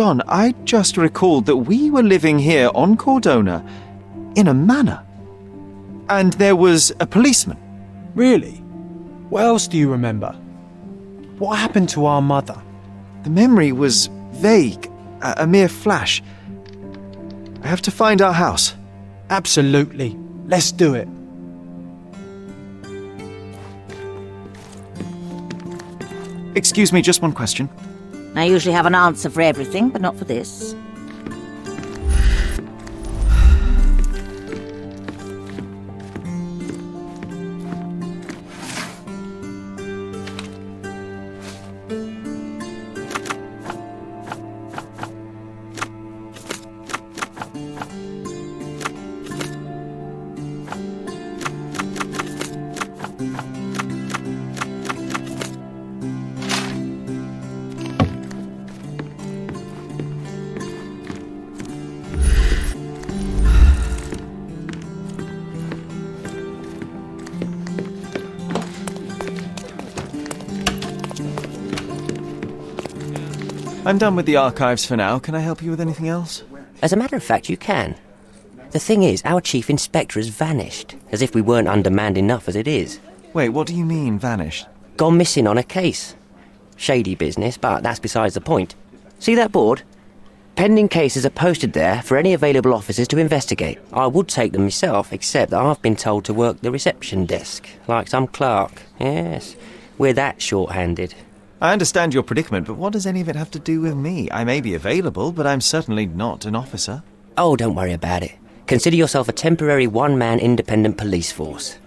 John, I just recalled that we were living here on Cordona in a manor. And there was a policeman. Really? What else do you remember? What happened to our mother? The memory was vague, a, a mere flash. I have to find our house. Absolutely. Let's do it. Excuse me, just one question. I usually have an answer for everything, but not for this. I'm done with the archives for now. Can I help you with anything else? As a matter of fact, you can. The thing is, our chief inspector has vanished, as if we weren't undermanned enough as it is. Wait, what do you mean, vanished? Gone missing on a case. Shady business, but that's besides the point. See that board? Pending cases are posted there for any available officers to investigate. I would take them myself, except that I've been told to work the reception desk, like some clerk. Yes, we're that short-handed. I understand your predicament, but what does any of it have to do with me? I may be available, but I'm certainly not an officer. Oh, don't worry about it. Consider yourself a temporary one-man independent police force.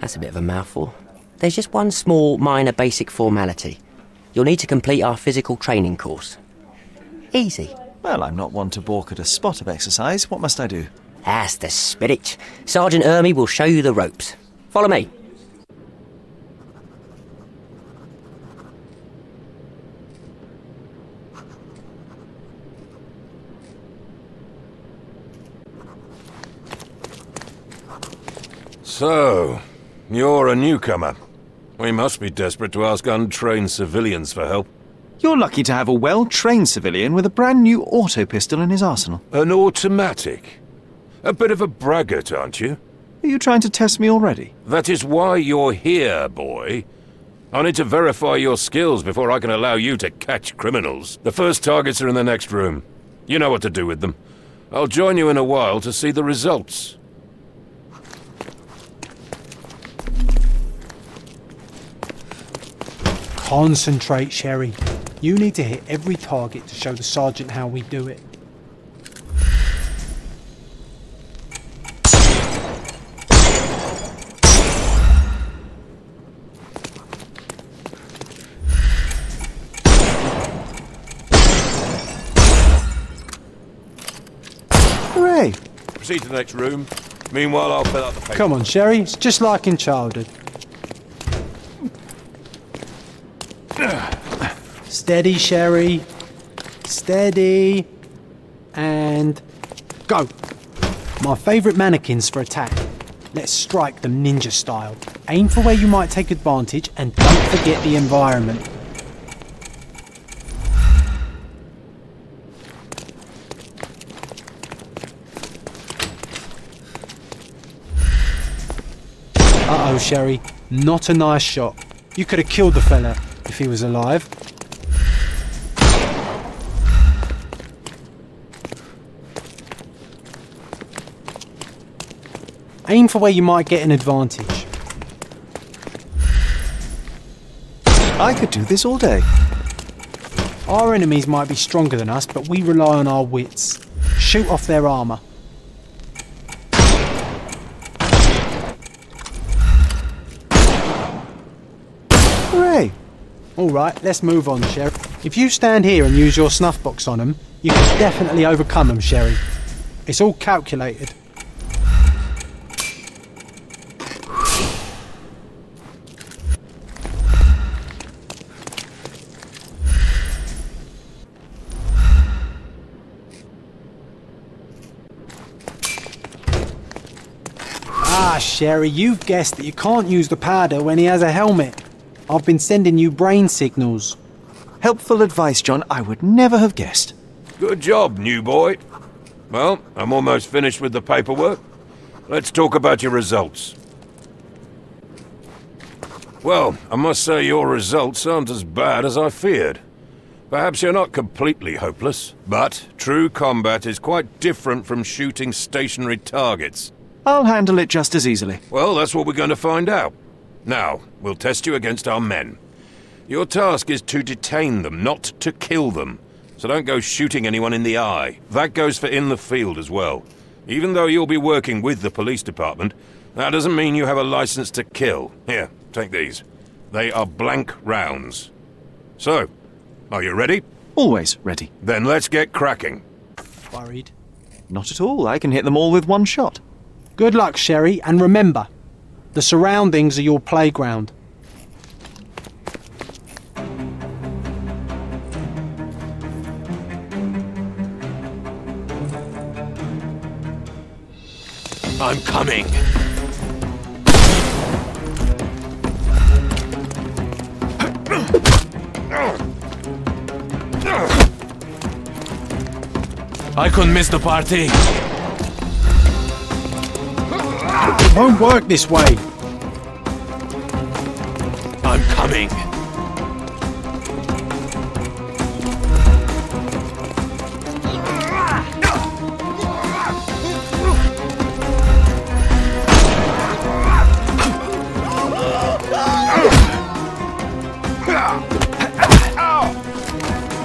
That's a bit of a mouthful. There's just one small, minor basic formality. You'll need to complete our physical training course. Easy. Well, I'm not one to balk at a spot of exercise. What must I do? That's the spirit. Sergeant Ermy will show you the ropes. Follow me. So, you're a newcomer. We must be desperate to ask untrained civilians for help. You're lucky to have a well trained civilian with a brand new auto pistol in his arsenal. An automatic? A bit of a braggart, aren't you? Are you trying to test me already? That is why you're here, boy. I need to verify your skills before I can allow you to catch criminals. The first targets are in the next room. You know what to do with them. I'll join you in a while to see the results. Concentrate, Sherry. You need to hit every target to show the sergeant how we do it. Hooray! Proceed to the next room. Meanwhile, I'll fill out the paper. Come on, Sherry. It's just like in childhood. Steady, Sherry. Steady. And go. My favourite mannequins for attack. Let's strike them ninja style. Aim for where you might take advantage and don't forget the environment. Uh oh, Sherry. Not a nice shot. You could have killed the fella if he was alive. Aim for where you might get an advantage. I could do this all day. Our enemies might be stronger than us, but we rely on our wits. Shoot off their armour. Hooray! Alright, let's move on, Sherry. If you stand here and use your snuff box on them, you can definitely overcome them, Sherry. It's all calculated. Ah, Sherry, you've guessed that you can't use the powder when he has a helmet. I've been sending you brain signals. Helpful advice, John. I would never have guessed. Good job, new boy. Well, I'm almost finished with the paperwork. Let's talk about your results. Well, I must say your results aren't as bad as I feared. Perhaps you're not completely hopeless, but true combat is quite different from shooting stationary targets. I'll handle it just as easily. Well, that's what we're going to find out. Now, we'll test you against our men. Your task is to detain them, not to kill them. So don't go shooting anyone in the eye. That goes for in the field as well. Even though you'll be working with the police department, that doesn't mean you have a license to kill. Here, take these. They are blank rounds. So, are you ready? Always ready. Then let's get cracking. Worried. Not at all. I can hit them all with one shot. Good luck, Sherry, and remember, the surroundings are your playground. I'm coming. I couldn't miss the party. It won't work this way. I'm coming.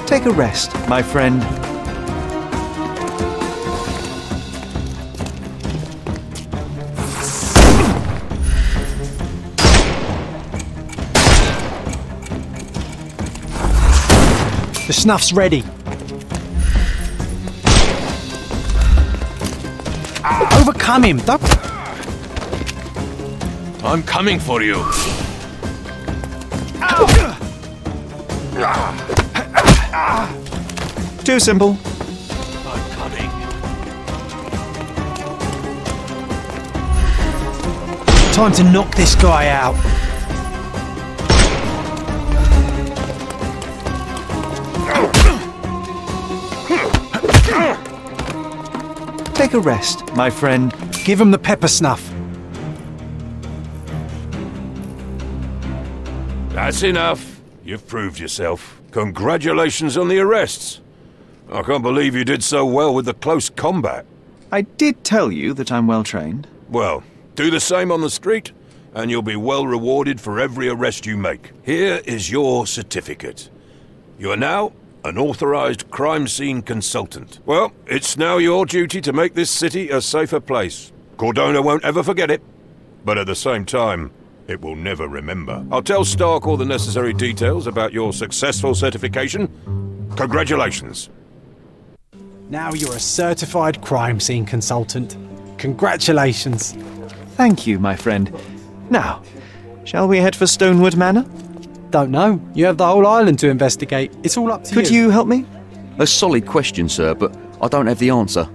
Take a rest, my friend. The snuff's ready. Overcome him. Don't. I'm coming for you. Too simple. I'm coming. Time to knock this guy out. Take a rest, my friend. Give him the pepper snuff. That's enough. You've proved yourself. Congratulations on the arrests. I can't believe you did so well with the close combat. I did tell you that I'm well trained. Well, do the same on the street, and you'll be well rewarded for every arrest you make. Here is your certificate. You are now an authorized crime scene consultant. Well, it's now your duty to make this city a safer place. Cordona won't ever forget it, but at the same time, it will never remember. I'll tell Stark all the necessary details about your successful certification. Congratulations. Now you're a certified crime scene consultant. Congratulations. Thank you, my friend. Now, shall we head for Stonewood Manor? Don't know. You have the whole island to investigate. It's all up to Could you. Could you help me? A solid question, sir, but I don't have the answer.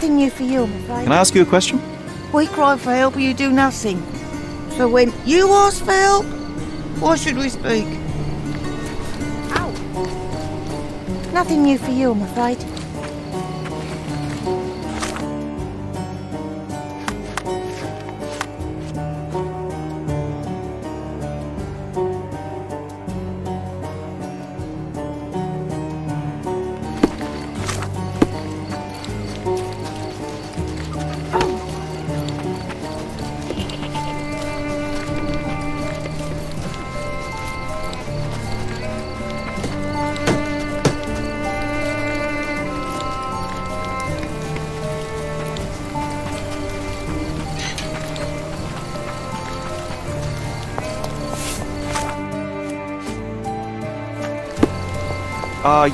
Nothing new for you, I'm afraid. Can I ask you a question? We cry for help, you do nothing. So when you ask for help, why should we speak? Nothing new for you, I'm afraid.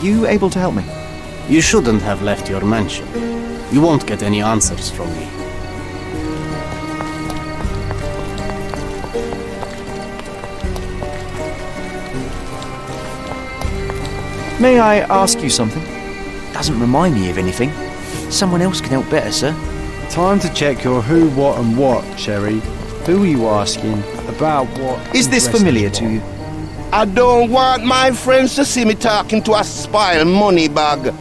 You able to help me? You shouldn't have left your mansion. You won't get any answers from me. May I ask you something? Doesn't remind me of anything. Someone else can help better, sir. Time to check your who, what, and what, Sherry. Who are you asking? About what? Is this familiar to you? I don't want my friends to see me talking to a spoiled money bag.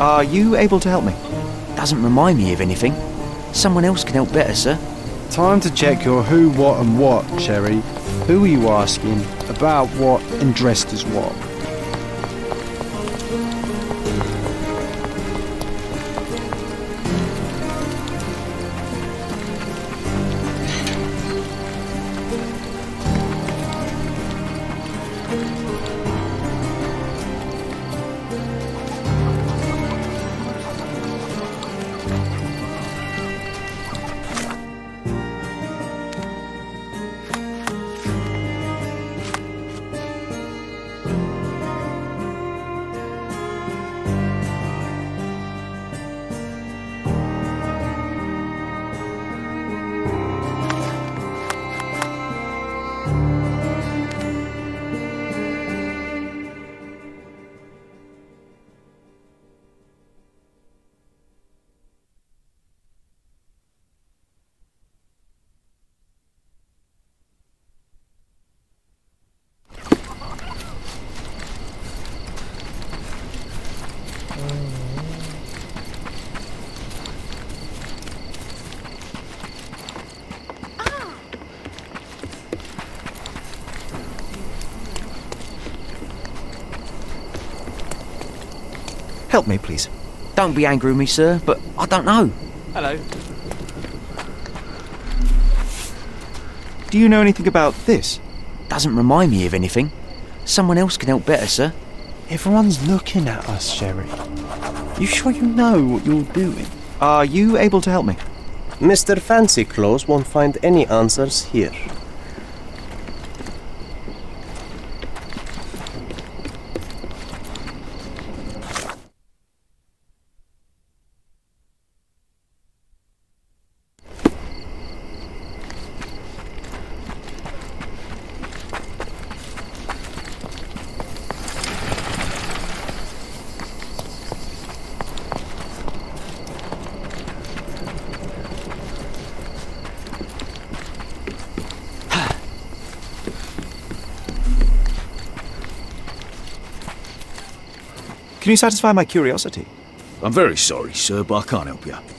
Are you able to help me? Doesn't remind me of anything. Someone else can help better, sir. Time to check your who, what, and what, Sherry. Who are you asking? About what? And dressed as what? Help me, please. Don't be angry with me, sir, but I don't know. Hello. Do you know anything about this? Doesn't remind me of anything. Someone else can help better, sir. Everyone's looking at us, Sherry. You sure you know what you're doing? Are you able to help me? Mr. Fancy Clothes won't find any answers here. Can you satisfy my curiosity? I'm very sorry, sir, but I can't help you.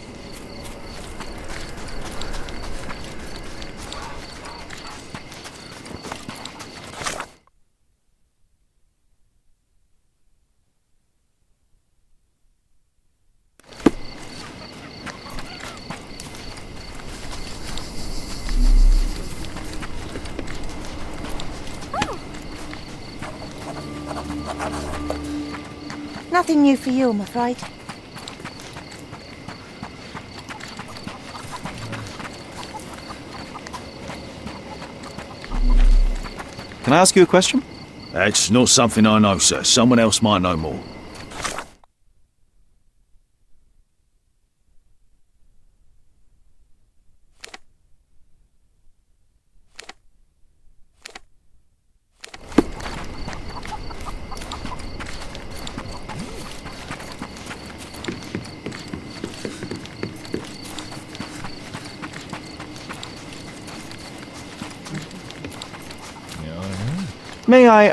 Nothing new for you, I'm afraid. Can I ask you a question? That's not something I know, sir. Someone else might know more.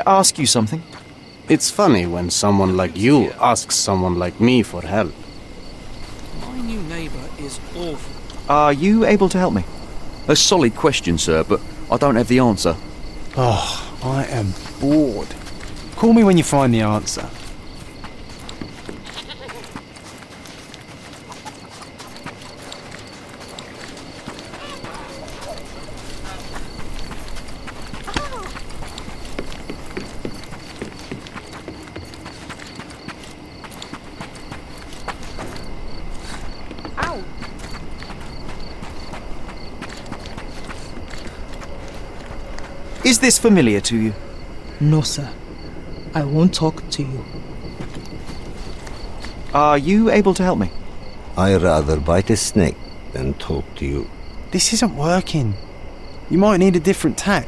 May ask you something? It's funny when someone like you asks someone like me for help. My new neighbor is awful. Are you able to help me? A solid question, sir, but I don't have the answer. Oh, I am bored. Call me when you find the answer. Is this familiar to you? No, sir. I won't talk to you. Are you able to help me? I rather bite a snake than talk to you. This isn't working. You might need a different tack.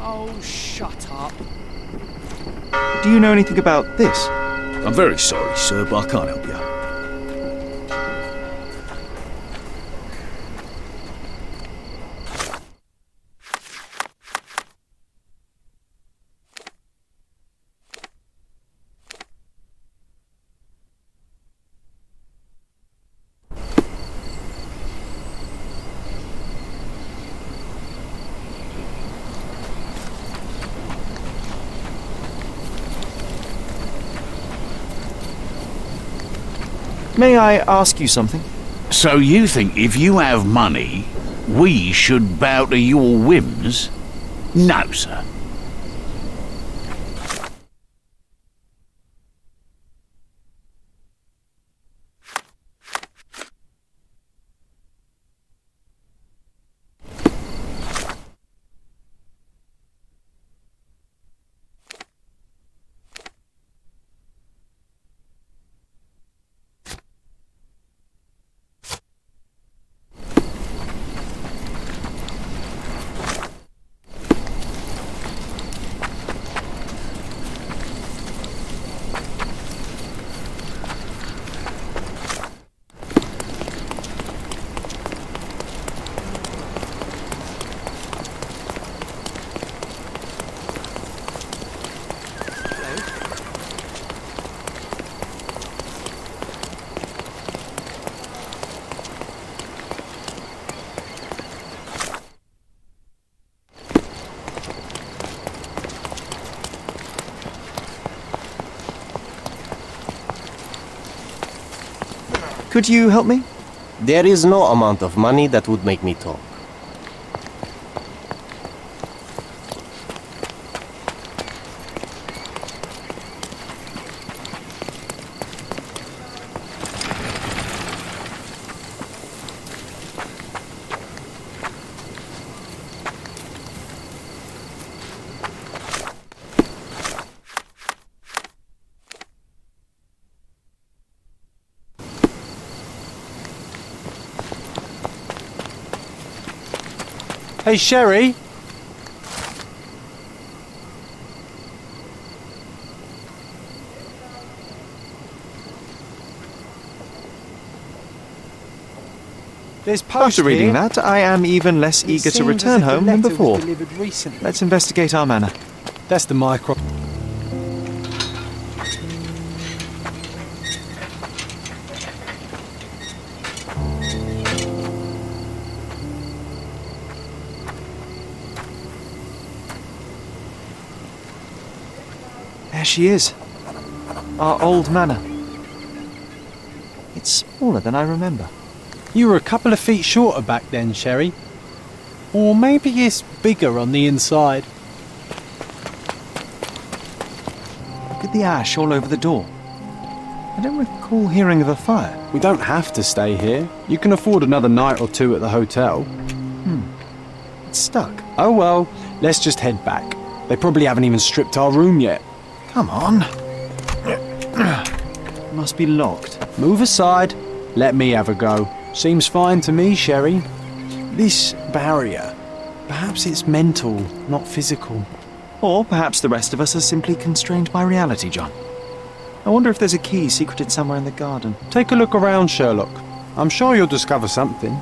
Oh, shut up. Do you know anything about this? I'm very sorry, sir, but I can't help you. May I ask you something? So you think if you have money, we should bow to your whims? No, sir. Could you help me? There is no amount of money that would make me talk. Hey, Sherry. There's post After reading here. that, I am even less eager to return home than before. Let's investigate our manor. That's the micro. She is. Our old manor. It's smaller than I remember. You were a couple of feet shorter back then, Sherry. Or maybe it's bigger on the inside. Look at the ash all over the door. I don't recall hearing of a fire. We don't have to stay here. You can afford another night or two at the hotel. Hmm. It's stuck. Oh well, let's just head back. They probably haven't even stripped our room yet. Come on. Must be locked. Move aside. Let me have a go. Seems fine to me, Sherry. This barrier. Perhaps it's mental, not physical. Or perhaps the rest of us are simply constrained by reality, John. I wonder if there's a key secreted somewhere in the garden. Take a look around, Sherlock. I'm sure you'll discover something.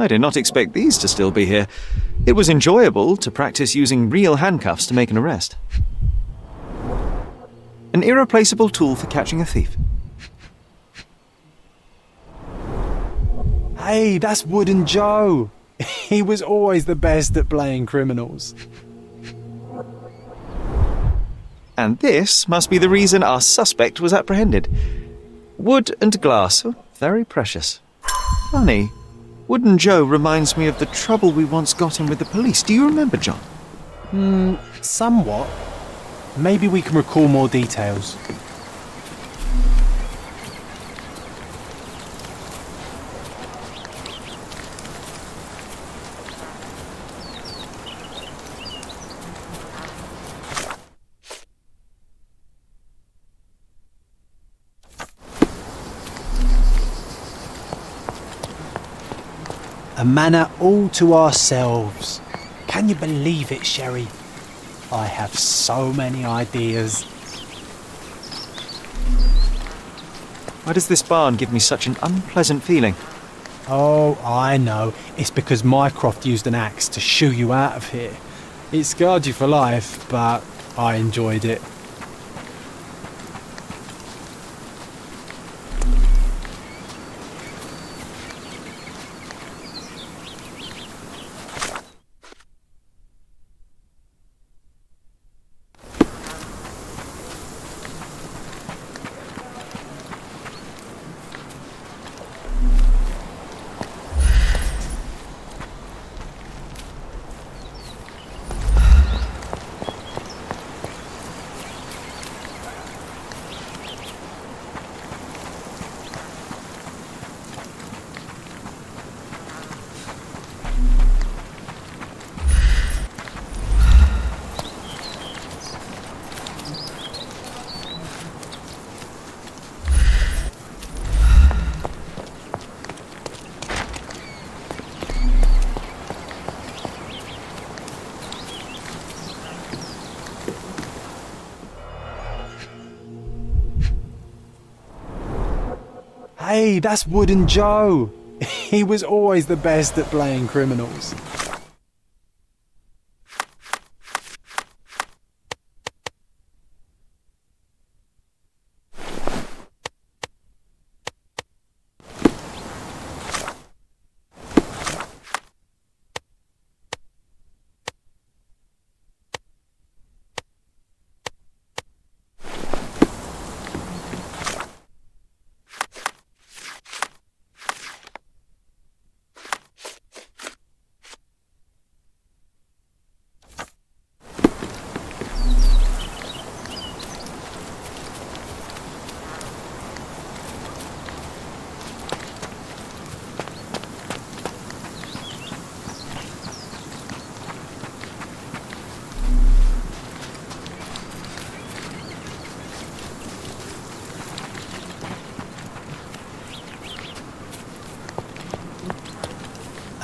I did not expect these to still be here. It was enjoyable to practice using real handcuffs to make an arrest. An irreplaceable tool for catching a thief. Hey, that's Wooden Joe. He was always the best at playing criminals. And this must be the reason our suspect was apprehended. Wood and glass, oh, very precious. Funny, Wooden Joe reminds me of the trouble we once got in with the police. Do you remember, John? Hmm, somewhat. Maybe we can recall more details. Manor all to ourselves. Can you believe it, Sherry? I have so many ideas. Why does this barn give me such an unpleasant feeling? Oh, I know. It's because Mycroft used an axe to shoo you out of here. It scarred you for life, but I enjoyed it. Hey, that's Wooden Joe. He was always the best at playing criminals.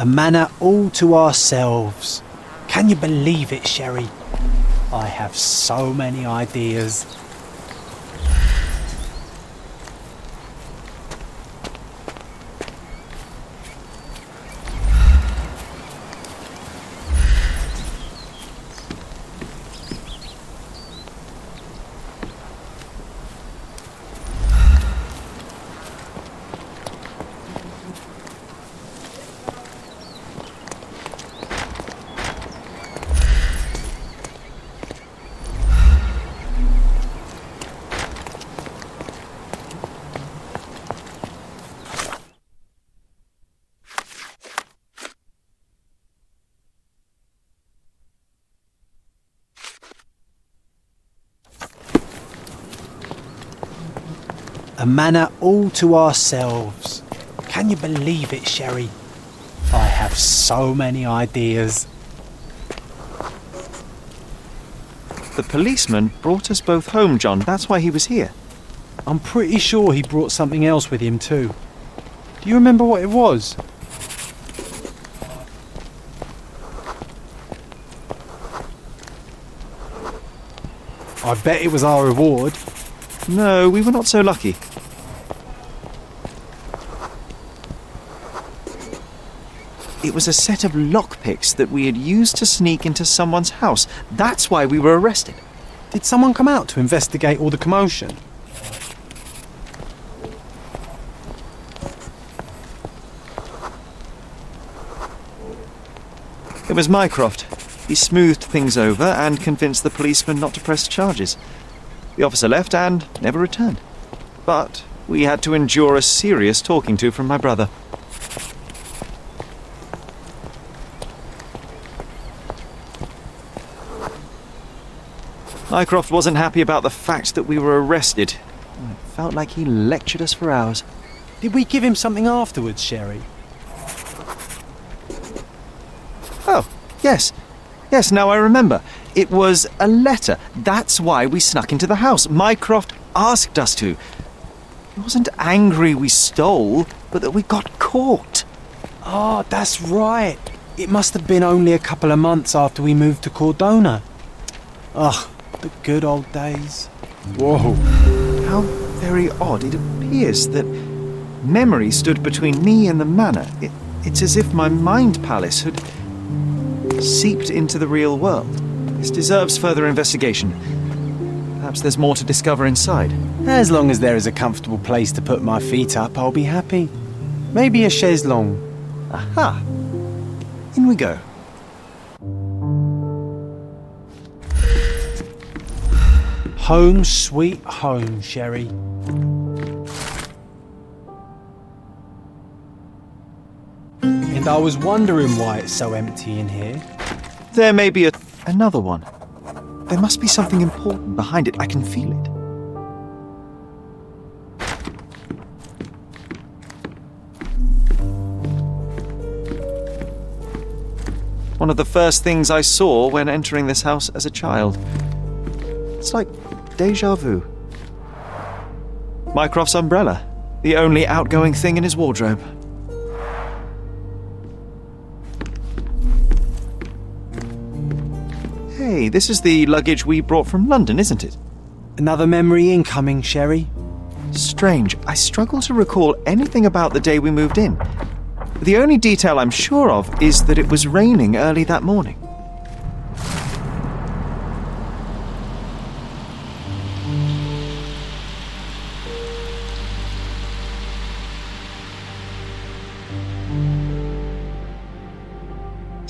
A manor all to ourselves. Can you believe it, Sherry? I have so many ideas. Manor all to ourselves. Can you believe it, Sherry? I have so many ideas. The policeman brought us both home, John. That's why he was here. I'm pretty sure he brought something else with him too. Do you remember what it was? I bet it was our reward. No, we were not so lucky. It was a set of lockpicks that we had used to sneak into someone's house. That's why we were arrested. Did someone come out to investigate all the commotion? It was Mycroft. He smoothed things over and convinced the policeman not to press charges. The officer left and never returned. But we had to endure a serious talking to from my brother. Mycroft wasn't happy about the fact that we were arrested. It felt like he lectured us for hours. Did we give him something afterwards, Sherry? Oh, yes. Yes, now I remember. It was a letter. That's why we snuck into the house. Mycroft asked us to. He wasn't angry we stole, but that we got caught. Oh, that's right. It must have been only a couple of months after we moved to Cordona. Ugh, the good old days. Whoa. How very odd. It appears that memory stood between me and the manor. It, it's as if my mind palace had seeped into the real world. This deserves further investigation. Perhaps there's more to discover inside. As long as there is a comfortable place to put my feet up, I'll be happy. Maybe a chaise longue. Aha! In we go. Home sweet home, Sherry. And I was wondering why it's so empty in here. There may be a, another one. There must be something important behind it. I can feel it. One of the first things I saw when entering this house as a child. It's like deja vu. Mycroft's umbrella, the only outgoing thing in his wardrobe. Hey, this is the luggage we brought from London, isn't it? Another memory incoming, Sherry. Strange, I struggle to recall anything about the day we moved in. The only detail I'm sure of is that it was raining early that morning.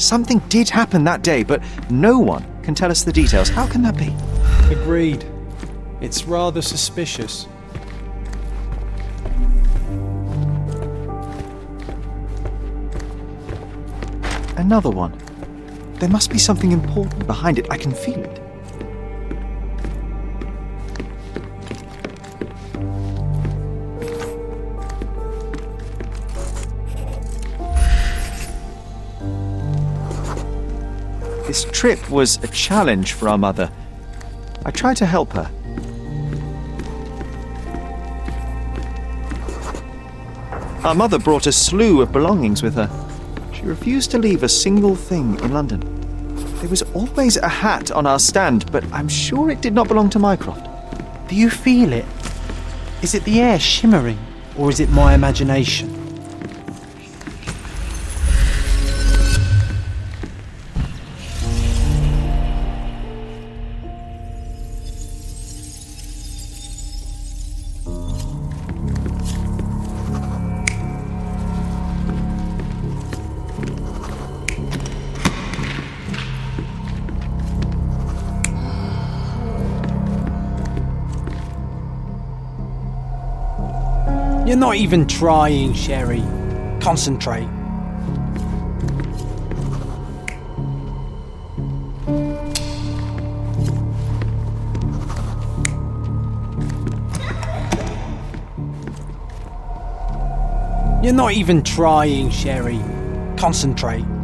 Something did happen that day, but no one can tell us the details. How can that be? Agreed. It's rather suspicious. Another one. There must be something important behind it. I can feel it. This trip was a challenge for our mother. I tried to help her. Our mother brought a slew of belongings with her. She refused to leave a single thing in London. There was always a hat on our stand, but I'm sure it did not belong to Mycroft. Do you feel it? Is it the air shimmering, or is it my imagination? Not even trying, Sherry. Concentrate. You're not even trying, Sherry. Concentrate.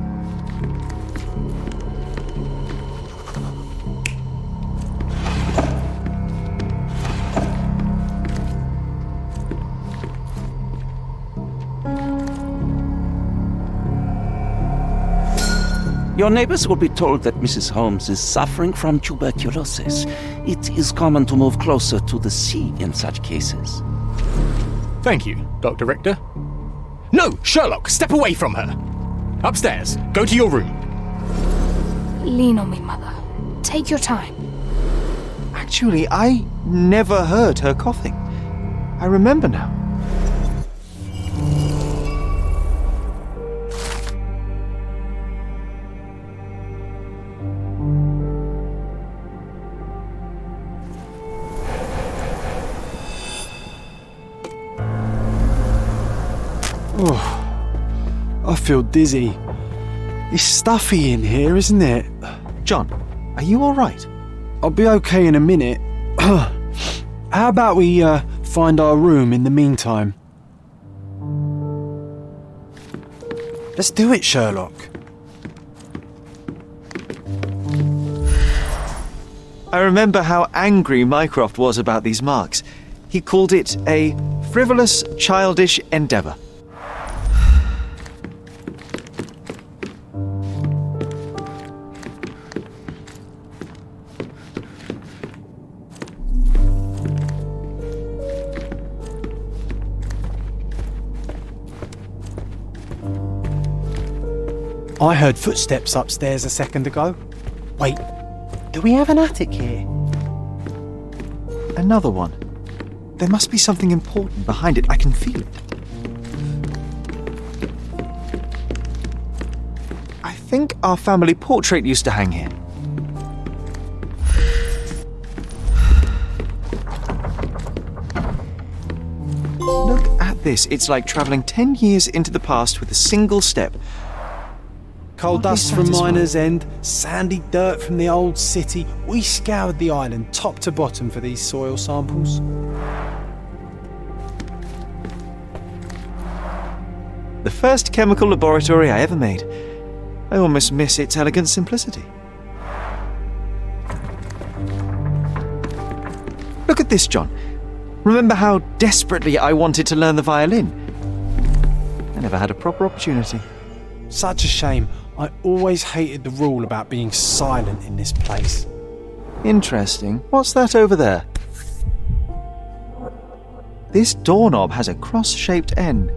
Your neighbors will be told that Mrs. Holmes is suffering from tuberculosis. It is common to move closer to the sea in such cases. Thank you, Dr. Richter. No, Sherlock, step away from her. Upstairs, go to your room. Lean on me, Mother. Take your time. Actually, I never heard her coughing. I remember now. Feel dizzy. It's stuffy in here, isn't it? John, are you alright? I'll be okay in a minute. How about we uh, find our room in the meantime? Let's do it, Sherlock. I remember how angry Mycroft was about these marks. He called it a frivolous, childish endeavour. I heard footsteps upstairs a second ago. Wait, do we have an attic here? Another one. There must be something important behind it. I can feel it. I think our family portrait used to hang here. Look at this. It's like travelling 10 years into the past with a single step. Coal Oddly dust from. Miner's End, sandy dirt from the old city. We scoured the island top to bottom for these soil samples. The first chemical laboratory I ever made. I almost miss its elegant simplicity. Look at this, John. Remember how desperately I wanted to learn the violin? I never had a proper opportunity. Such a shame. I always hated the rule about being silent in this place. Interesting. What's that over there? This doorknob has a cross shaped end.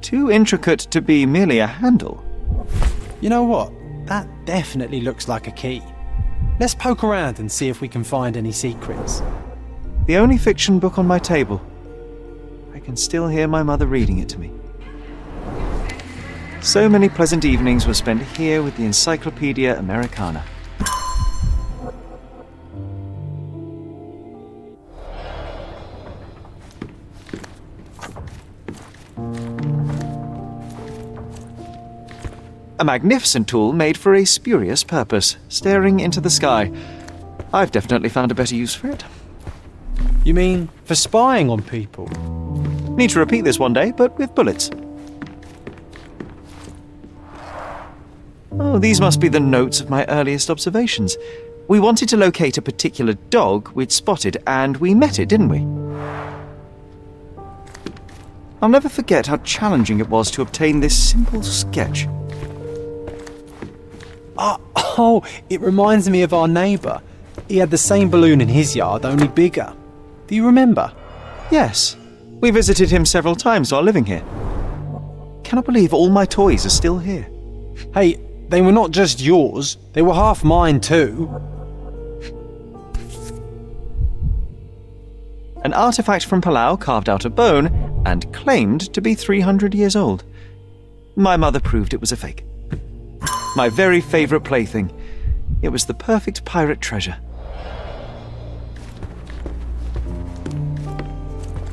Too intricate to be merely a handle. You know what? That definitely looks like a key. Let's poke around and see if we can find any secrets. The only fiction book on my table. I can still hear my mother reading it to me. So many pleasant evenings were spent here with the Encyclopedia Americana. A magnificent tool made for a spurious purpose, staring into the sky. I've definitely found a better use for it. You mean for spying on people? Need to repeat this one day, but with bullets. Oh, these must be the notes of my earliest observations. We wanted to locate a particular dog we'd spotted, and we met it, didn't we? I'll never forget how challenging it was to obtain this simple sketch. Oh, oh, it reminds me of our neighbour. He had the same balloon in his yard, only bigger. Do you remember? Yes. We visited him several times while living here. Cannot believe all my toys are still here. Hey, they were not just yours, they were half mine too. An artifact from Palau carved out of bone and claimed to be 300 years old. My mother proved it was a fake. My very favourite plaything. It was the perfect pirate treasure.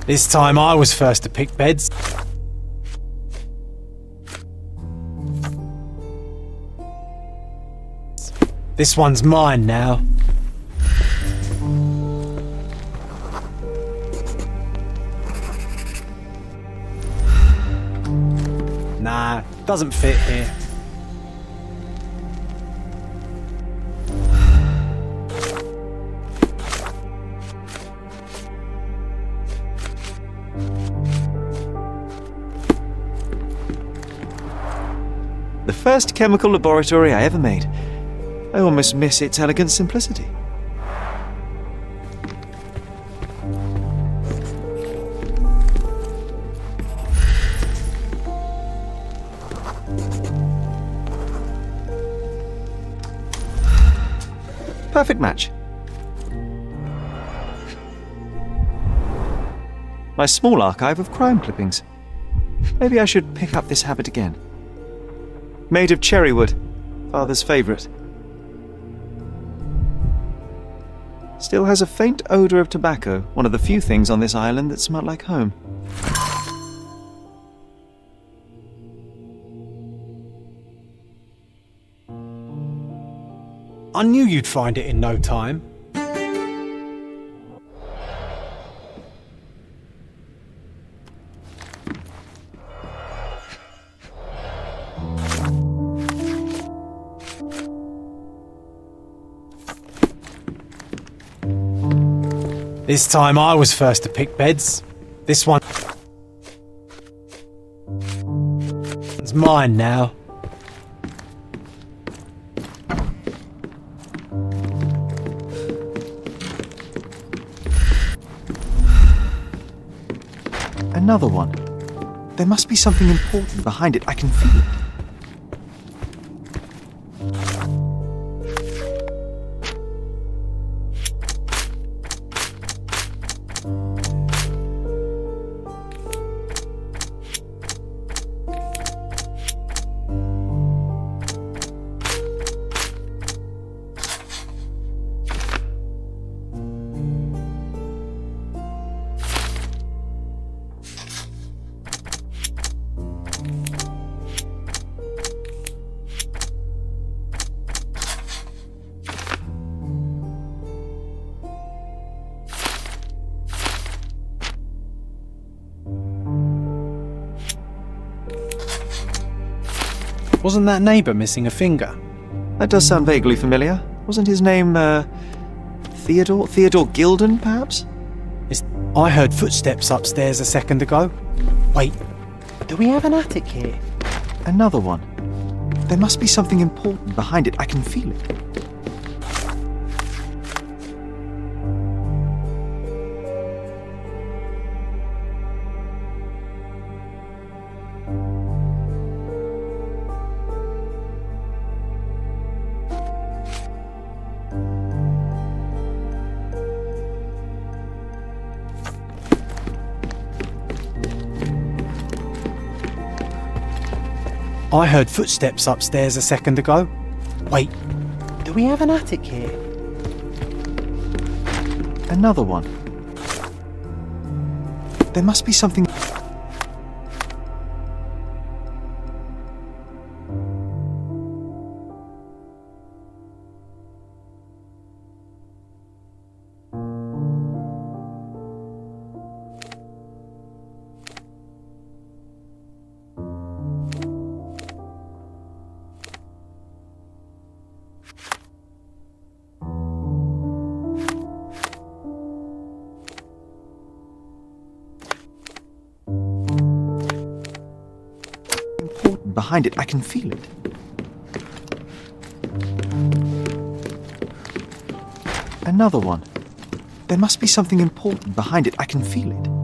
This time I was first to pick beds. This one's mine now. Nah, doesn't fit here. The first chemical laboratory I ever made. I almost miss its elegant simplicity. Perfect match. My small archive of crime clippings. Maybe I should pick up this habit again. Made of cherry wood, father's favourite. Still has a faint odour of tobacco, one of the few things on this island that smell like home. I knew you'd find it in no time. This time I was first to pick beds. This one. It's mine now. Another one. There must be something important behind it. I can feel it. That neighbour missing a finger? That does sound vaguely familiar. Wasn't his name, uh, Theodore? Theodore Gilden, perhaps? It's, I heard footsteps upstairs a second ago. Wait, do we have an attic here? Another one. There must be something important behind it. I can feel it. I heard footsteps upstairs a second ago. Wait, do we have an attic here? Another one. There must be something. behind it. I can feel it. Another one. There must be something important behind it. I can feel it.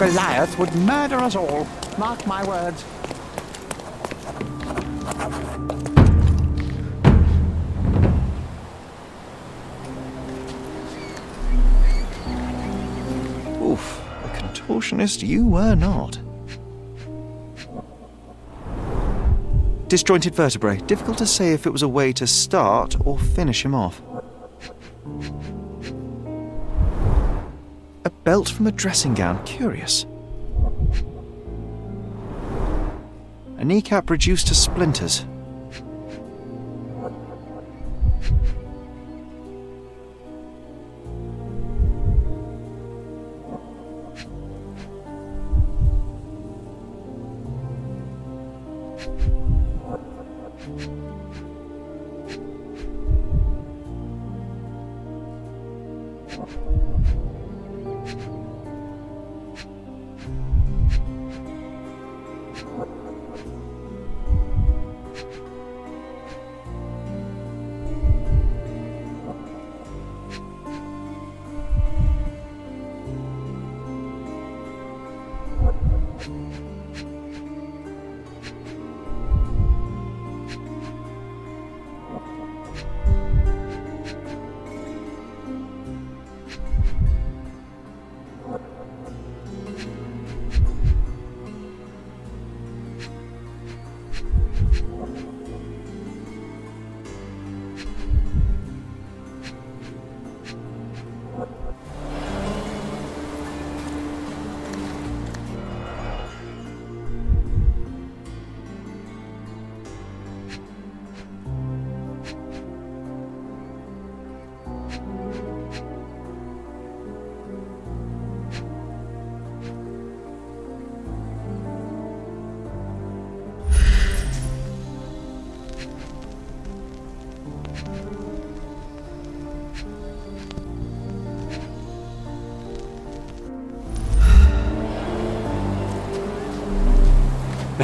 Goliath would murder us all. Mark my words. Oof, a contortionist you were not. Disjointed vertebrae. Difficult to say if it was a way to start or finish him off. Belt from a dressing gown. Curious. A kneecap reduced to splinters.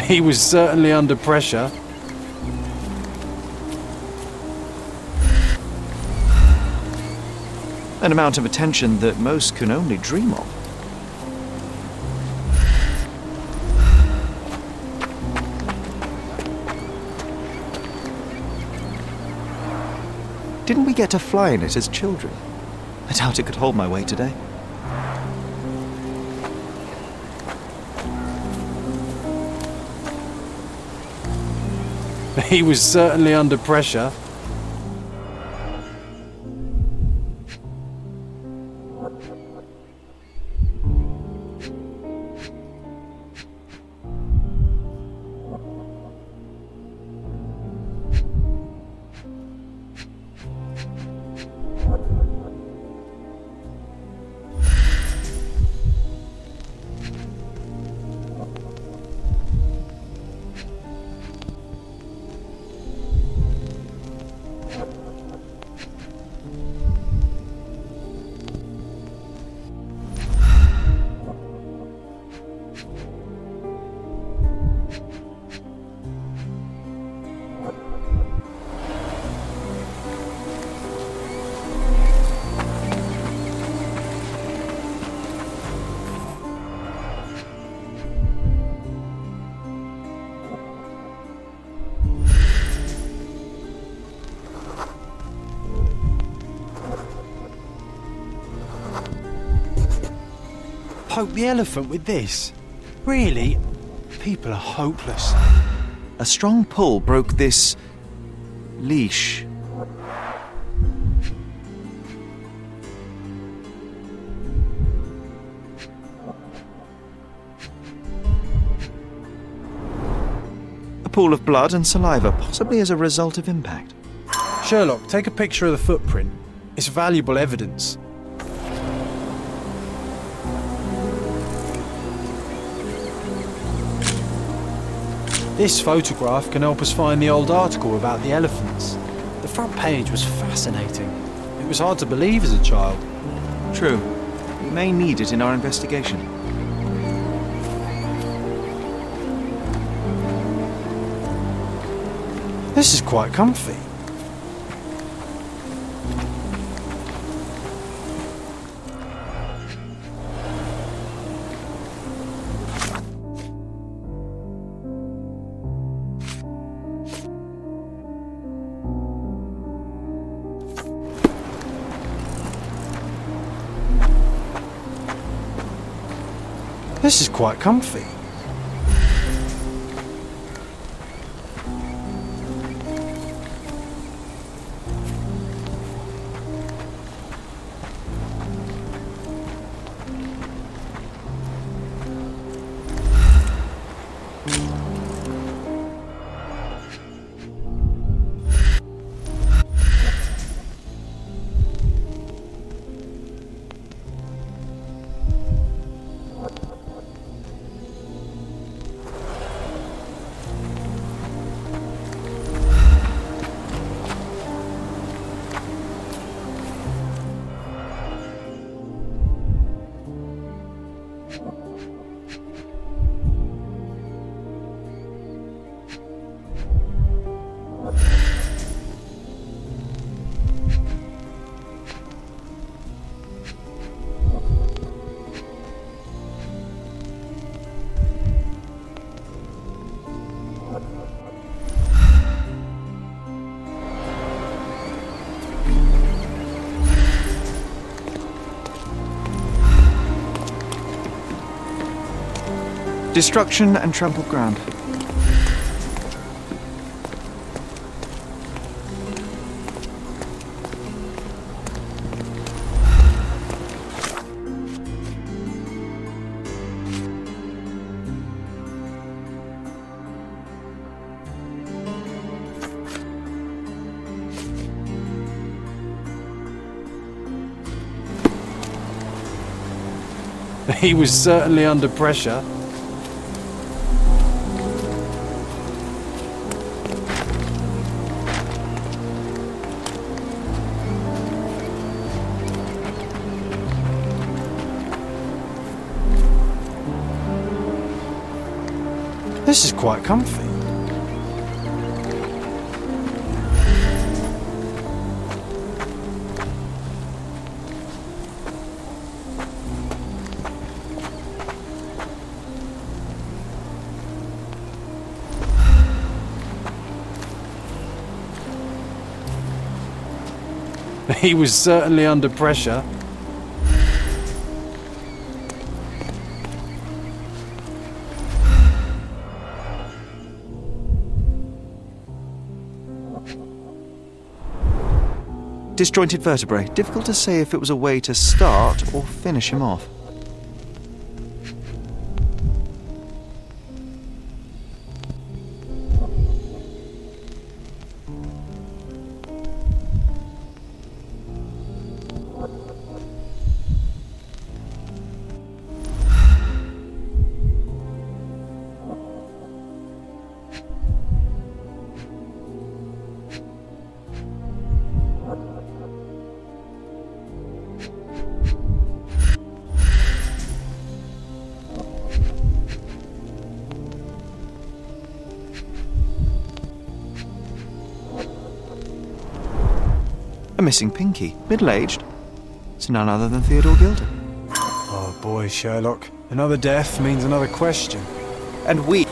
He was certainly under pressure. An amount of attention that most can only dream of. Didn't we get to fly in it as children? I doubt it could hold my weight today. He was certainly under pressure. Poke the elephant with this? Really? People are hopeless. A strong pull broke this leash. A pool of blood and saliva, possibly as a result of impact. Sherlock, take a picture of the footprint. It's valuable evidence. This photograph can help us find the old article about the elephants. The front page was fascinating. It was hard to believe as a child. True. We may need it in our investigation. This is quite comfy. This is quite comfy. Destruction and trampled ground. He was certainly under pressure. Quite comfy. He was certainly under pressure. Disjointed vertebrae. Difficult to say if it was a way to start or finish him off. Missing pinky, middle aged. It's none other than Theodore Gilder. Oh boy, Sherlock. Another death means another question. And we.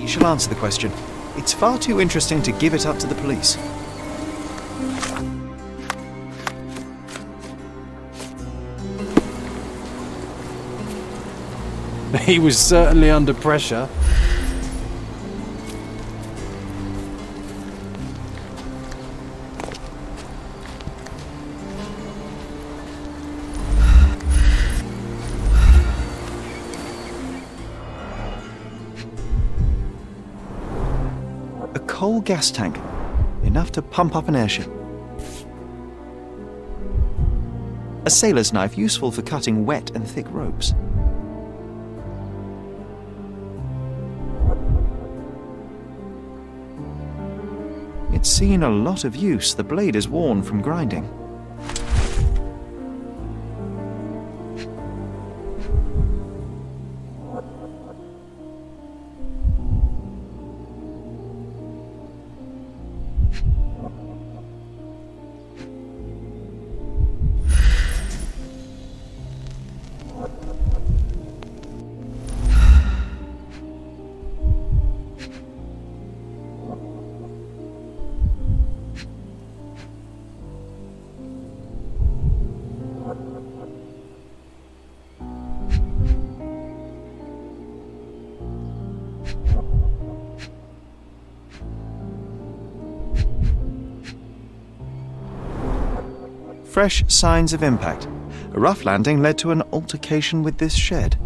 You shall answer the question. It's far too interesting to give it up to the police. He was certainly under pressure. A whole gas tank, enough to pump up an airship. A sailor's knife useful for cutting wet and thick ropes. It's seen a lot of use. The blade is worn from grinding. Fresh signs of impact. A rough landing led to an altercation with this shed.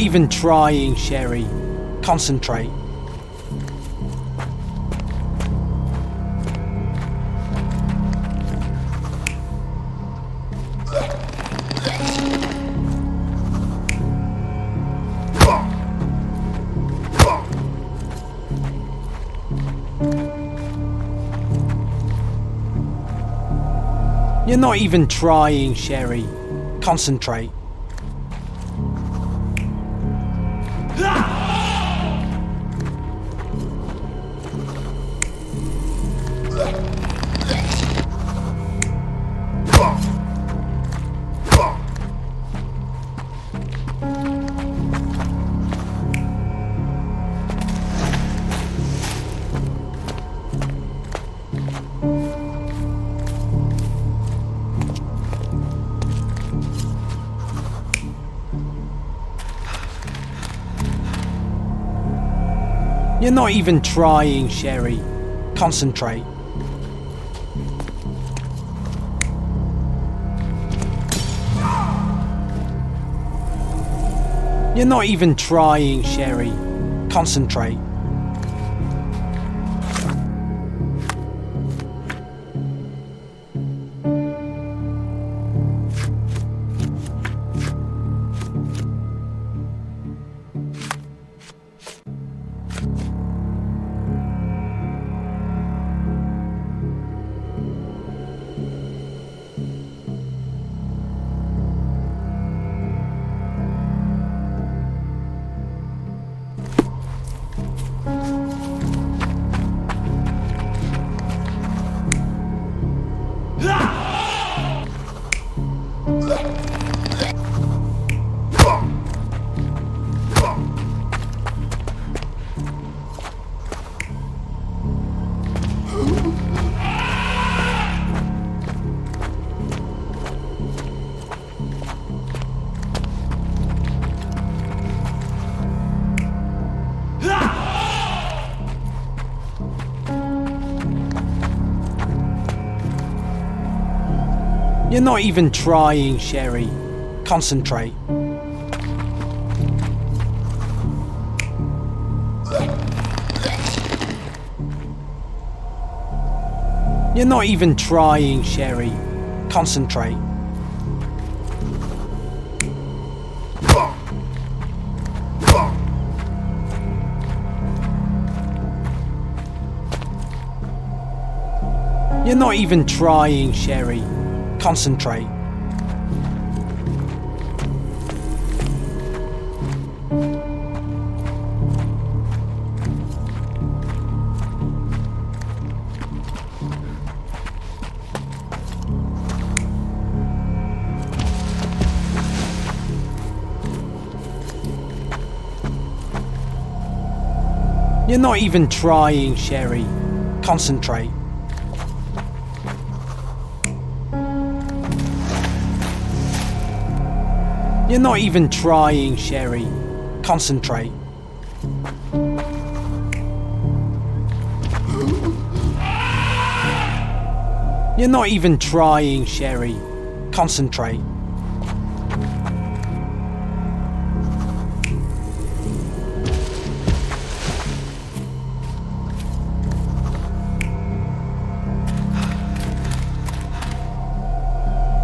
Even trying, Sherry. Concentrate. You're not even trying, Sherry. Concentrate. You're not even trying, Sherry. Concentrate. You're not even trying, Sherry. Concentrate. not even trying, Sherry. Concentrate. You're not even trying, Sherry. Concentrate. You're not even trying, Sherry. Concentrate. You're not even trying, Sherry. Concentrate. You're not even trying, Sherry. Concentrate. You're not even trying, Sherry. Concentrate.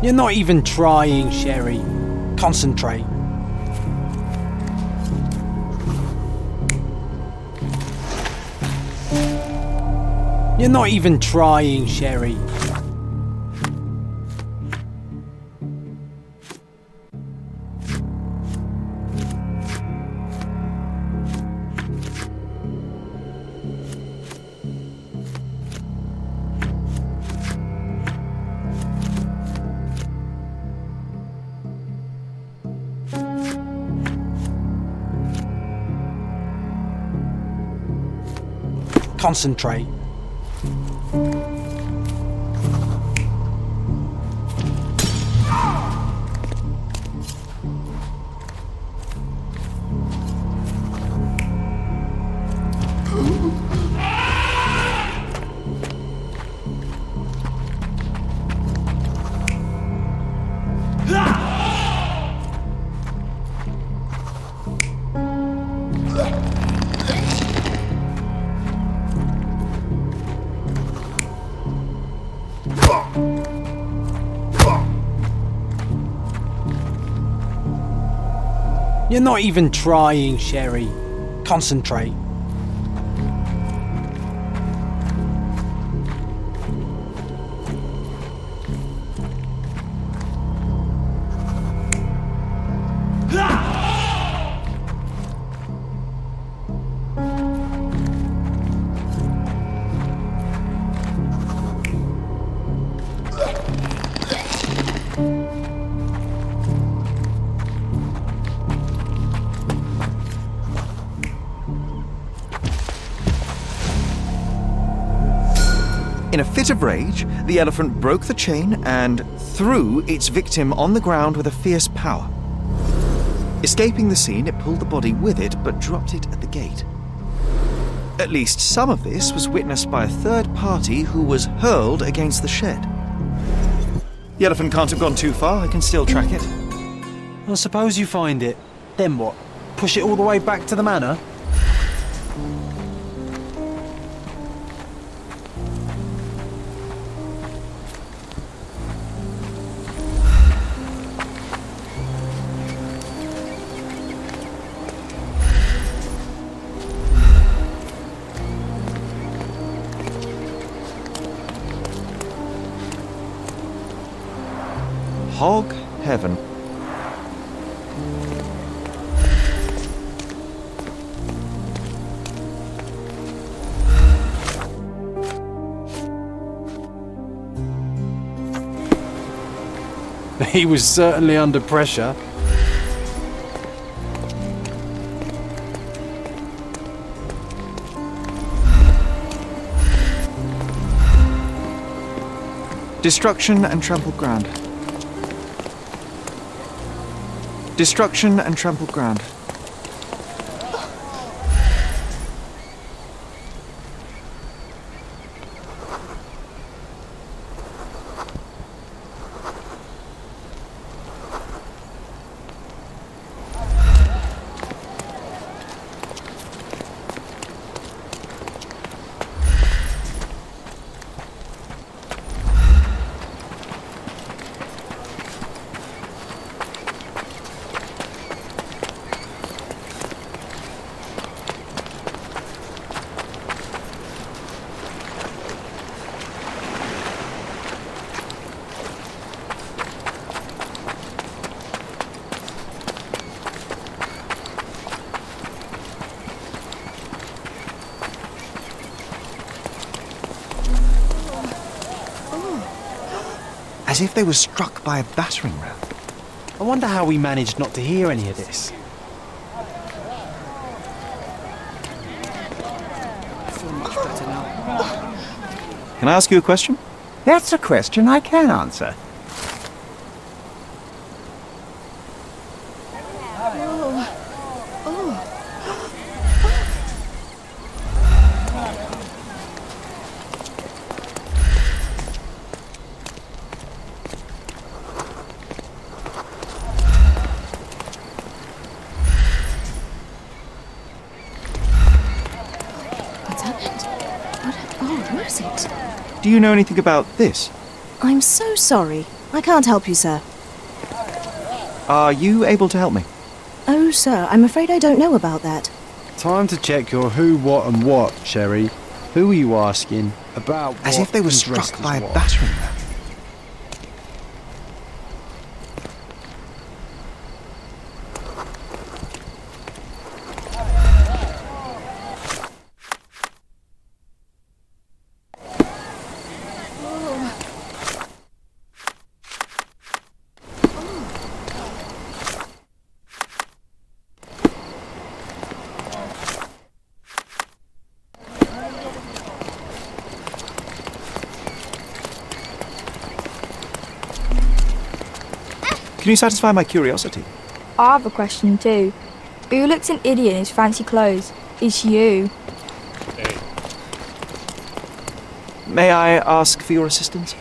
You're not even trying, Sherry. Concentrate. You're not even trying, Sherry. Concentrate. You're not even trying, Sherry. Concentrate. Fit of rage, the elephant broke the chain and threw its victim on the ground with a fierce power. Escaping the scene, it pulled the body with it but dropped it at the gate. At least some of this was witnessed by a third party who was hurled against the shed. The elephant can't have gone too far, I can still track it. Well, suppose you find it. Then what? Push it all the way back to the manor? He was certainly under pressure. Destruction and trampled ground. Destruction and trampled ground. As if they were struck by a battering ram. I wonder how we managed not to hear any of this. I feel much better now. Can I ask you a question? That's a question I can answer. What's happened? What? Oh, where is it? Do you know anything about this? I'm so sorry. I can't help you, sir. Are you able to help me? Oh, sir, I'm afraid I don't know about that. Time to check your who, what, and what, Sherry. Who are you asking? About As what if they were struck by a what? battering ram. Can you satisfy my curiosity? I have a question too. Who looks an idiot in his fancy clothes? It's you. May I ask for your assistance?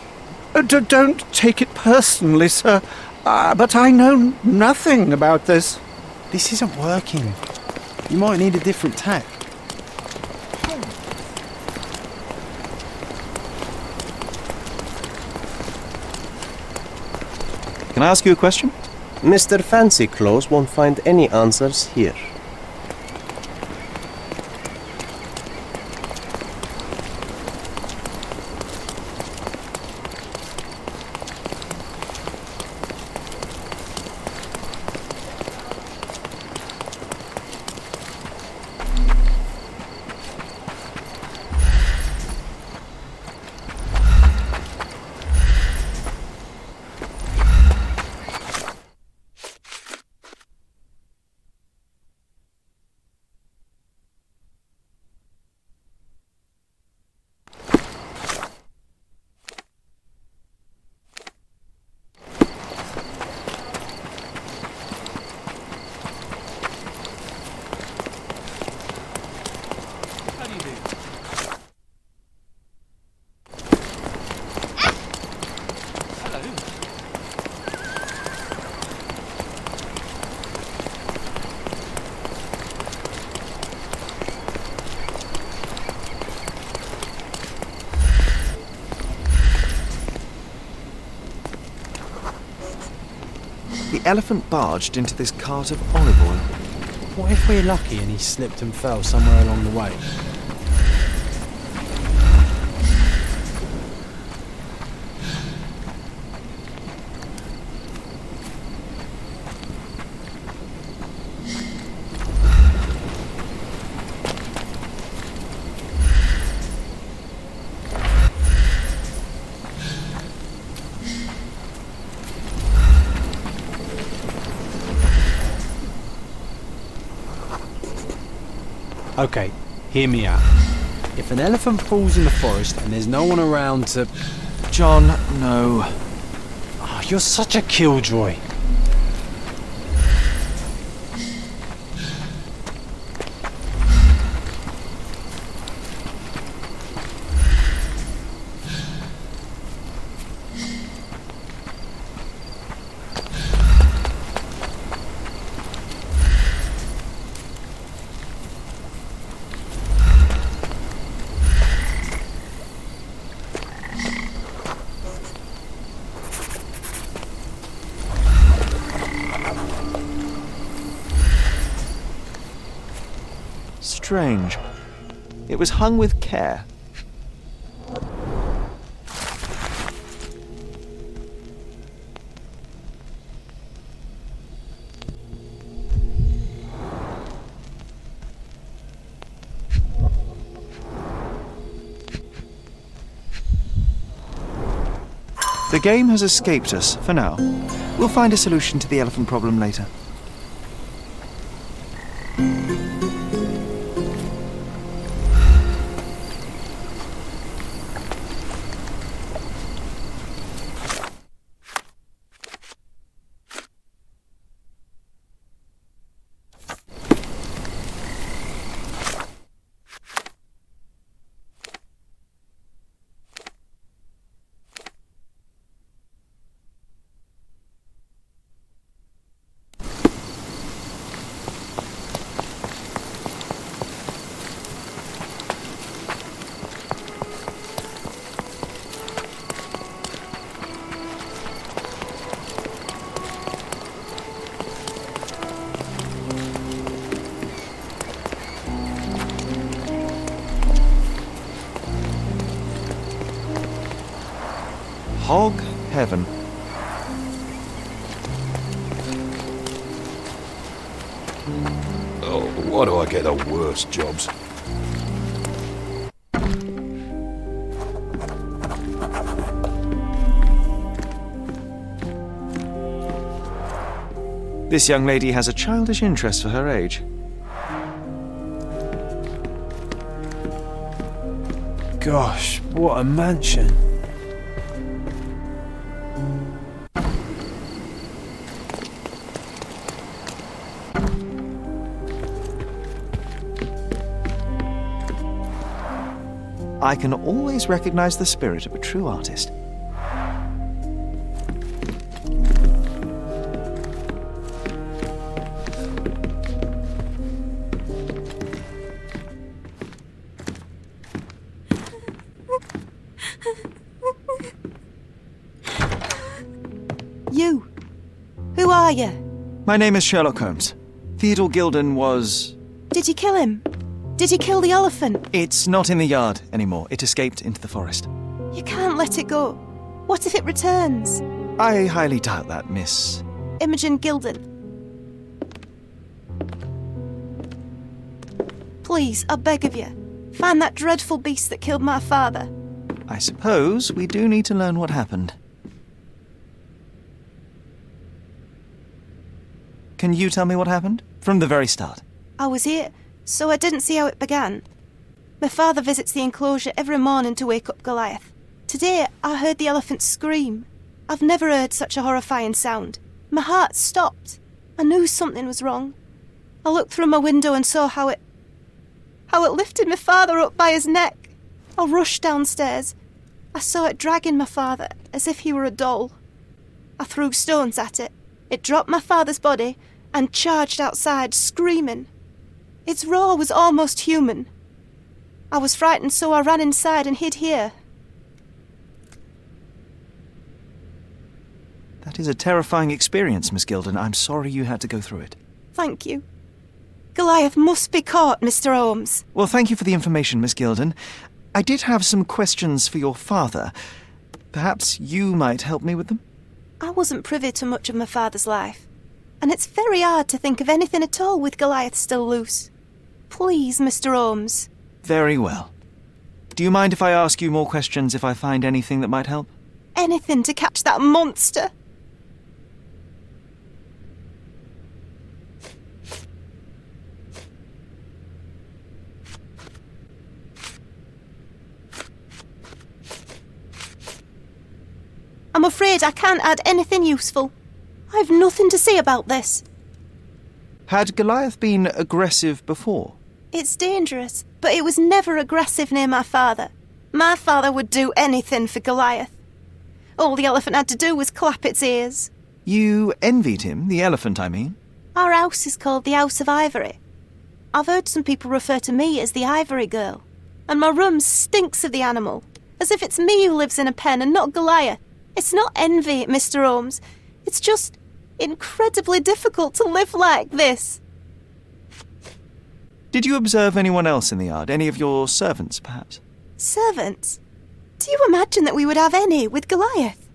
Uh, d- don't take it personally, sir. Uh, but I know nothing about this. This isn't working. You might need a different tack. Can I ask you a question? Mr. Fancy Clothes won't find any answers here. The elephant barged into this cart of olive oil. What if we're lucky and he slipped and fell somewhere along the way? Okay, hear me out. If an elephant falls in the forest and there's no one around to. John, no. Oh, you're such a killjoy. Strange. It was hung with care. The game has escaped us for now. We'll find a solution to the elephant problem later. The worst jobs? This young lady has a childish interest for her age. Gosh, what a mansion. I can always recognize the spirit of a true artist. You. Who are you? My name is Sherlock Holmes. Theodore Gilden was. Did you kill him? Did you kill the elephant? It's not in the yard anymore. It escaped into the forest. You can't let it go. What if it returns? I highly doubt that, Miss. Imogen Gilden. Please, I beg of you, find that dreadful beast that killed my father. I suppose we do need to learn what happened. Can you tell me what happened? From the very start. I was here, so I didn't see how it began. My father visits the enclosure every morning to wake up Goliath. Today, I heard the elephant scream. I've never heard such a horrifying sound. My heart stopped. I knew something was wrong. I looked through my window and saw how it. how it lifted my father up by his neck. I rushed downstairs. I saw it dragging my father as if he were a doll. I threw stones at it. It dropped my father's body and charged outside, screaming. Its roar was almost human. I was frightened, so I ran inside and hid here. That is a terrifying experience, Miss Gilden. I'm sorry you had to go through it. Thank you. Goliath must be caught, Mr. Holmes. Well, thank you for the information, Miss Gilden. I did have some questions for your father. Perhaps you might help me with them? I wasn't privy to much of my father's life, and it's very hard to think of anything at all with Goliath still loose. Please, Mr. Holmes. Very well. Do you mind if I ask you more questions if I find anything that might help? Anything to catch that monster. I'm afraid I can't add anything useful. I've nothing to say about this. Had Goliath been aggressive before? It's dangerous, but it was never aggressive near my father. My father would do anything for Goliath. All the elephant had to do was clap its ears. You envied him, the elephant, I mean? Our house is called the House of Ivory. I've heard some people refer to me as the Ivory Girl, and my room stinks of the animal, as if it's me who lives in a pen and not Goliath. It's not envy, Mr. Holmes. It's just incredibly difficult to live like this. Did you observe anyone else in the yard? Any of your servants, perhaps? Servants? Do you imagine that we would have any with Goliath?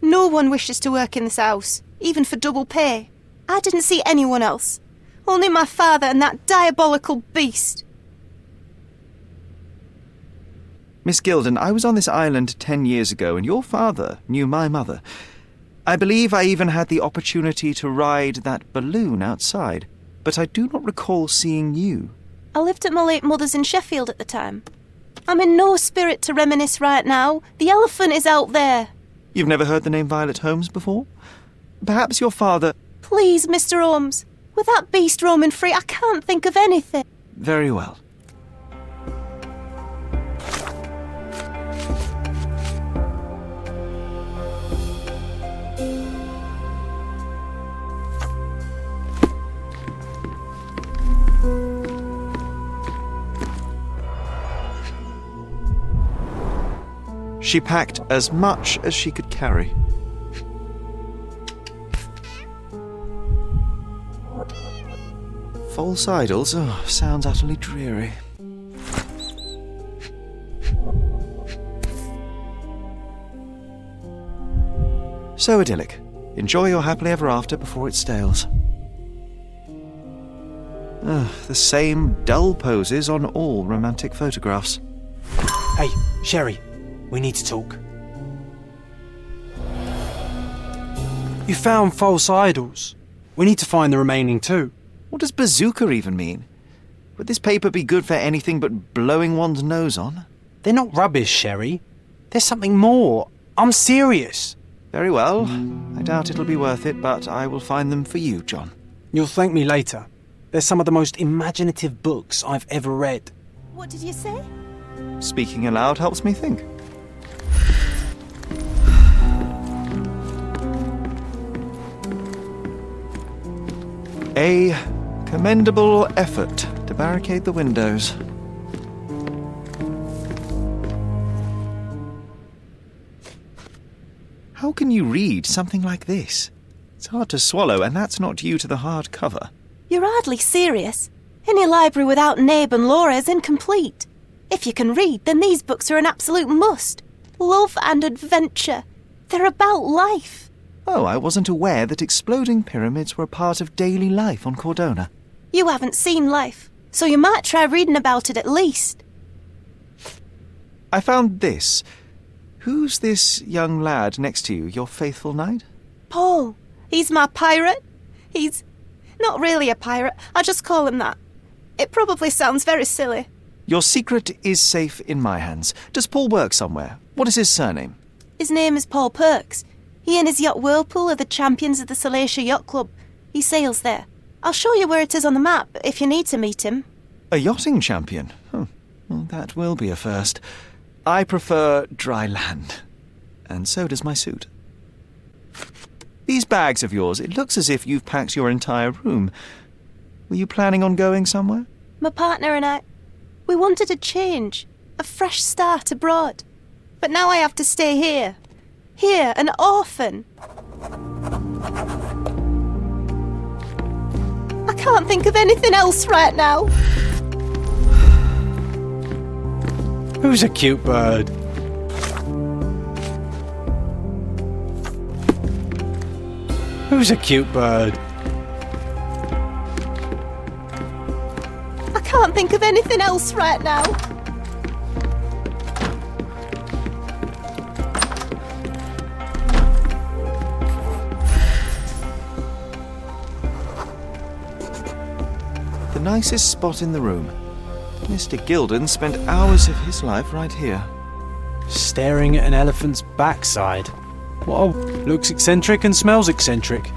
No one wishes to work in this house, even for double pay. I didn't see anyone else. Only my father and that diabolical beast. Miss Gilden, I was on this island ten years ago, and your father knew my mother. I believe I even had the opportunity to ride that balloon outside, but I do not recall seeing you. I lived at my late mother's in Sheffield at the time. I'm in no spirit to reminisce right now. The elephant is out there. You've never heard the name Violet Holmes before? Perhaps your father. Please, Mr. Holmes. With that beast roaming free, I can't think of anything. Very well. She packed as much as she could carry. False idols? Oh, sounds utterly dreary. So idyllic. Enjoy your happily ever after before it stales. Ugh, the same dull poses on all romantic photographs. Hey, Sherry, we need to talk. You found false idols. We need to find the remaining two. What does bazooka even mean? Would this paper be good for anything but blowing one's nose on? They're not rubbish, Sherry. There's something more. I'm serious. Very well. I doubt it'll be worth it, but I will find them for you, John. You'll thank me later. They're some of the most imaginative books I've ever read. What did you say? Speaking aloud helps me think. A commendable effort to barricade the windows. How can you read something like this? It's hard to swallow, and that's not due to the hard cover. You're hardly serious. Any library without Nabe and Laura is incomplete. If you can read, then these books are an absolute must. Love and adventure. They're about life. Oh, I wasn't aware that exploding pyramids were a part of daily life on Cordona. You haven't seen life, so you might try reading about it at least. I found this. Who's this young lad next to you, your faithful knight? Paul. He's my pirate. He's not really a pirate. I just call him that. It probably sounds very silly. Your secret is safe in my hands. Does Paul work somewhere? What is his surname? His name is Paul Perks. He and his yacht Whirlpool are the champions of the Salacia Yacht Club. He sails there. I'll show you where it is on the map if you need to meet him. A yachting champion? Oh, well, that will be a first. I prefer dry land. And so does my suit. These bags of yours, it looks as if you've packed your entire room. Were you planning on going somewhere? My partner and I, we wanted a change, a fresh start abroad. But now I have to stay here. Here, an orphan. I can't think of anything else right now. Who's a cute bird? Who's a cute bird? I can't think of anything else right now. Nicest spot in the room. Mr. Gilden spent hours of his life right here. Staring at an elephant's backside. Whoa, oh, looks eccentric and smells eccentric.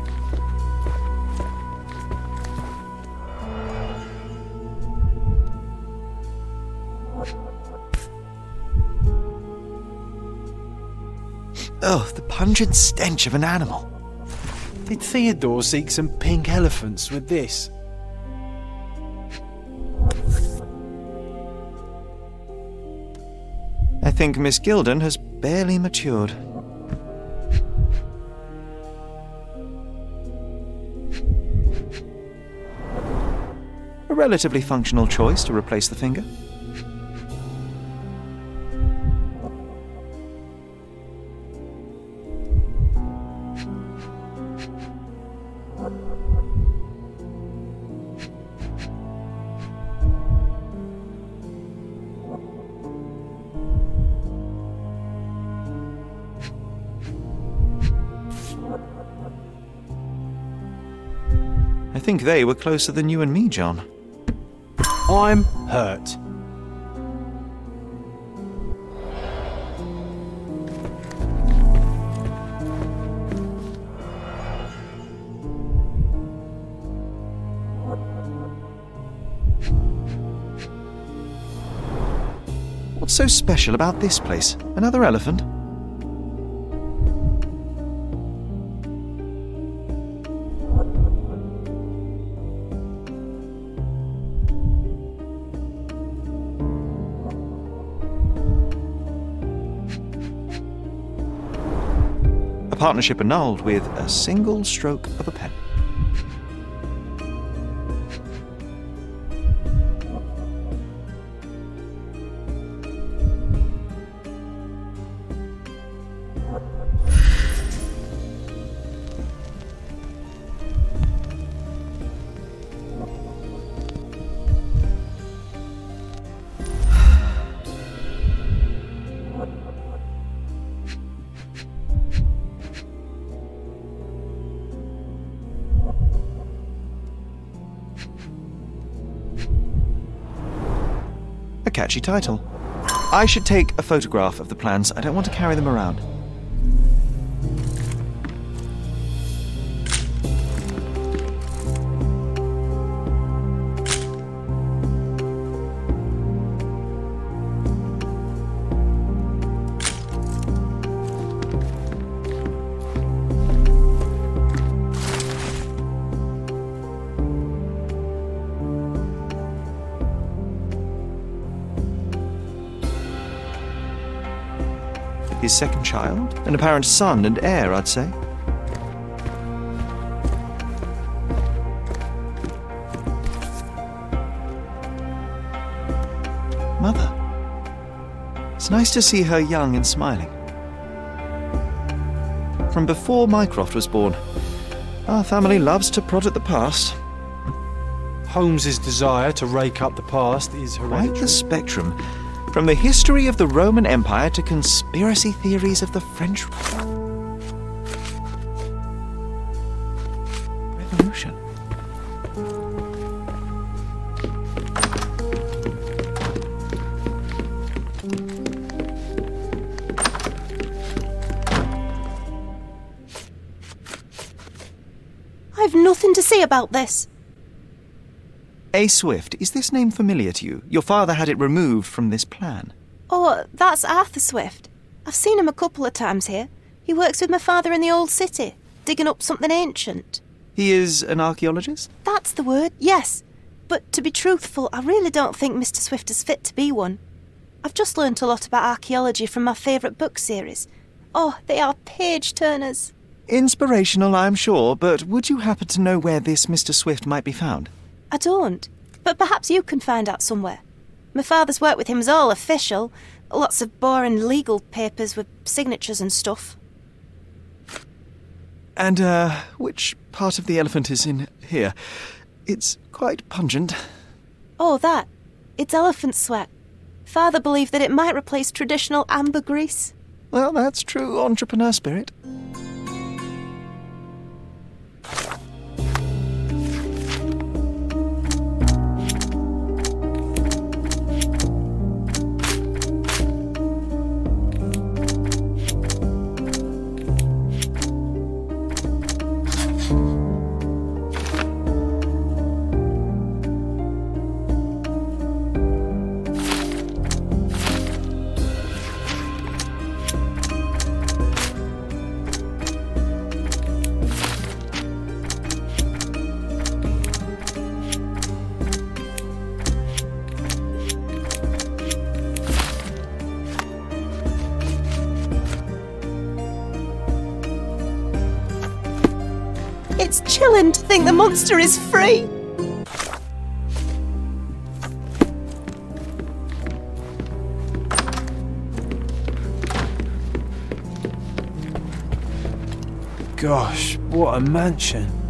Oh, the pungent stench of an animal. Did Theodore seek some pink elephants with this? I think Miss Gilden has barely matured. A relatively functional choice to replace the finger. Think they were closer than you and me, John. I'm hurt. What's so special about this place? Another elephant? Partnership annulled with a single stroke of a pen. Catchy title. I should take a photograph of the plans. I don't want to carry them around. Second child? An apparent son and heir, I'd say. Mother. It's nice to see her young and smiling. From before Mycroft was born, our family loves to prod at the past. Holmes's desire to rake up the past is Quite hereditary. the spectrum. From the history of the Roman Empire to conspiracy theories of the French Revolution. I've nothing to say about this. A Swift, is this name familiar to you? Your father had it removed from this plan. Oh, that's Arthur Swift. I've seen him a couple of times here. He works with my father in the old city, digging up something ancient. He is an archaeologist? That's the word, yes. But to be truthful, I really don't think Mr. Swift is fit to be one. I've just learnt a lot about archaeology from my favourite book series. Oh, they are page turners. Inspirational, I'm sure, but would you happen to know where this Mr. Swift might be found? I don't. But perhaps you can find out somewhere. My father's work with him is all official. Lots of boring legal papers with signatures and stuff. And, uh, which part of the elephant is in here? It's quite pungent. Oh, that. It's elephant sweat. Father believed that it might replace traditional ambergris. Well, that's true entrepreneur spirit. Monster is free. Gosh, what a mansion.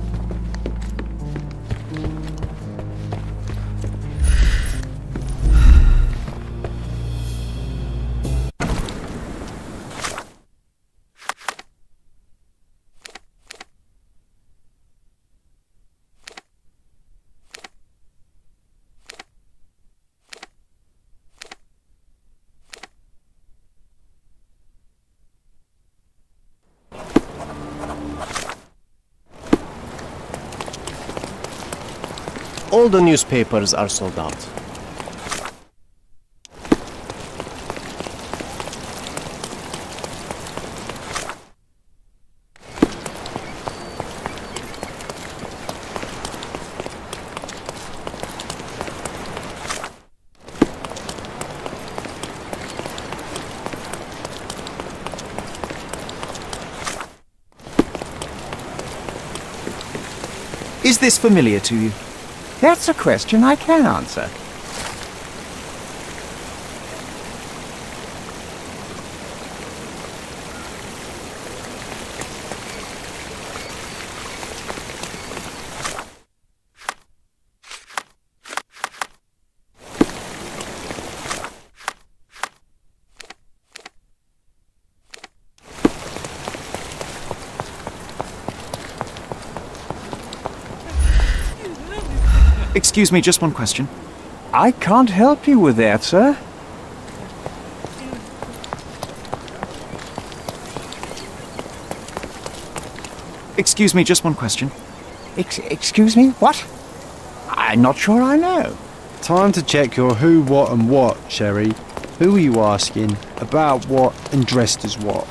All the newspapers are sold out. Is this familiar to you? That's a question I can answer. Excuse me, just one question. I can't help you with that, sir. Excuse me, just one question. Ex excuse me? What? I'm not sure I know. Time to check your who, what, and what, Sherry. Who are you asking? About what and dressed as what?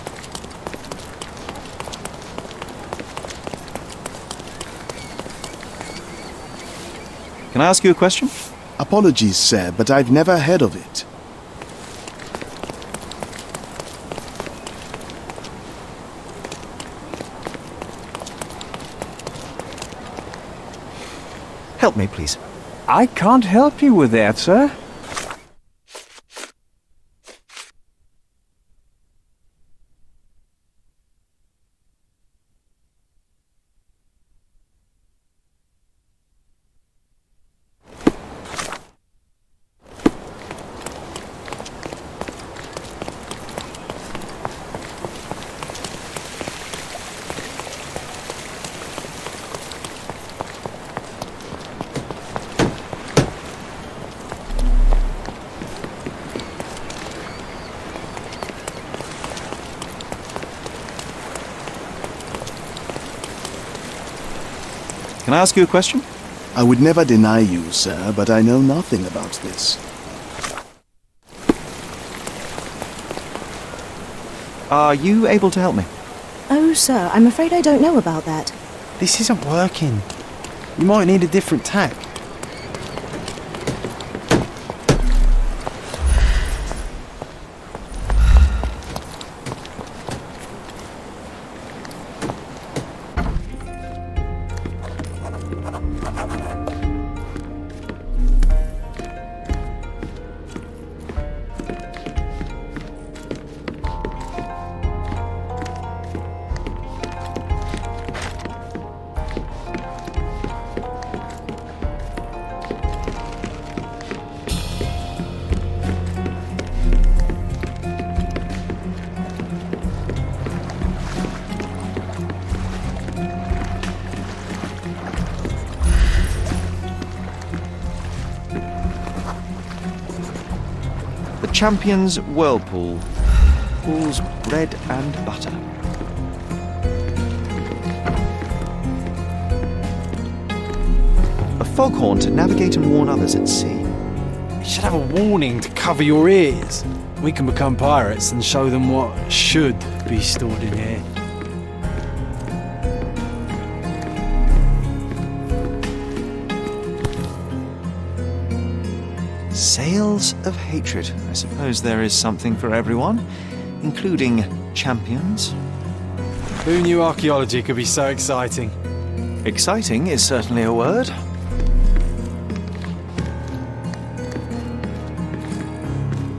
Can I ask you a question? Apologies, sir, but I've never heard of it. Help me, please. I can't help you with that, sir. Can I ask you a question? I would never deny you, sir, but I know nothing about this. Are you able to help me? Oh, sir, I'm afraid I don't know about that. This isn't working. You might need a different tack. Champions Whirlpool. Pool's bread and butter. A foghorn to navigate and warn others at sea. You should have a warning to cover your ears. We can become pirates and show them what should be stored in here. Of hatred. I suppose there is something for everyone, including champions. Who knew archaeology could be so exciting? Exciting is certainly a word.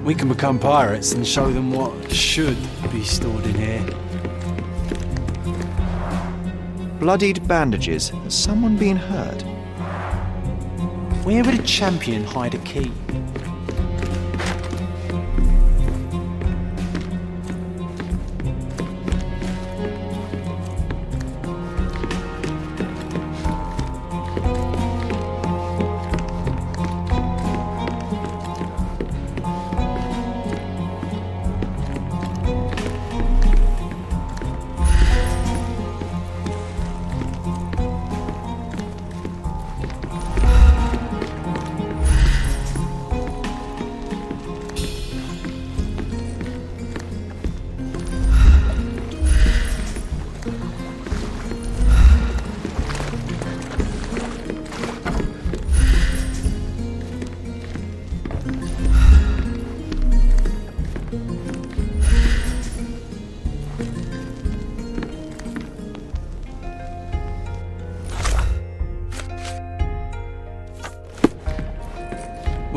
We can become pirates and show them what should be stored in here. Bloodied bandages. Has someone been hurt? Where would a champion hide a key?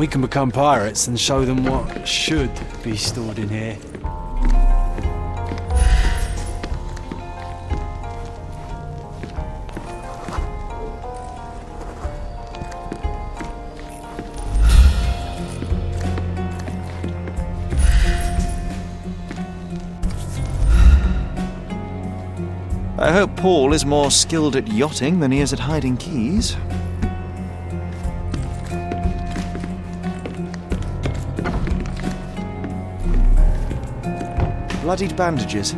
Can become pirates and show them what should be stored in here. I hope Paul is more skilled at yachting than he is at hiding keys. Bloodied bandages.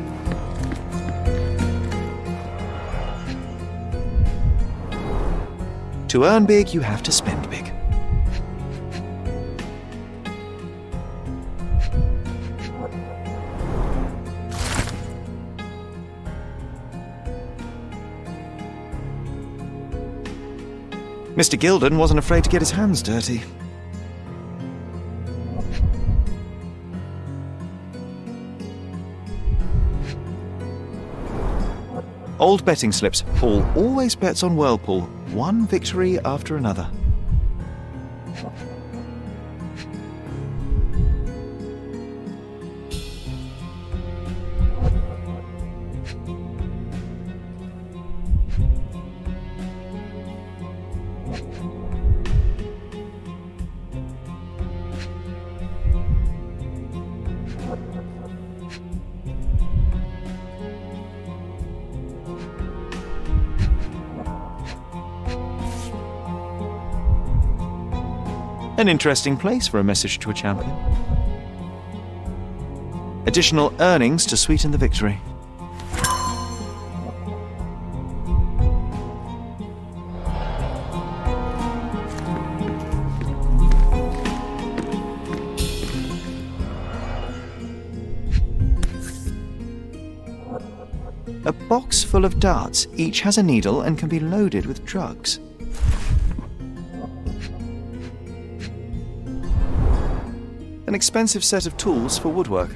To earn big, you have to spend big. Mr. Gilden wasn't afraid to get his hands dirty. Old betting slips. Paul always bets on Whirlpool, one victory after another. An interesting place for a message to a champion. Additional earnings to sweeten the victory. A box full of darts. Each has a needle and can be loaded with drugs. An expensive set of tools for woodwork.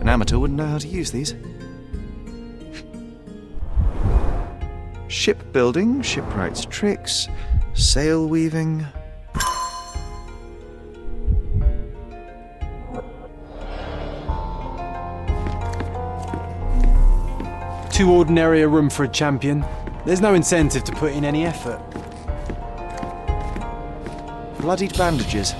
An amateur wouldn't know how to use these. Shipbuilding, shipwright's tricks, sail weaving. Too ordinary a room for a champion. There's no incentive to put in any effort. Bloodied bandages.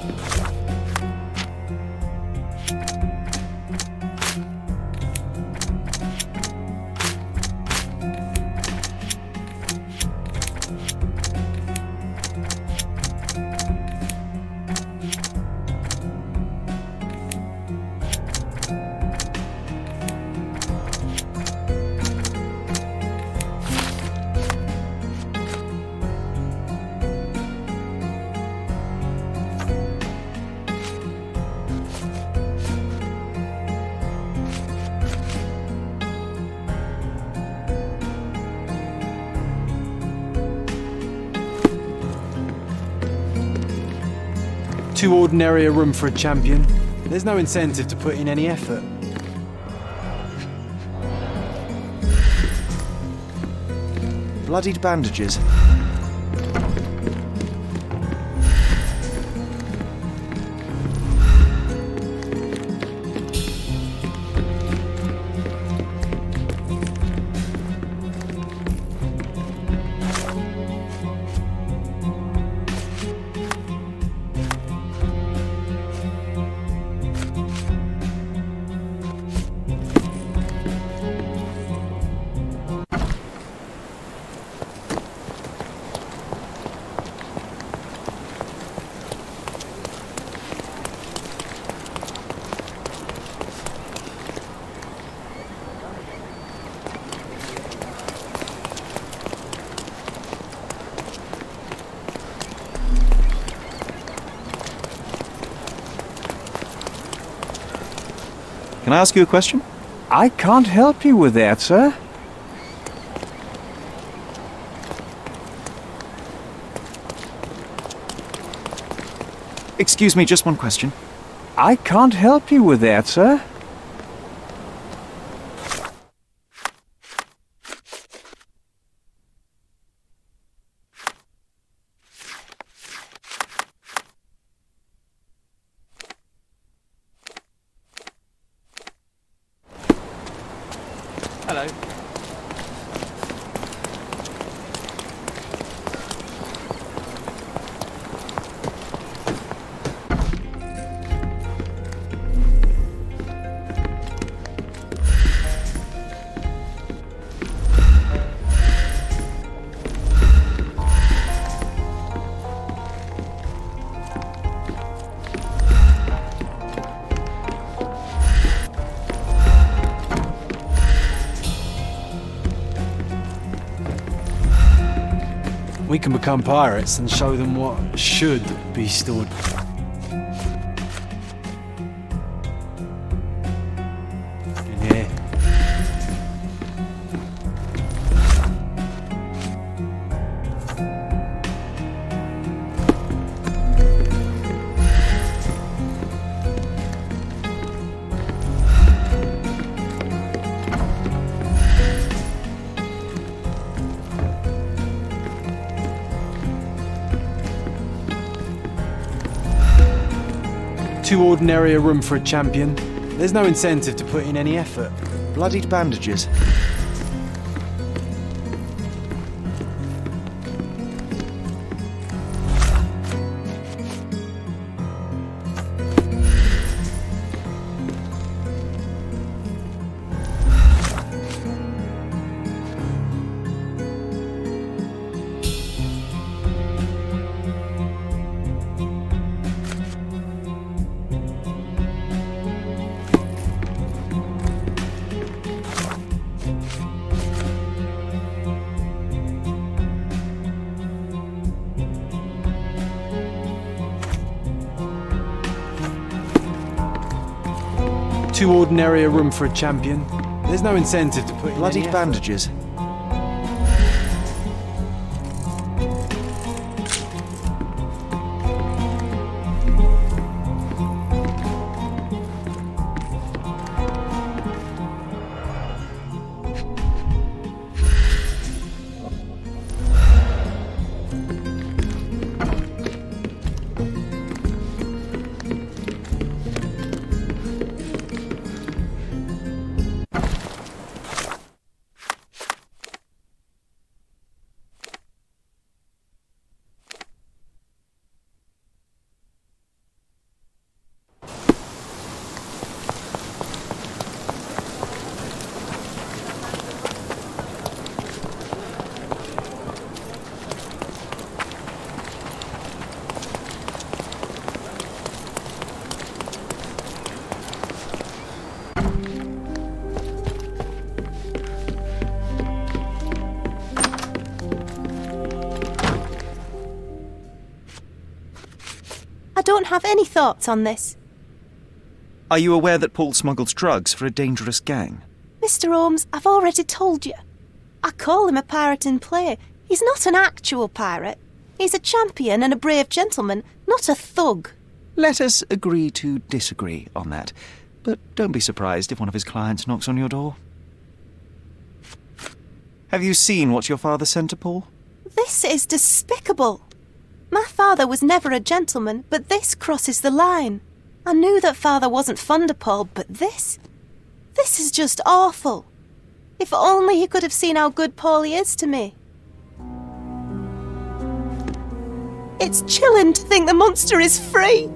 Ordinary a room for a champion. There's no incentive to put in any effort. Bloodied bandages. Can I ask you a question? I can't help you with that, sir. Excuse me, just one question. I can't help you with that, sir. Become pirates and show them what should be stored. Too ordinary a room for a champion. There's no incentive to put in any effort. Bloodied bandages. Too ordinary a room for a champion. There's no incentive to put in Bloodied any effort. bandages. Have any thoughts on this. Are you aware that Paul smuggles drugs for a dangerous gang? Mr. Holmes, I've already told you. I call him a pirate in play. He's not an actual pirate. He's a champion and a brave gentleman, not a thug. Let us agree to disagree on that. But don't be surprised if one of his clients knocks on your door. Have you seen what your father sent to Paul? This is despicable. Father was never a gentleman, but this crosses the line. I knew that father wasn't fond of Paul, but this. This is just awful. If only he could have seen how good Paulie is to me. It's chilling to think the monster is free.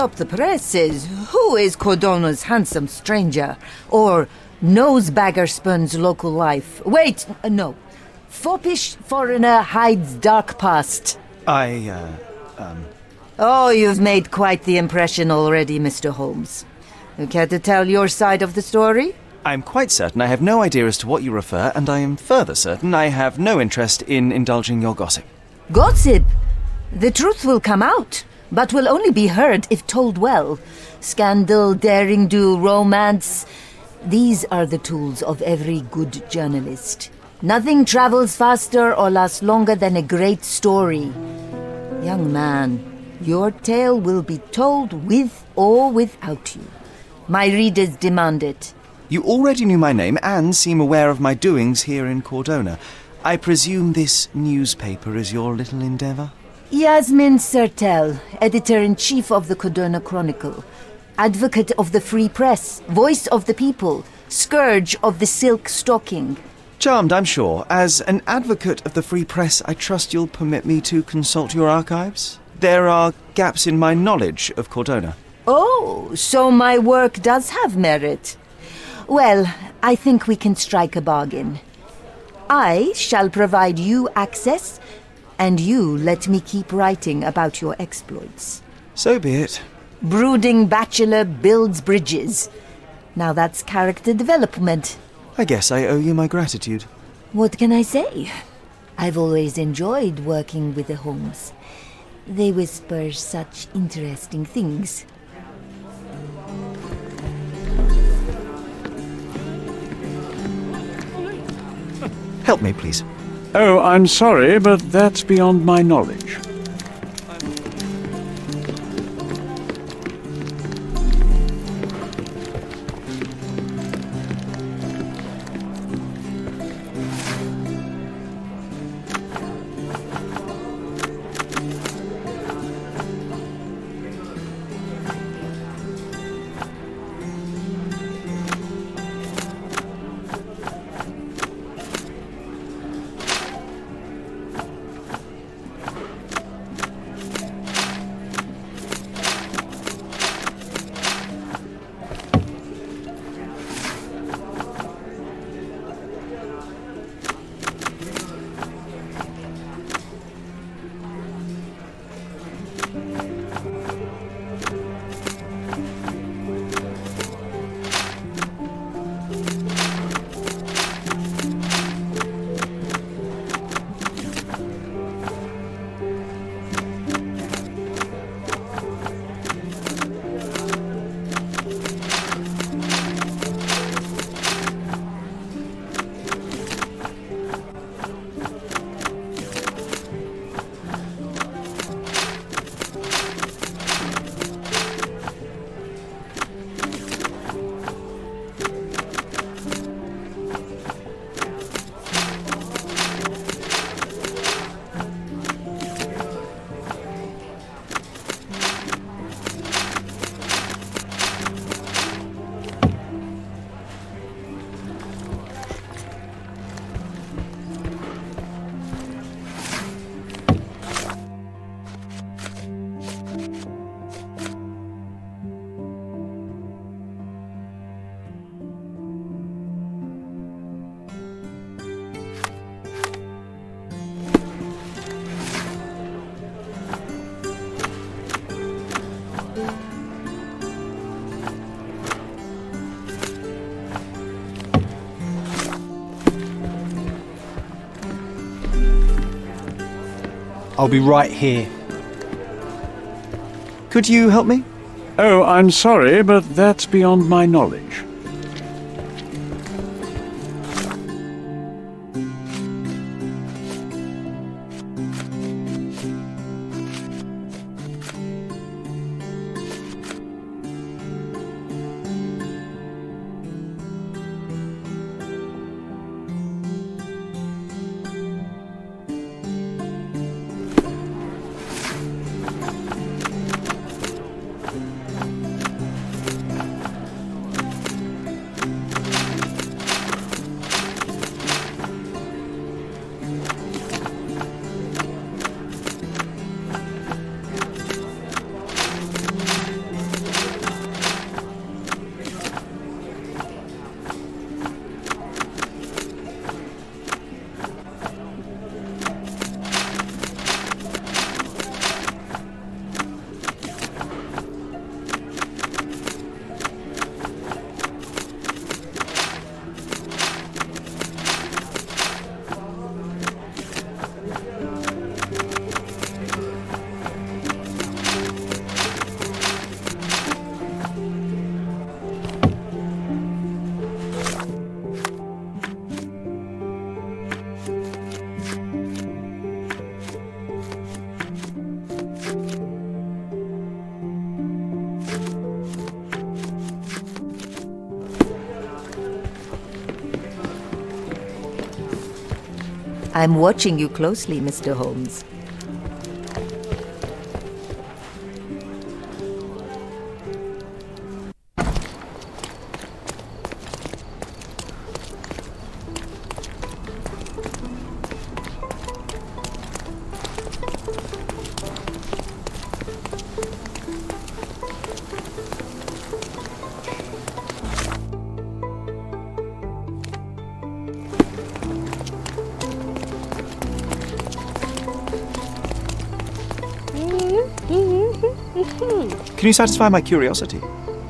Stop the presses. Who is Cordona's handsome stranger? Or nosebagger spurns local life? Wait, uh, no. Foppish foreigner hides dark past. I, uh, um. Oh, you've made quite the impression already, Mr. Holmes. You care to tell your side of the story? I'm quite certain I have no idea as to what you refer, and I am further certain I have no interest in indulging your gossip. Gossip? The truth will come out, but will only be heard if told well. Scandal, daring do, romance. These are the tools of every good journalist. Nothing travels faster or lasts longer than a great story. Young man, your tale will be told with or without you. My readers demand it. You already knew my name and seem aware of my doings here in Cordona. I presume this newspaper is your little endeavour? Yasmin Sertel, editor in chief of the Cordona Chronicle, advocate of the free press, voice of the people, scourge of the silk stocking. Charmed, I'm sure. As an advocate of the free press, I trust you'll permit me to consult your archives? There are gaps in my knowledge of Cordona. Oh, so my work does have merit. Well, I think we can strike a bargain. I shall provide you access, and you let me keep writing about your exploits. So be it. Brooding bachelor builds bridges. Now that's character development. I guess I owe you my gratitude. What can I say? I've always enjoyed working with the Holmes. They whisper such interesting things. Help me, please. Oh, I'm sorry, but that's beyond my knowledge. I'll be right here. Could you help me? Oh, I'm sorry, but that's beyond my knowledge. I'm watching you closely, Mr. Holmes. You satisfy my curiosity?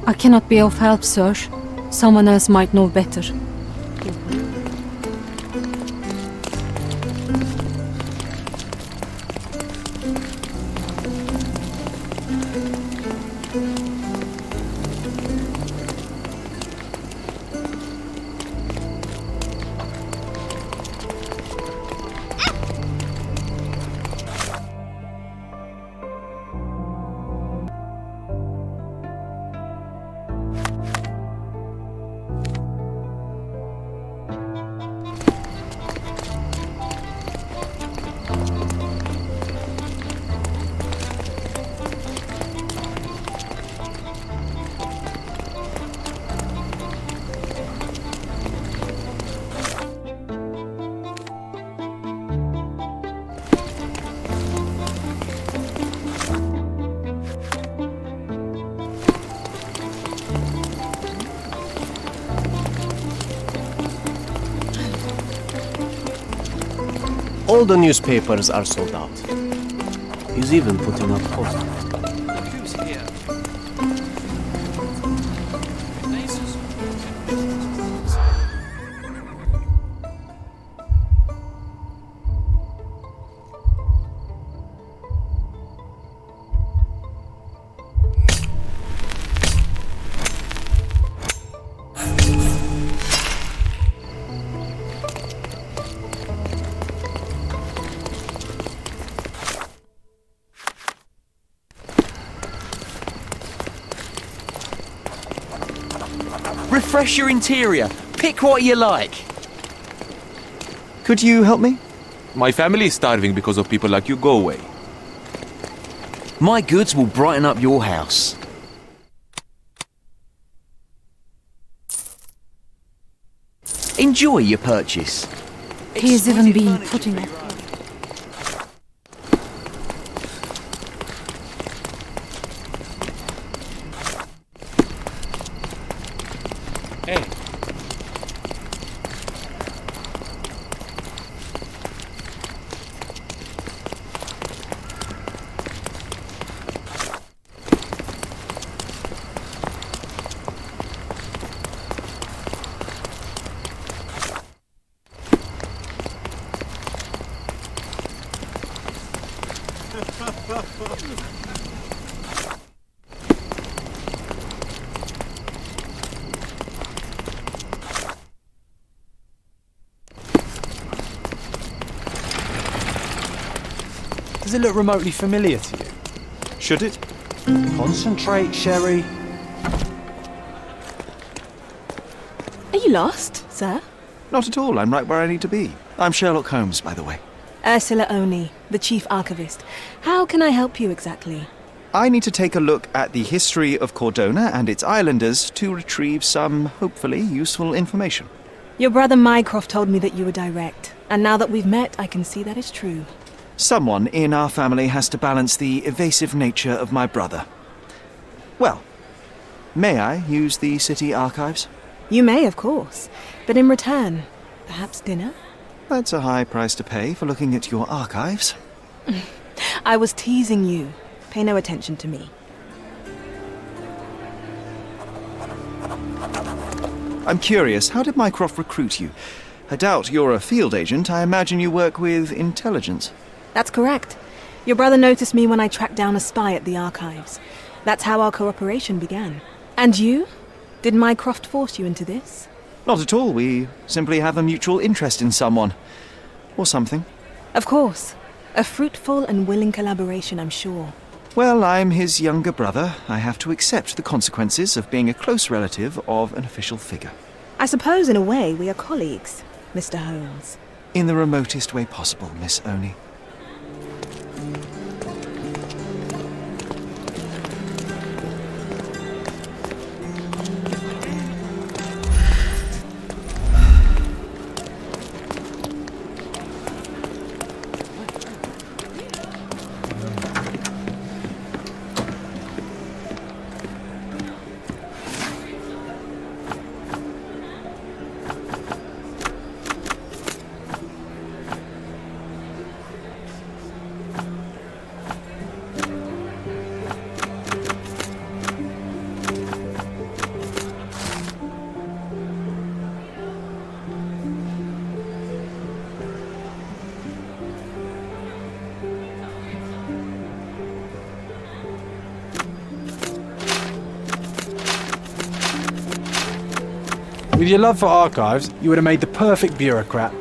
I cannot be of help, sir. Someone else might know better. The newspapers are sold out. He's even putting up posters. Refresh your interior. Pick what you like. Could you help me? My family is starving because of people like you. Go away. My goods will brighten up your house. Enjoy your purchase. He has even been putting up. It look remotely familiar to you? Should it? Concentrate, Sherry. Are you lost, sir? Not at all. I'm right where I need to be. I'm Sherlock Holmes, by the way. Ursula Oni, the chief archivist. How can I help you exactly? I need to take a look at the history of Cordona and its islanders to retrieve some, hopefully, useful information. Your brother Mycroft told me that you were direct, and now that we've met, I can see that is true. Someone in our family has to balance the evasive nature of my brother. Well, may I use the city archives? You may, of course, but in return, perhaps dinner? That's a high price to pay for looking at your archives. I was teasing you. Pay no attention to me. I'm curious, how did Mycroft recruit you? I doubt you're a field agent. I imagine you work with intelligence. That's correct. Your brother noticed me when I tracked down a spy at the archives. That's how our cooperation began. And you? Did Mycroft force you into this? Not at all. We simply have a mutual interest in someone. Or something. Of course. A fruitful and willing collaboration, I'm sure. Well, I'm his younger brother. I have to accept the consequences of being a close relative of an official figure. I suppose, in a way, we are colleagues, Mr. Holmes. in the remotest way possible, Miss Oni. Your love for archives, you would have made the perfect bureaucrat.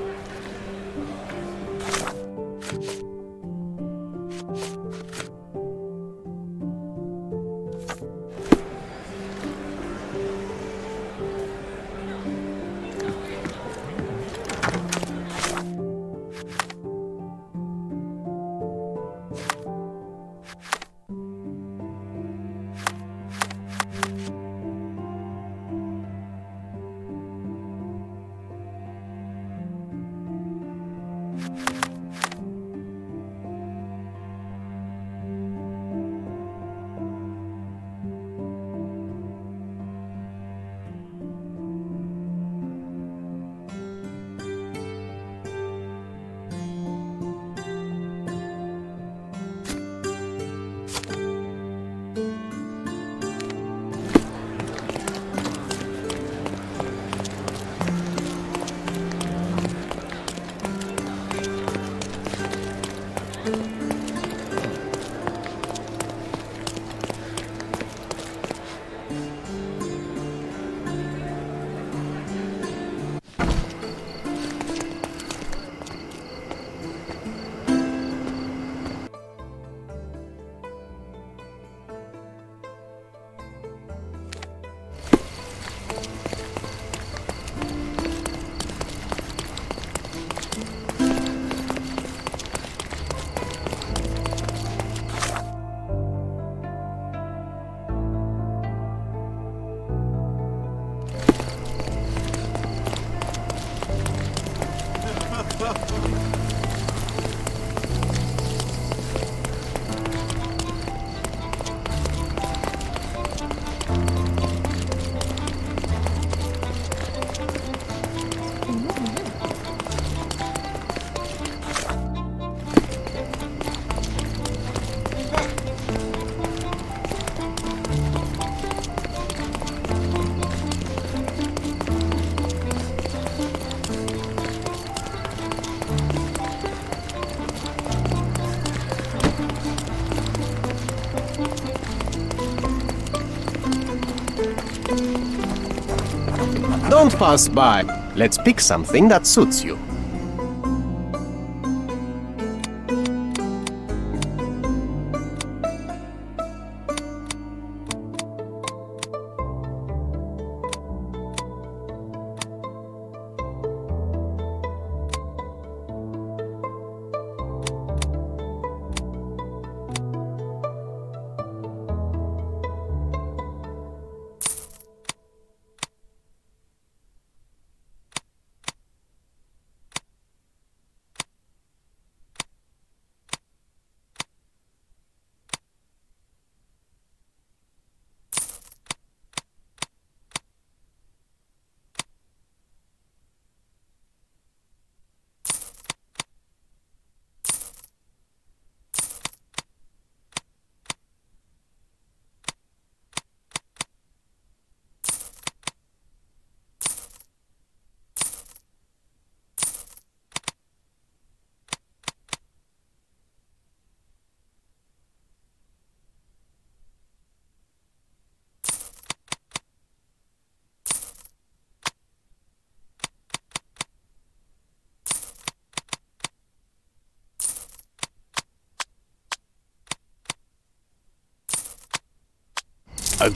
Don't pass by. Let's pick something that suits you.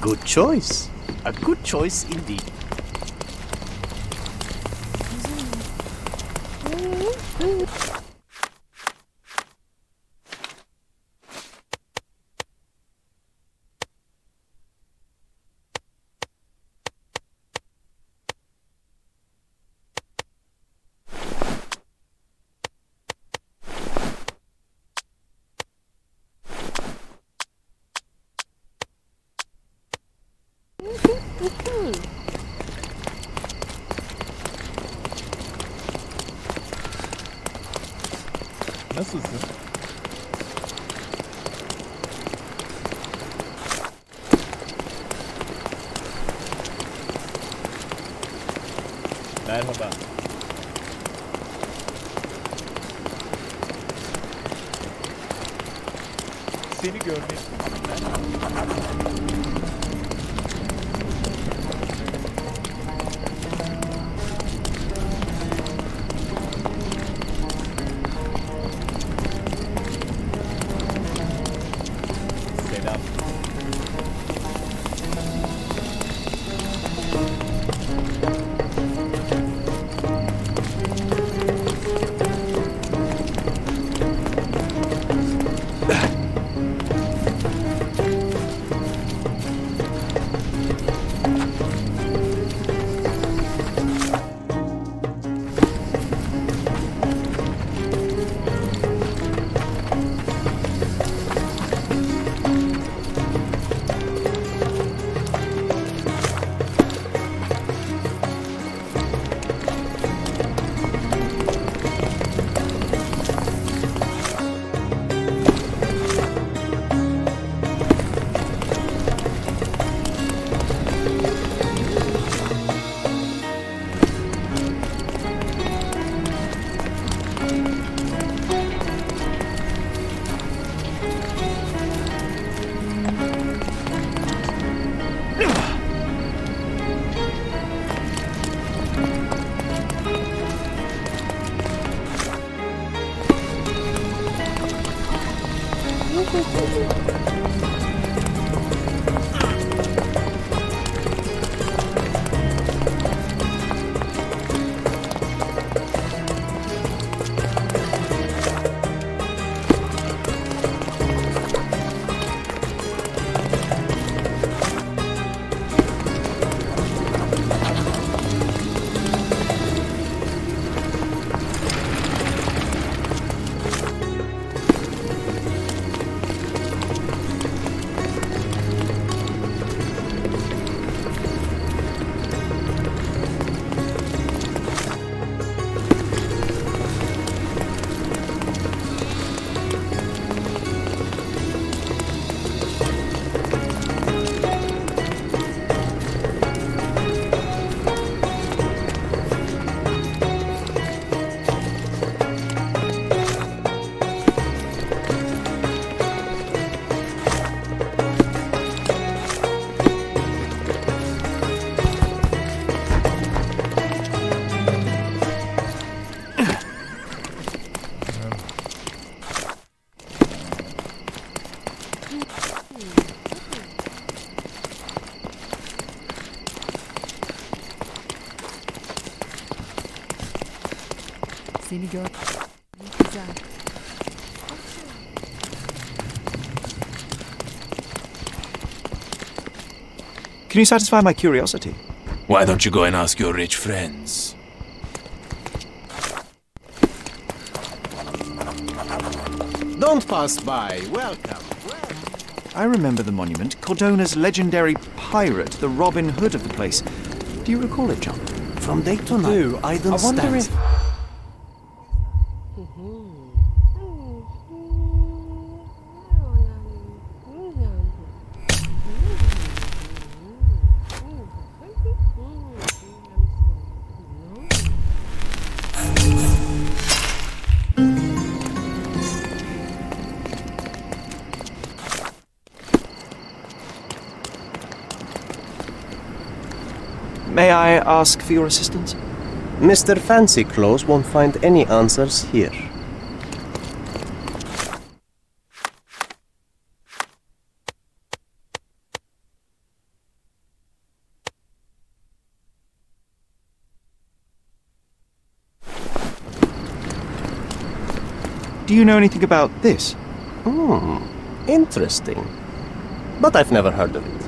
Good choice. A good choice indeed. Mm. Nasılsın? Can you satisfy my curiosity? Why don't you go and ask your rich friends? Don't pass by. Welcome. I remember the monument. Cordona's legendary pirate, the Robin Hood of the place. Do you recall it, John? From day to night. Do I don't wonder stand. if. Ask for your assistance? Mr. Fancy Clothes won't find any answers here. Do you know anything about this? Hmm, interesting. But I've never heard of it.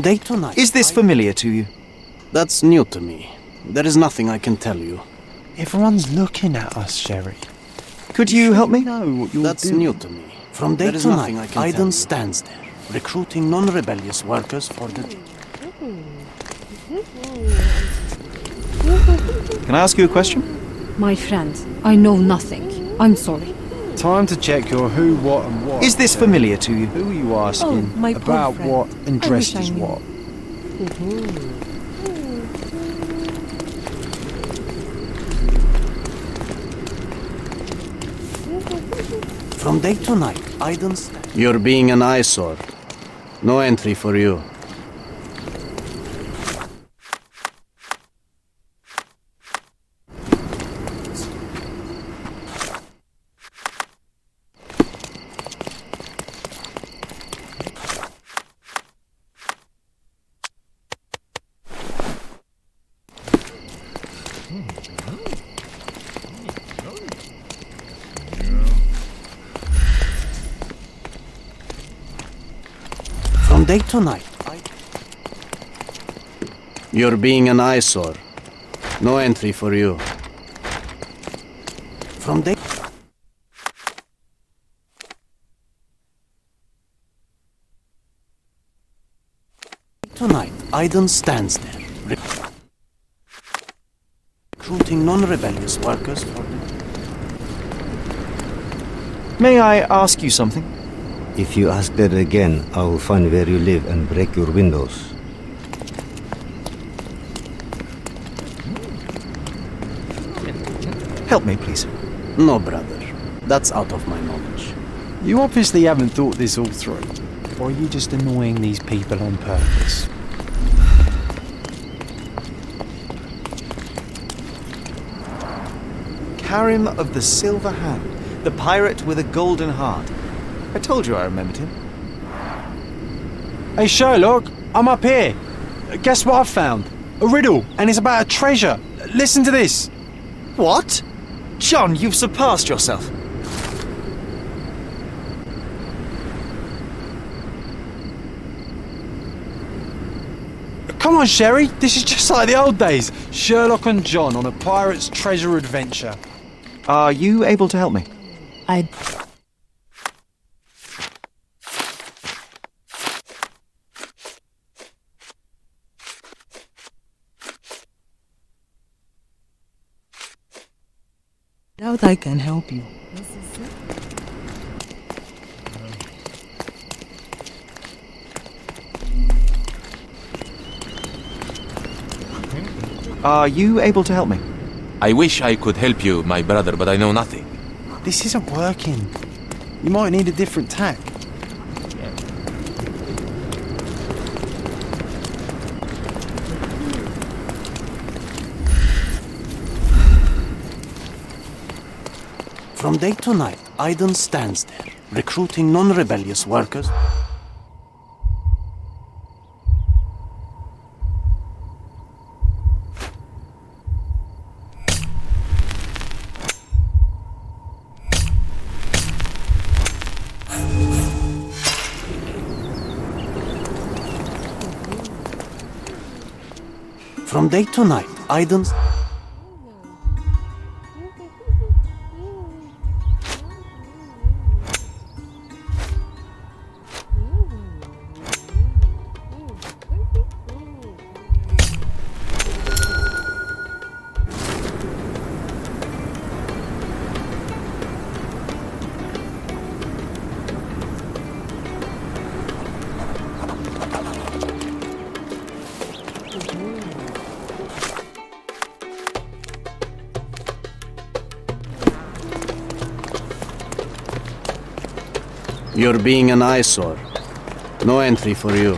From day to night. Is this familiar to you? That's new to me. There is nothing I can tell you. Everyone's looking at us, Sherry. Could you help me? know what you're That's doing. new to me. From day There is to nothing night, I can tell you. Aiden stands there, recruiting non-rebellious workers for the... Can I ask you a question? My friend, I know nothing. I'm sorry. Time to check your who, what, and what. Is this familiar to you? Who are you asking Oh, my about what and I dressed wish I as knew. what? From day to night, Aiden stands... You're being an eyesore. No entry for you. From day to night, You're being an eyesore. No entry for you. From day... Tonight, Aiden stands there, re- recruiting non-rebellious workers for. May I ask you something? If you ask that again, I will find where you live and break your windows. Help me, please. No, brother. That's out of my knowledge. You obviously haven't thought this all through. Or are you just annoying these people on purpose? Karim of the Silver Hand, the pirate with a golden heart. I told you I remembered him. Hey Sherlock, I'm up here. Guess what I've found? A riddle, and it's about a treasure. Listen to this. What? John, you've surpassed yourself. Come on, Sherry. This is just like the old days. Sherlock and John on a pirate's treasure adventure. Are you able to help me? I. Doubt I can help you. Are you able to help me? I wish I could help you, my brother, but I know nothing. This isn't working. You might need a different tack. From day to night, Aiden stands there, recruiting non-rebellious workers. From day to night, Aiden's... You're being an eyesore. No entry for you.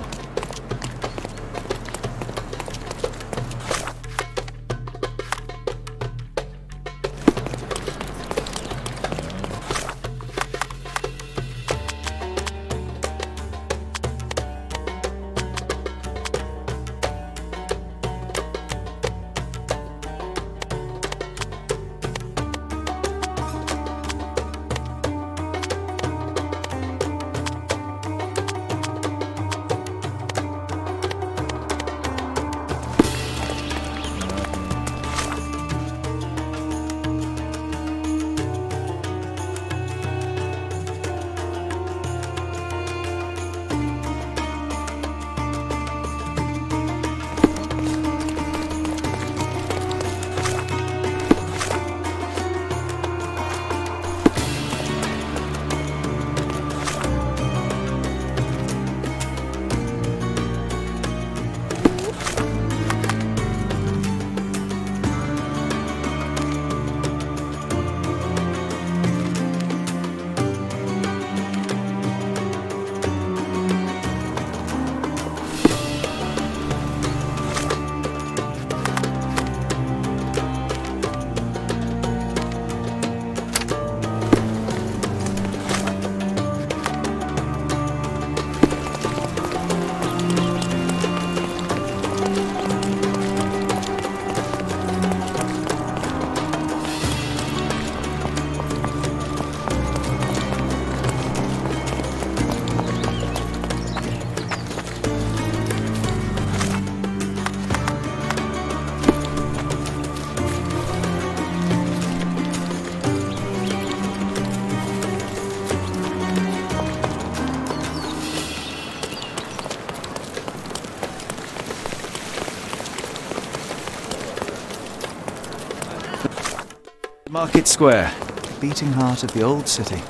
Market Square, beating heart of the old city.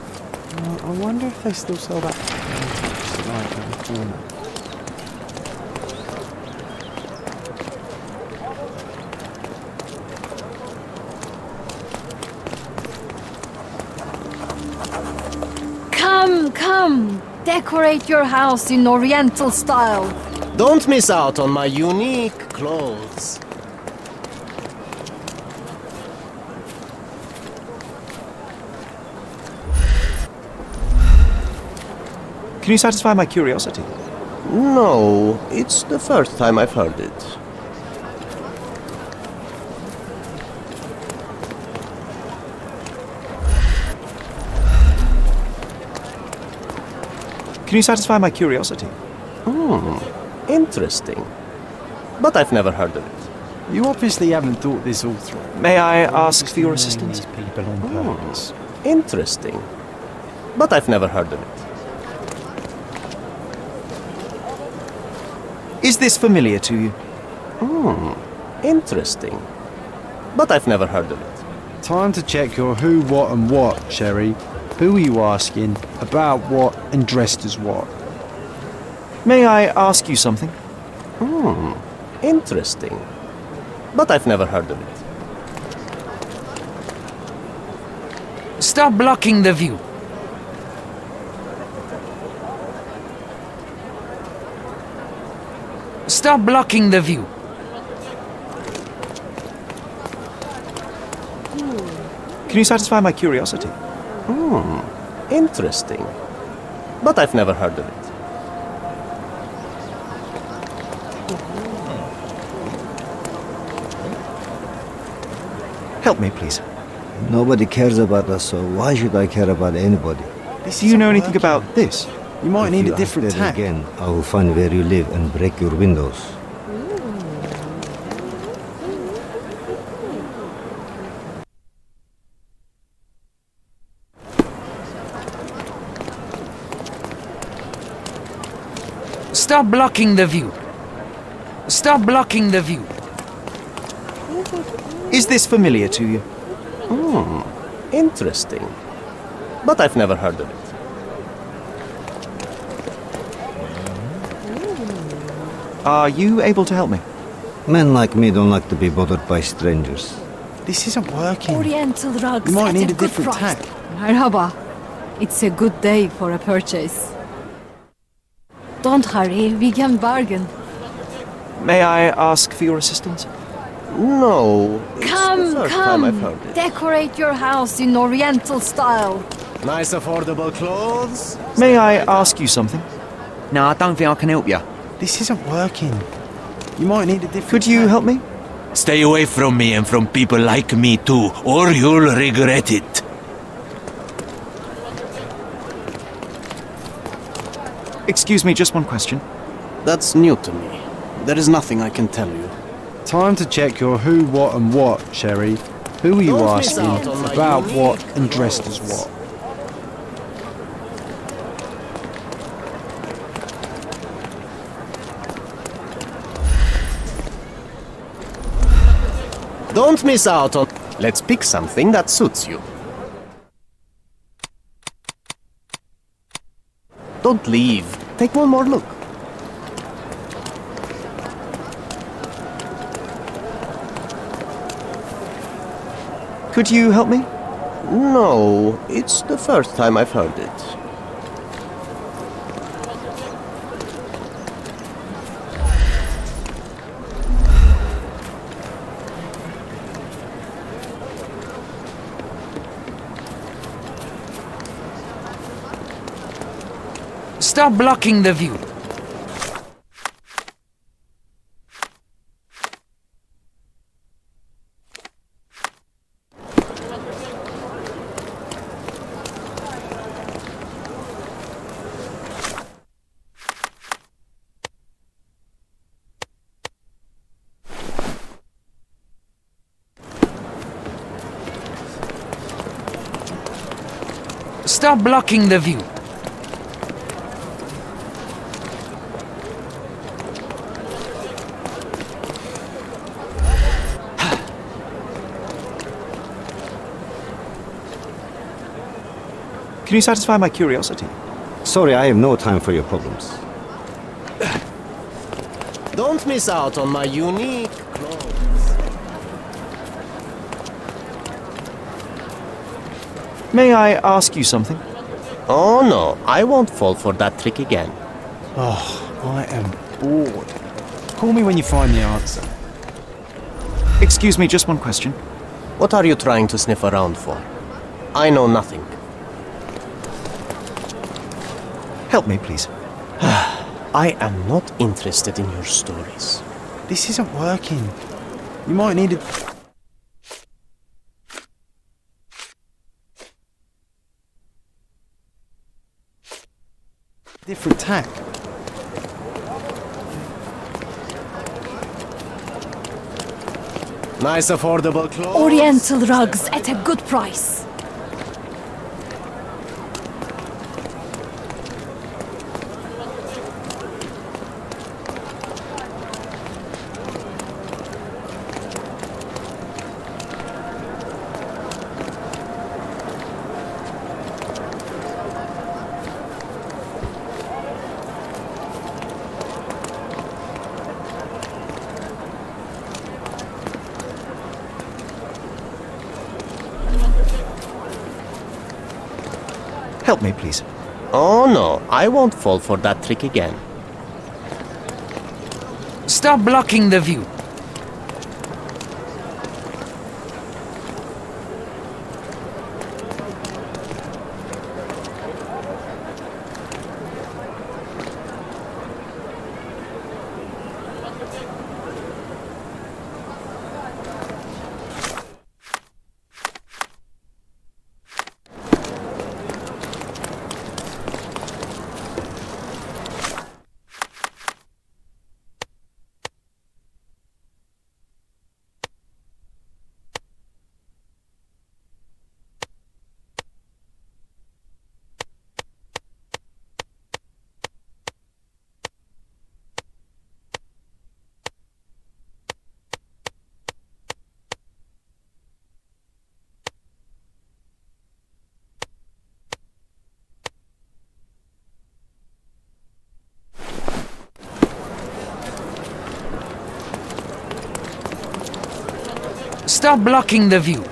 Uh, I wonder if they still sell that right around the corner. Come, come! Decorate your house in Oriental style. Don't miss out on my unique clothes. Can you satisfy my curiosity? No, it's the first time I've heard it. Can you satisfy my curiosity? Hmm, interesting. But I've never heard of it. You obviously haven't thought this all through. May I ask for your assistance? These people on Hmm, purpose. interesting. But I've never heard of it. Is this familiar to you? Hmm, interesting. But I've never heard of it. Time to check your who, what, and what, Sherry. Who are you asking? About what? And dressed as what? May I ask you something? Hmm, interesting. But I've never heard of it. Stop blocking the view. Stop blocking the view. Can you satisfy my curiosity? Hmm, interesting. But I've never heard of it. Help me, please. Nobody cares about us, so why should I care about anybody? Do you know anything about this? You might If need you a different act tack. again, I will find where you live and break your windows. Stop blocking the view. Stop blocking the view. Is this familiar to you? Hmm, interesting. But I've never heard of it. Are you able to help me? Men like me don't like to be bothered by strangers. This isn't working. Oriental rugs You might need a a different price. tack. Merhaba. It's a good day for a purchase. Don't hurry, we can bargain. May I ask for your assistance? No, Come, first time I've come! Decorate your house in Oriental style. Nice affordable clothes. May I ask you something? No, I don't think I can help you. This isn't working. You might need a different Could you help me? Stay away from me and from people like me too, or you'll regret it. Excuse me, just one question. That's new to me. There is nothing I can tell you. Time to check your who, what, and what, Sherry. Who are you Don't asking? out on my About what and dressed as what? Miss out on. Let's pick something that suits you. Don't leave. Take one more look. Could you help me? No, it's the first time I've heard it. Stop blocking the view. Stop blocking the view. Can you satisfy my curiosity? Sorry, I have no time for your problems. Don't miss out on my unique clothes. May I ask you something? Oh no, I won't fall for that trick again. Oh, I am bored. Call me when you find the answer. Excuse me, just one question. What are you trying to sniff around for? I know nothing. Help me, please. I am not interested in your stories. This isn't working. You might need a... Different tack. Nice affordable clothes. Oriental rugs at a good price. Help me, please. Oh no, I won't fall for that trick again. Stop blocking the view. Stop blocking the view.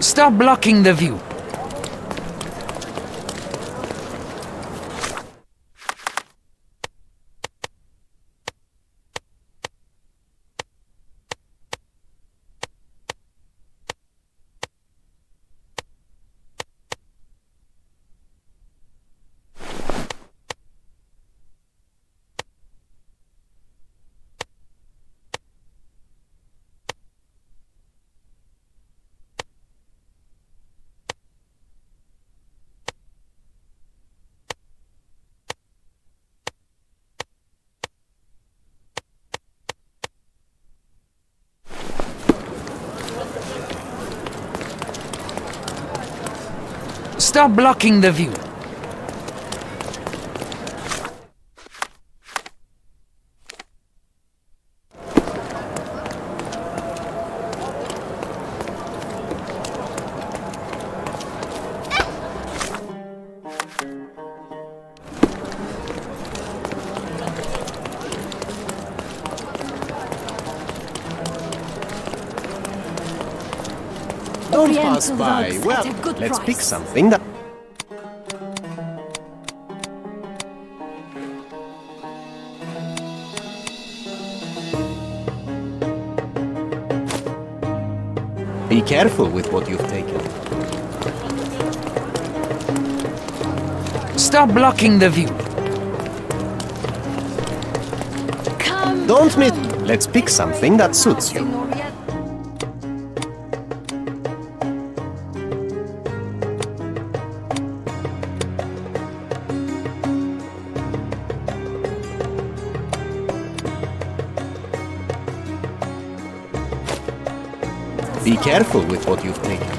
Stop blocking the view. Stop blocking the view. Don't pass by. Well, at a good let's price. pick something that. Careful with what you've taken. Stop blocking the view. Don't miss. Let's pick something that suits you. Careful with what you've taken.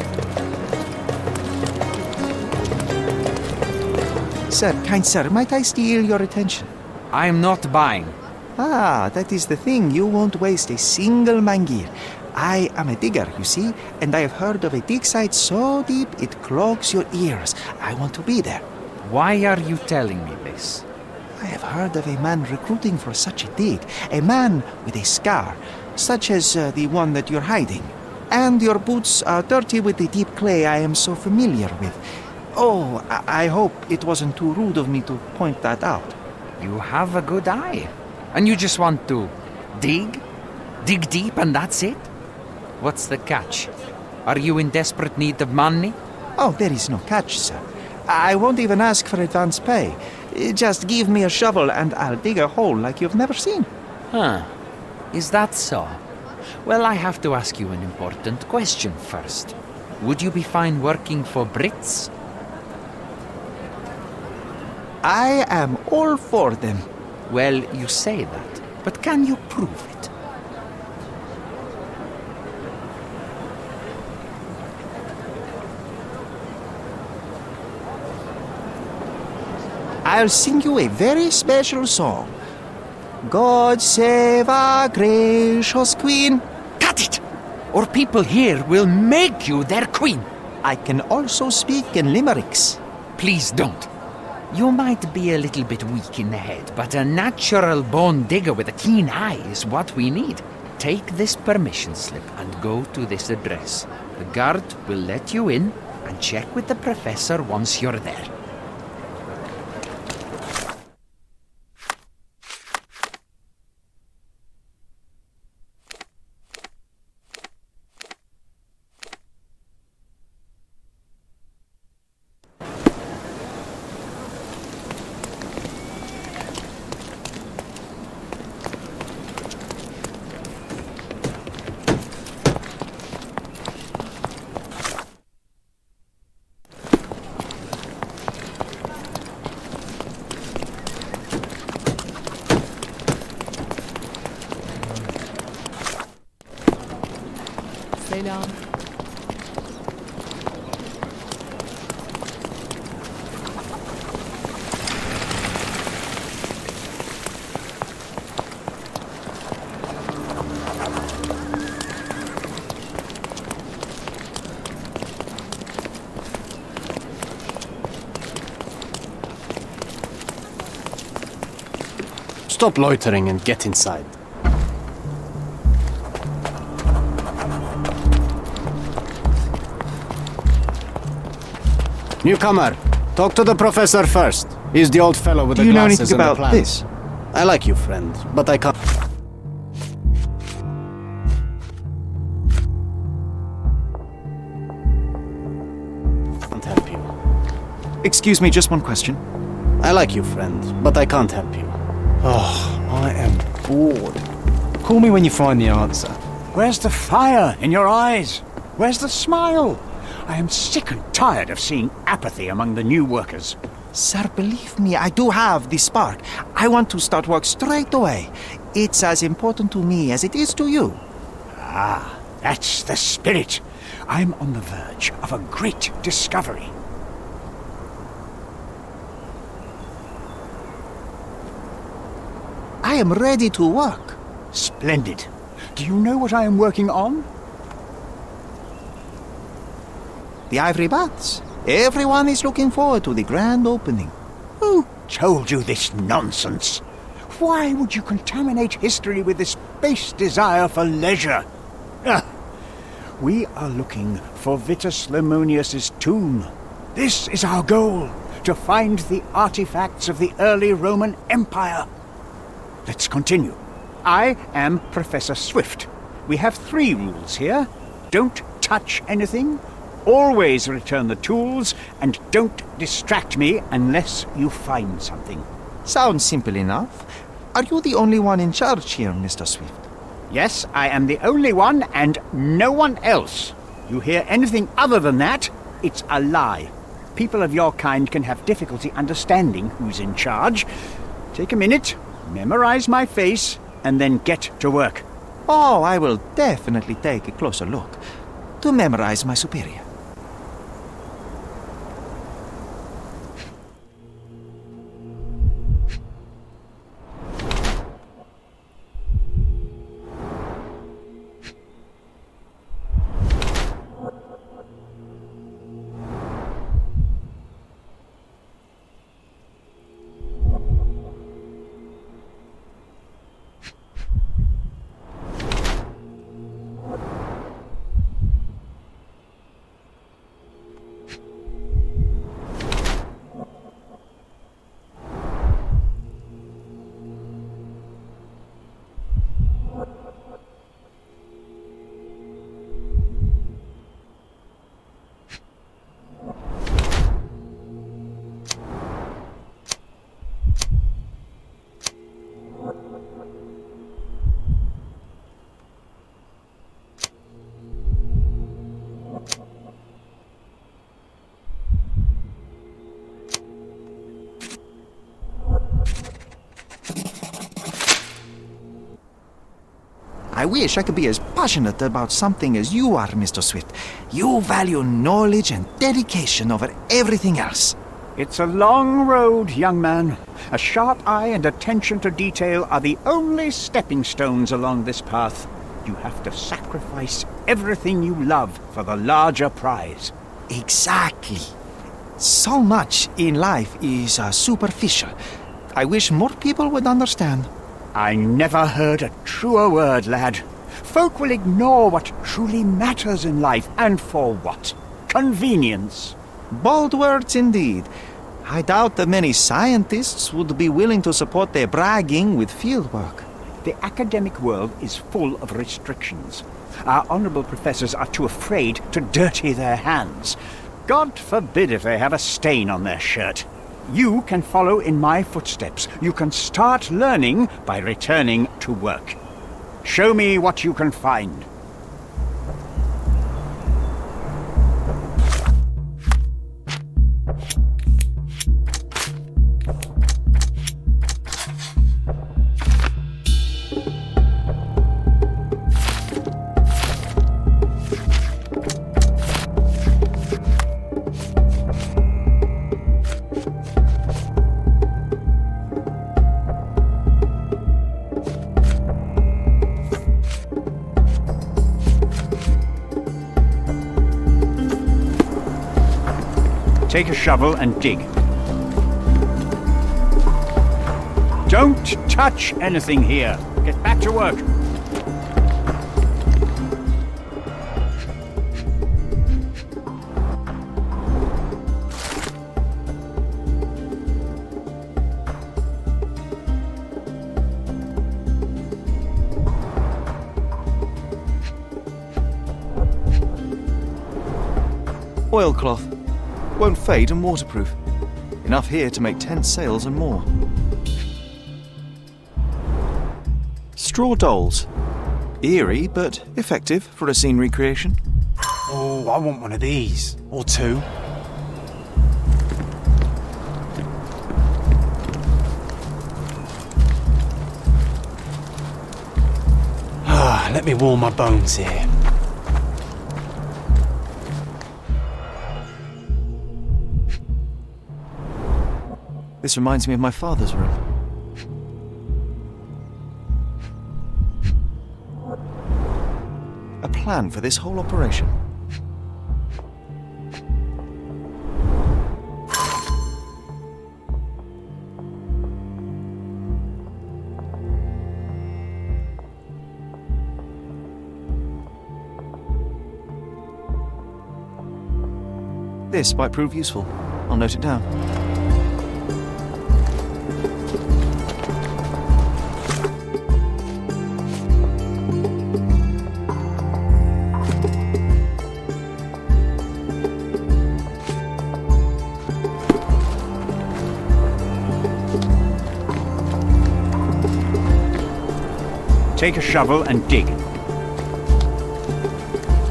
Sir, kind sir, might I steal your attention? I am not buying. Ah, that is the thing. You won't waste a single mangir. I am a digger, you see, and I have heard of a dig site so deep it clogs your ears. I want to be there. Why are you telling me this? I have heard of a man recruiting for such a dig. A man with a scar, such as uh, the one that you're hiding. And your boots are dirty with the deep clay I am so familiar with. Oh, I, I hope it wasn't too rude of me to point that out. You have a good eye. And you just want to dig? Dig deep and that's it? What's the catch? Are you in desperate need of money? Oh, there is no catch, sir. I won't even ask for advance pay. Just give me a shovel and I'll dig a hole like you've never seen. Huh. Is that so? Well, I have to ask you an important question first. Would you be fine working for Brits? I am all for them. Well, you say that, but can you prove it? I'll sing you a very special song. God save our gracious queen. Cut it! Or people here will make you their queen. I can also speak in limericks. Please don't. You might be a little bit weak in the head, but a natural born digger with a keen eye is what we need. Take this permission slip and go to this address. The guard will let you in and check with the professor once you're there. Stop loitering and get inside. Newcomer, talk to the professor first. He's the old fellow with Do the you know glasses anything about plans. this? I like you, friend, but I can't. Can't help you. Excuse me, just one question. I like you, friend, but I can't help you. Oh, I am bored. Call me when you find the answer. Where's the fire in your eyes? Where's the smile? I am sick and tired of seeing apathy among the new workers. Sir, believe me, I do have the spark. I want to start work straight away. It's as important to me as it is to you. Ah, that's the spirit. I'm on the verge of a great discovery. Am ready to work. Splendid. Do you know what I am working on? The Ivory Baths. Everyone is looking forward to the grand opening. Who told you this nonsense? Why would you contaminate history with this base desire for leisure? Ah, we are looking for Vitus Lemonius's tomb. This is our goal, to find the artifacts of the early Roman Empire. Let's continue. I am Professor Swift. We have three rules here. Don't touch anything, always return the tools, and don't distract me unless you find something. Sounds simple enough. Are you the only one in charge here, Mr. Swift? Yes, I am the only one and no one else. You hear anything other than that, it's a lie. People of your kind can have difficulty understanding who's in charge. Take a minute, memorize my face, and then get to work. Oh, I will definitely take a closer look. to memorize my superior. Wish I could be as passionate about something as you are, Mr. Swift. You value knowledge and dedication over everything else. It's a long road, young man. A sharp eye and attention to detail are the only stepping stones along this path. You have to sacrifice everything you love for the larger prize. Exactly. So much in life is uh, superficial. I wish more people would understand. I never heard a truer word, lad. Folk will ignore what truly matters in life, and for what? Convenience. Bold words indeed. I doubt that many scientists would be willing to support their bragging with fieldwork. The academic world is full of restrictions. Our honourable professors are too afraid to dirty their hands. God forbid if they have a stain on their shirt. You can follow in my footsteps. You can start learning by returning to work. Show me what you can find. Take a shovel and dig. Don't touch anything here. Get back to work. Oilcloth. Won't fade and waterproof. Enough here to make ten sails and more. Straw dolls. Eerie, but effective for a scene recreation. Oh, I want one of these. Or two. Ah, let me warm my bones here. This reminds me of my father's room. A plan for this whole operation. This might prove useful. I'll note it down. Take a shovel and dig.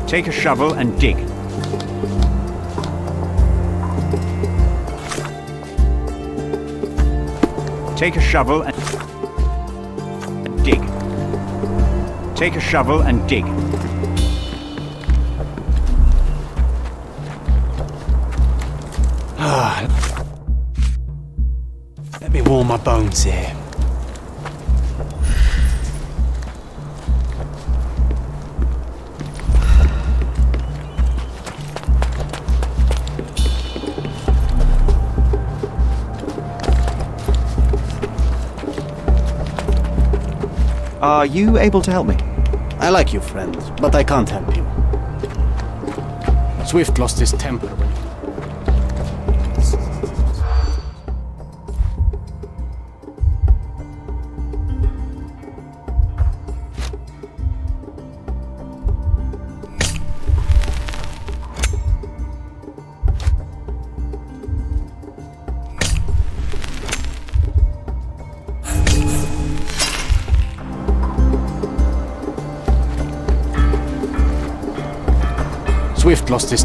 Take a shovel and dig. Take a shovel and dig. Take a shovel and dig. Ah. Let me warm my bones here. You able to help me? I like you, friend, but I can't help you. Swift lost his temper when Swift lost his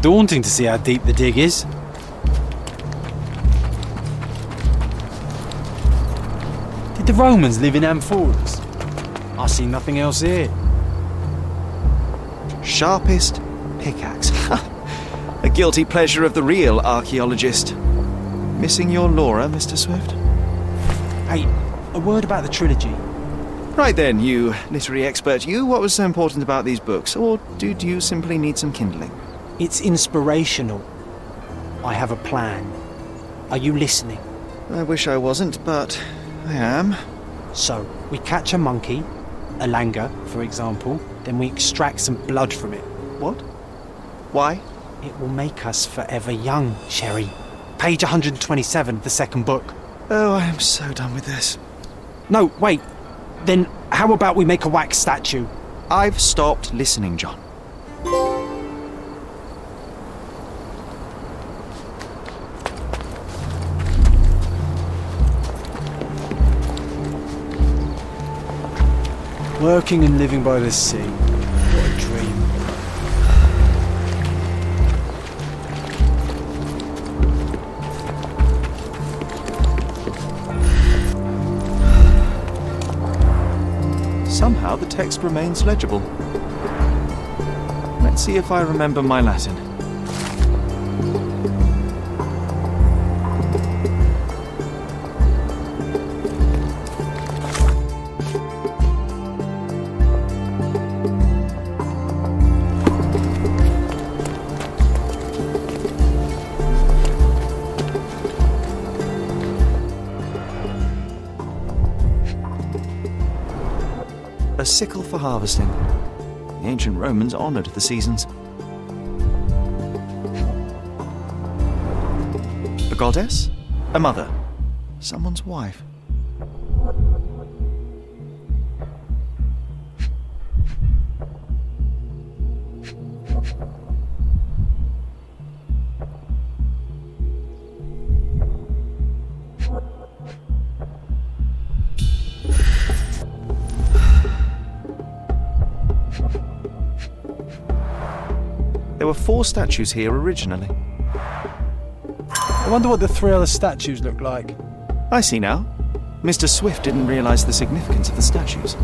Quite daunting to see how deep the dig is. Did the Romans live in amphoras? I see nothing else here. Sharpest pickaxe. A guilty pleasure of the real archaeologist. Missing your Laura, Mr. Swift? Hey, a word about the trilogy. Right then, you literary expert, you, what was so important about these books? Or did you simply need some kindling? It's inspirational. I have a plan. Are you listening? I wish I wasn't, but I am. So, we catch a monkey, a langur, for example, then we extract some blood from it. What? Why? It will make us forever young, Sherry. Page 127 of the second book. Oh, I am so done with this. No, wait. Then how about we make a wax statue? I've stopped listening, John. Working and living by the sea. What a dream. Somehow the text remains legible. Let's see if I remember my Latin. Harvesting. The ancient Romans honoured the seasons. A goddess? A mother? Someone's wife? Statues here originally. I wonder what the three other statues look like. I see now. Mr. Swift didn't realise the significance of the statues.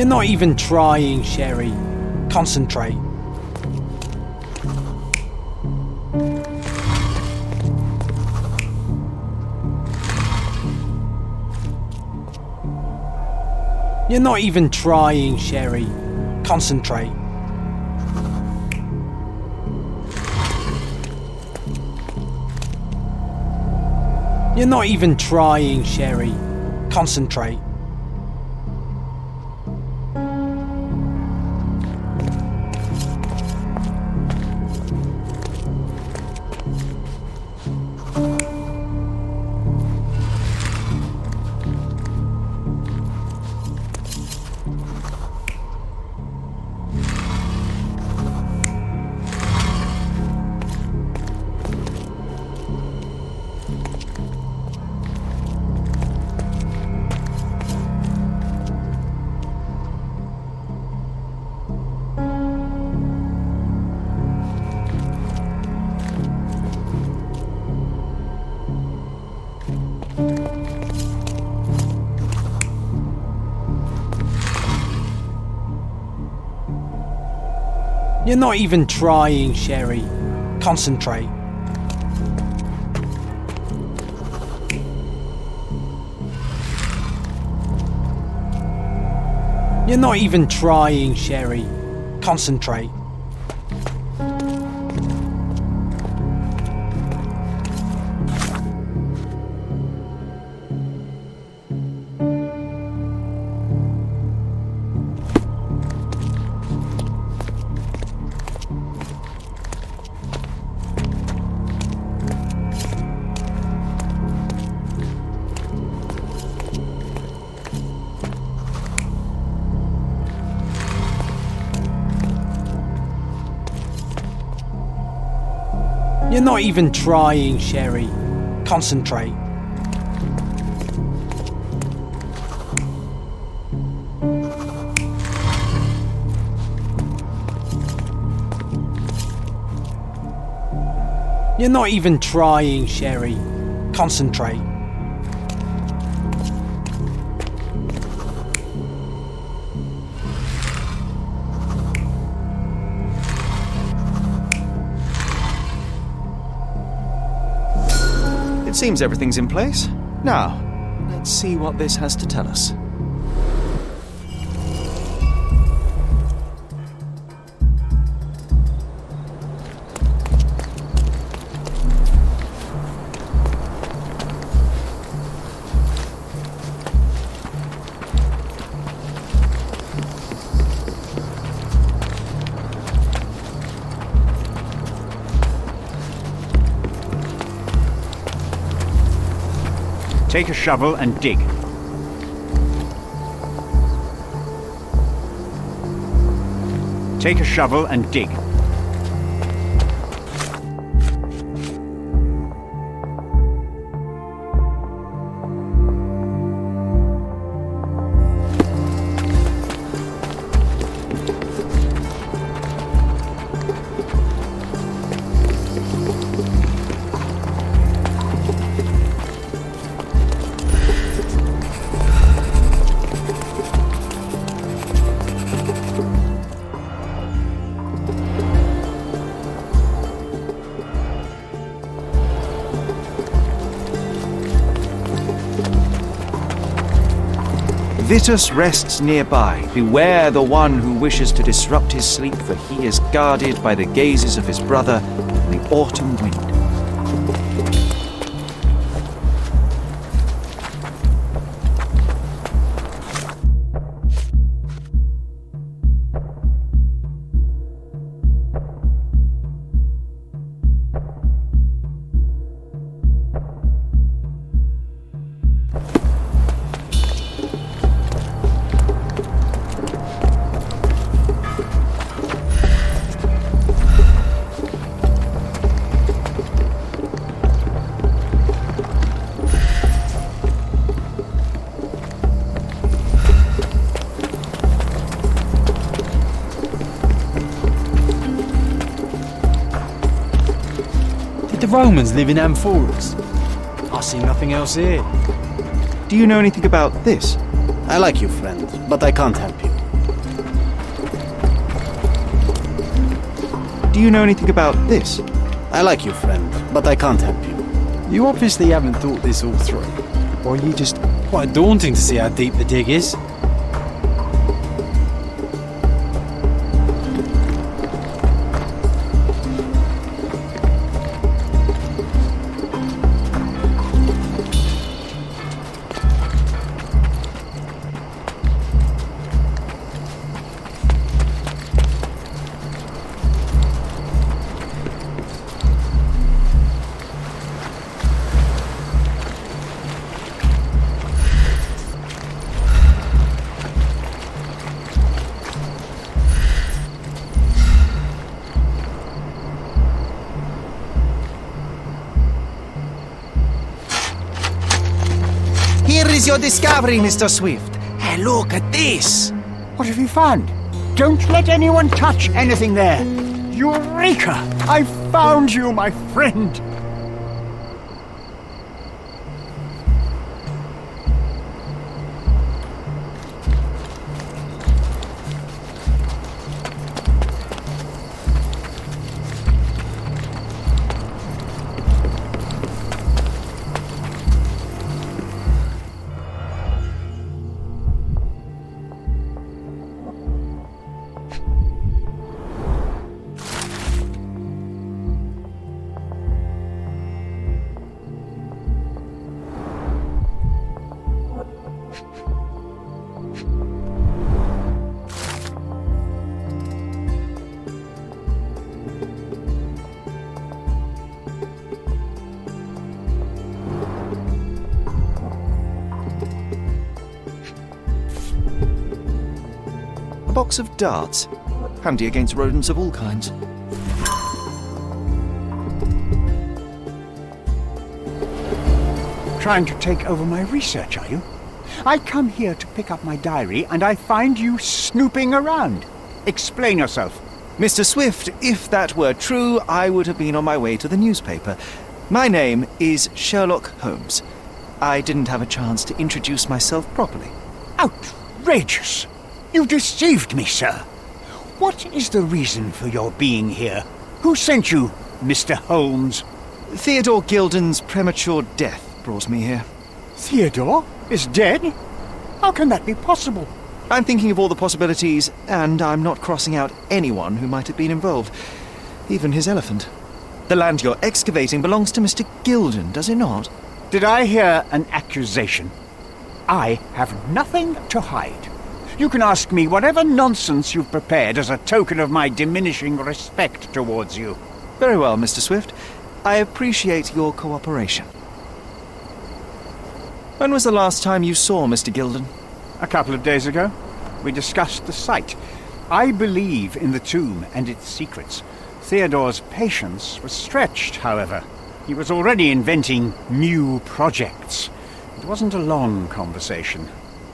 You're not even trying, Sherry. Concentrate. You're not even trying, Sherry. Concentrate. You're not even trying, Sherry. Concentrate. You're not even trying, Sherry. Concentrate. You're not even trying, Sherry. Concentrate. Not even trying, Sherry. Concentrate. You're not even trying, Sherry. Concentrate. Seems everything's in place. Now, let's see what this has to tell us. Take a shovel and dig. Take a shovel and dig. Vitus rests nearby. Beware the one who wishes to disrupt his sleep, for he is guarded by the gazes of his brother and the autumn wind. Romans live in amphoras. I see nothing else here. Do you know anything about this? I like you, friend, but I can't help you. Do you know anything about this? I like you, friend, but I can't help you. You obviously haven't thought this all through. Or are you just... Quite daunting to see how deep the dig is. Discovery, Mr. Swift. Hey, look at this. What have you found? Don't let anyone touch anything there. Eureka! I found you, my friend. Box of darts. Handy against rodents of all kinds. Trying to take over my research, are you? I come here to pick up my diary and I find you snooping around. Explain yourself. Mr. Swift, if that were true, I would have been on my way to the newspaper. My name is Sherlock Holmes. I didn't have a chance to introduce myself properly. Outrageous! You deceived me, sir. What is the reason for your being here? Who sent you, Mr. Holmes? Theodore Gilden's premature death brought me here. Theodore is dead? How can that be possible? I'm thinking of all the possibilities, and I'm not crossing out anyone who might have been involved. Even his elephant. The land you're excavating belongs to Mr. Gildon, does it not? Did I hear an accusation? I have nothing to hide. You can ask me whatever nonsense you've prepared as a token of my diminishing respect towards you. Very well, Mr. Swift. I appreciate your cooperation. When was the last time you saw Mr. Gilden? A couple of days ago. We discussed the site. I believe in the tomb and its secrets. Theodore's patience was stretched, however. He was already inventing new projects. It wasn't a long conversation.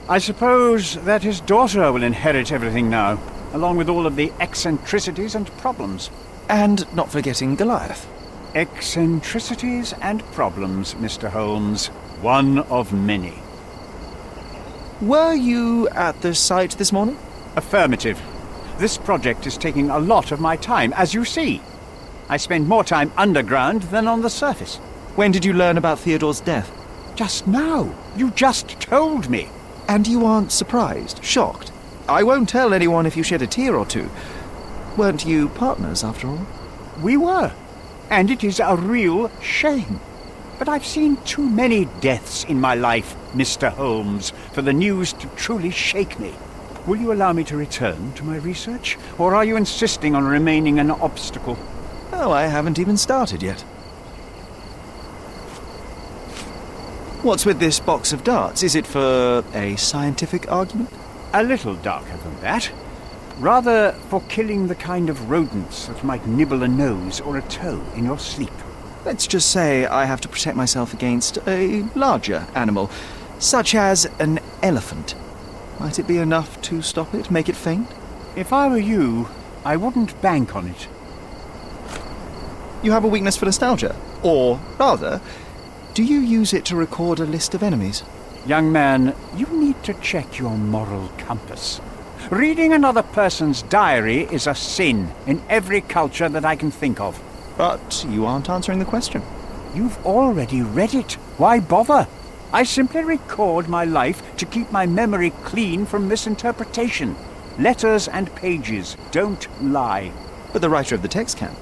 I suppose that his daughter will inherit everything now, along with all of the eccentricities and problems. And not forgetting Goliath. Eccentricities and problems, Mr. Holmes. One of many. Were you at the site this morning? Affirmative. This project is taking a lot of my time, as you see. I spend more time underground than on the surface. When did you learn about Theodore's death? Just now. You just told me. And you aren't surprised, shocked? I won't tell anyone if you shed a tear or two. Weren't you partners, after all? We were. And it is a real shame. But I've seen too many deaths in my life, Mr. Holmes, for the news to truly shake me. Will you allow me to return to my research? Or are you insisting on remaining an obstacle? Oh, I haven't even started yet. What's with this box of darts? Is it for a scientific argument? A little darker than that. Rather for killing the kind of rodents that might nibble a nose or a toe in your sleep. Let's just say I have to protect myself against a larger animal, such as an elephant. Might it be enough to stop it, make it faint? If I were you, I wouldn't bank on it. You have a weakness for nostalgia? Or, rather, do you use it to record a list of enemies? Young man, you need to check your moral compass. Reading another person's diary is a sin in every culture that I can think of. But you aren't answering the question. You've already read it. Why bother? I simply record my life to keep my memory clean from misinterpretation. Letters and pages don't lie. But the writer of the text can.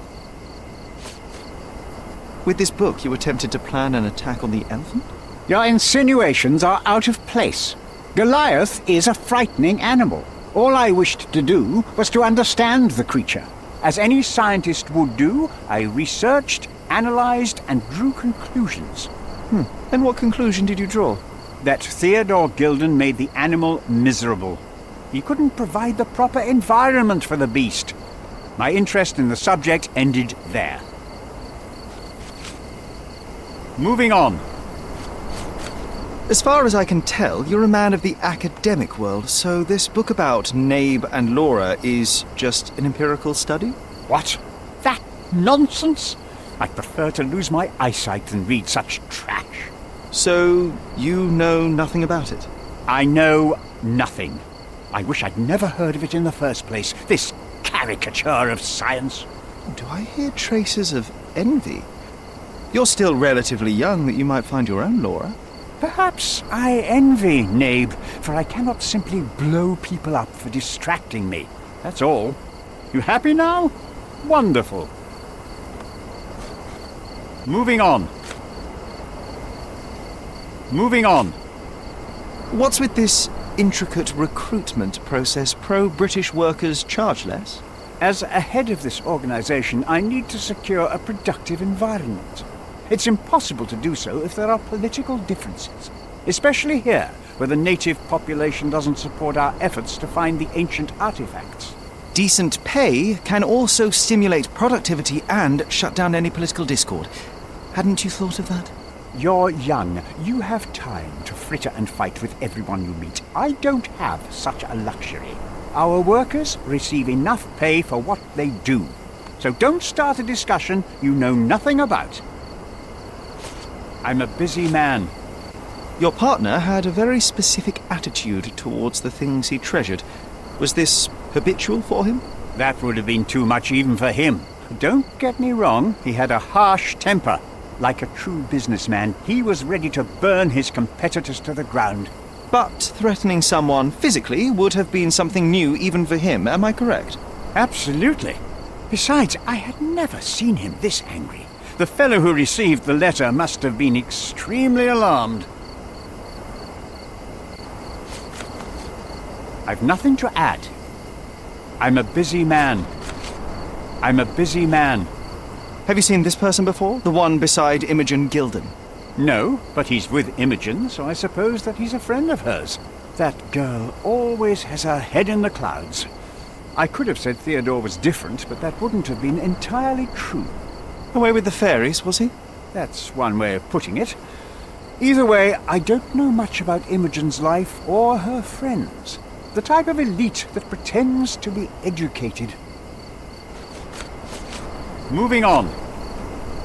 With this book, you attempted to plan an attack on the elephant? Your insinuations are out of place. Goliath is a frightening animal. All I wished to do was to understand the creature. As any scientist would do, I researched, analyzed, and drew conclusions. Hmm. And what conclusion did you draw? That Theodore Gilden made the animal miserable. He couldn't provide the proper environment for the beast. My interest in the subject ended there. Moving on. As far as I can tell, you're a man of the academic world, so this book about Nabe and Laura is just an empirical study? What? That nonsense? I'd prefer to lose my eyesight than read such trash. So, you know nothing about it? I know nothing. I wish I'd never heard of it in the first place. This caricature of science. Do I hear traces of envy? You're still relatively young that you might find your own Laura. Perhaps I envy Nabe, for I cannot simply blow people up for distracting me. That's all. You happy now? Wonderful. Moving on. Moving on. What's with this intricate recruitment process pro-British workers charge less? As a head of this organization, I need to secure a productive environment. It's impossible to do so if there are political differences, especially here, where the native population doesn't support our efforts to find the ancient artifacts. Decent pay can also stimulate productivity and shut down any political discord. Hadn't you thought of that? You're young. You have time to fritter and fight with everyone you meet. I don't have such a luxury. Our workers receive enough pay for what they do. So don't start a discussion you know nothing about. I'm a busy man. Your partner had a very specific attitude towards the things he treasured. Was this habitual for him? That would have been too much even for him. Don't get me wrong, he had a harsh temper. Like a true businessman, he was ready to burn his competitors to the ground. But threatening someone physically would have been something new even for him, am I correct? Absolutely. Besides, I had never seen him this angry. The fellow who received the letter must have been extremely alarmed. I've nothing to add. I'm a busy man. I'm a busy man. Have you seen this person before? The one beside Imogen Gilden? No, but he's with Imogen, so I suppose that he's a friend of hers. That girl always has her head in the clouds. I could have said Theodore was different, but that wouldn't have been entirely true. Away with the fairies, was he? That's one way of putting it. Either way, I don't know much about Imogen's life or her friends. The type of elite that pretends to be educated. Moving on.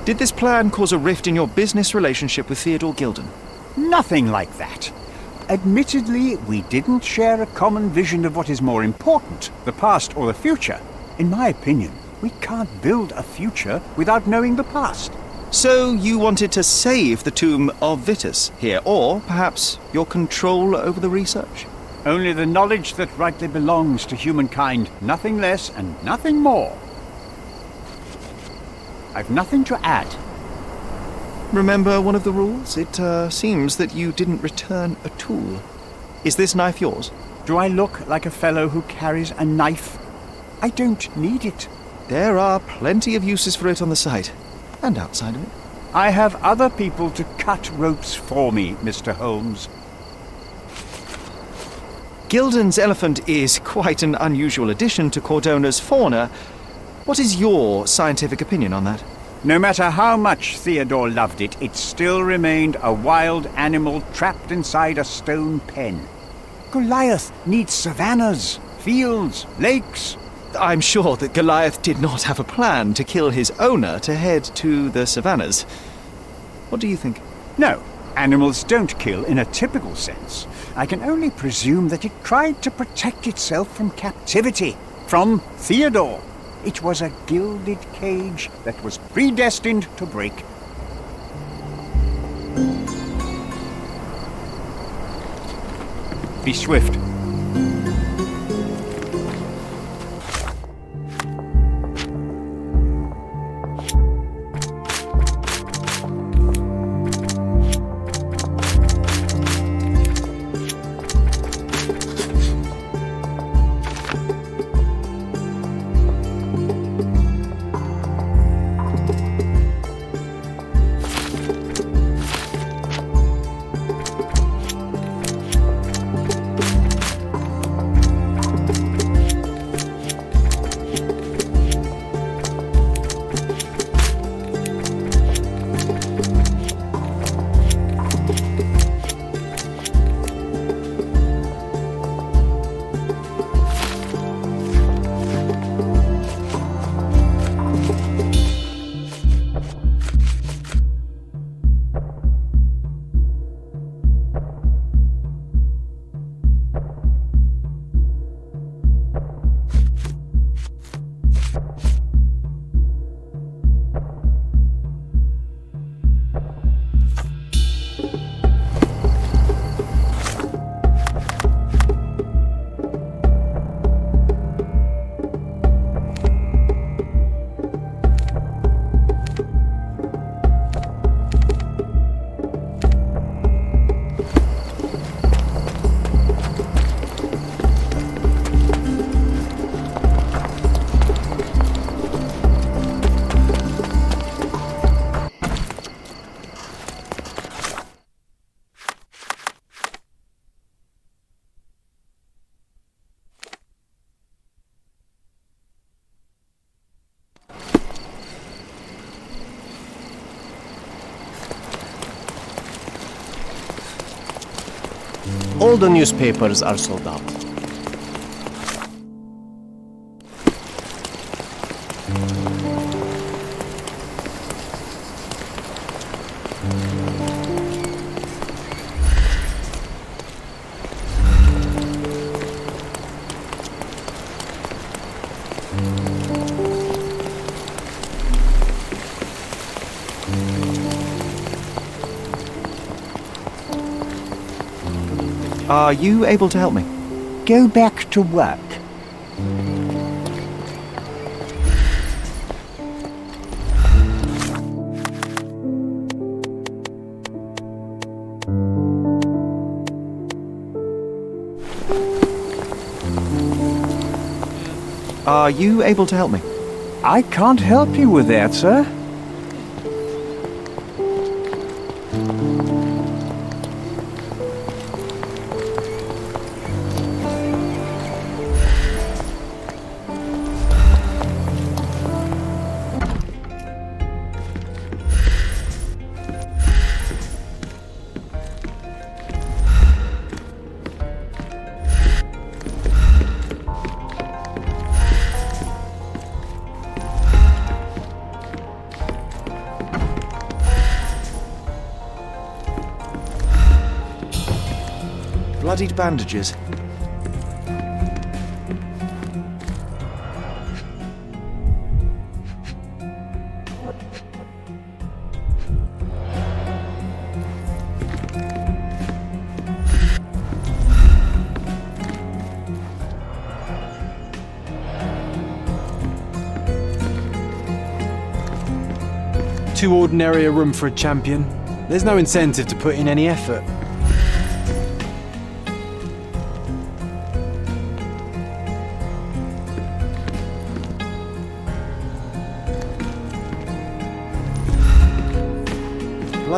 Did this plan cause a rift in your business relationship with Theodore Gilden? Nothing like that. Admittedly, we didn't share a common vision of what is more important, the past or the future. In my opinion, we can't build a future without knowing the past. So you wanted to save the tomb of Vitus here, or perhaps your control over the research? Only the knowledge that rightly belongs to humankind, nothing less and nothing more. I've nothing to add. Remember one of the rules? It uh, seems that you didn't return a tool. Is this knife yours? Do I look like a fellow who carries a knife? I don't need it. There are plenty of uses for it on the site, and outside of it. I have other people to cut ropes for me, Mr. Holmes. Gilden's elephant is quite an unusual addition to Cordona's fauna. What is your scientific opinion on that? No matter how much Theodore loved it, it still remained a wild animal trapped inside a stone pen. Goliath needs savannas, fields, lakes. I'm sure that Goliath did not have a plan to kill his owner to head to the savannas. What do you think? No, Animals don't kill in a typical sense. I can only presume that it tried to protect itself from captivity, from Theodore. It was a gilded cage that was predestined to break. Be swift. All the newspapers are sold out. Are you able to help me? Go back to work. Are you able to help me? I can't help you with that, sir. Bloodied bandages. Too ordinary a room for a champion. There's no incentive to put in any effort.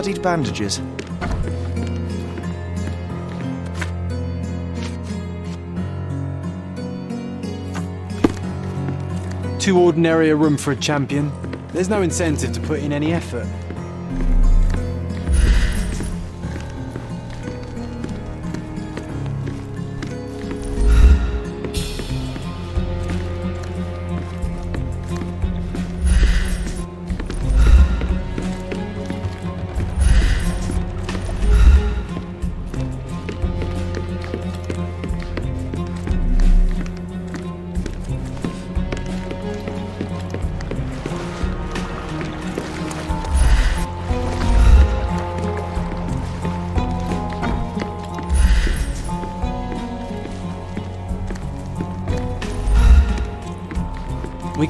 Bloodied bandages. Too ordinary a room for a champion. There's no incentive to put in any effort.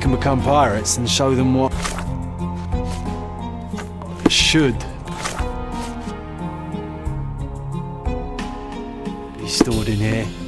Can become pirates and show them what should be stored in here.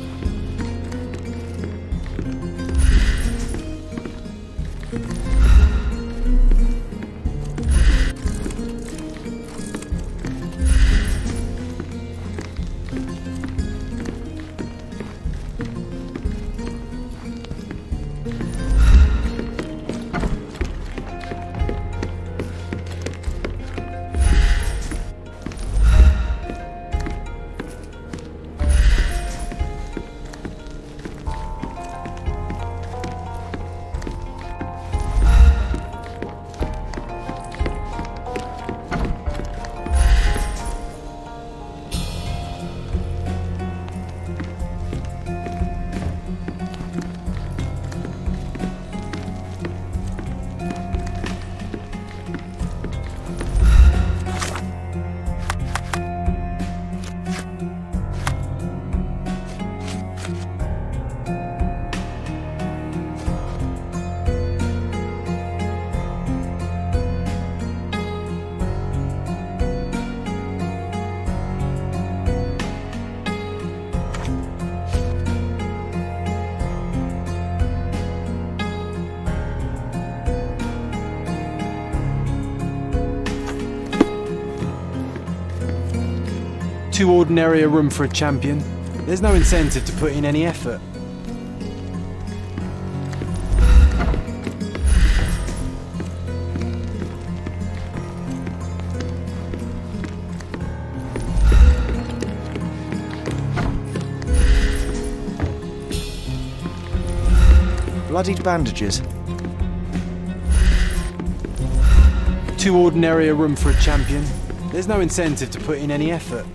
Too ordinary a room for a champion. There's no incentive to put in any effort. Bloodied bandages. Too ordinary a room for a champion. There's no incentive to put in any effort.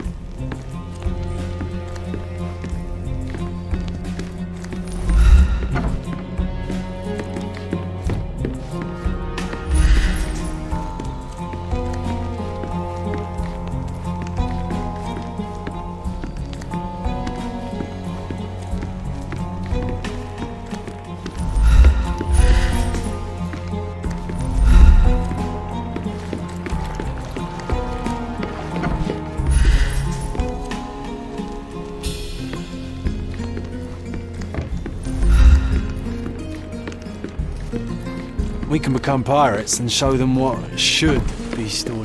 Can become pirates and show them what should be stored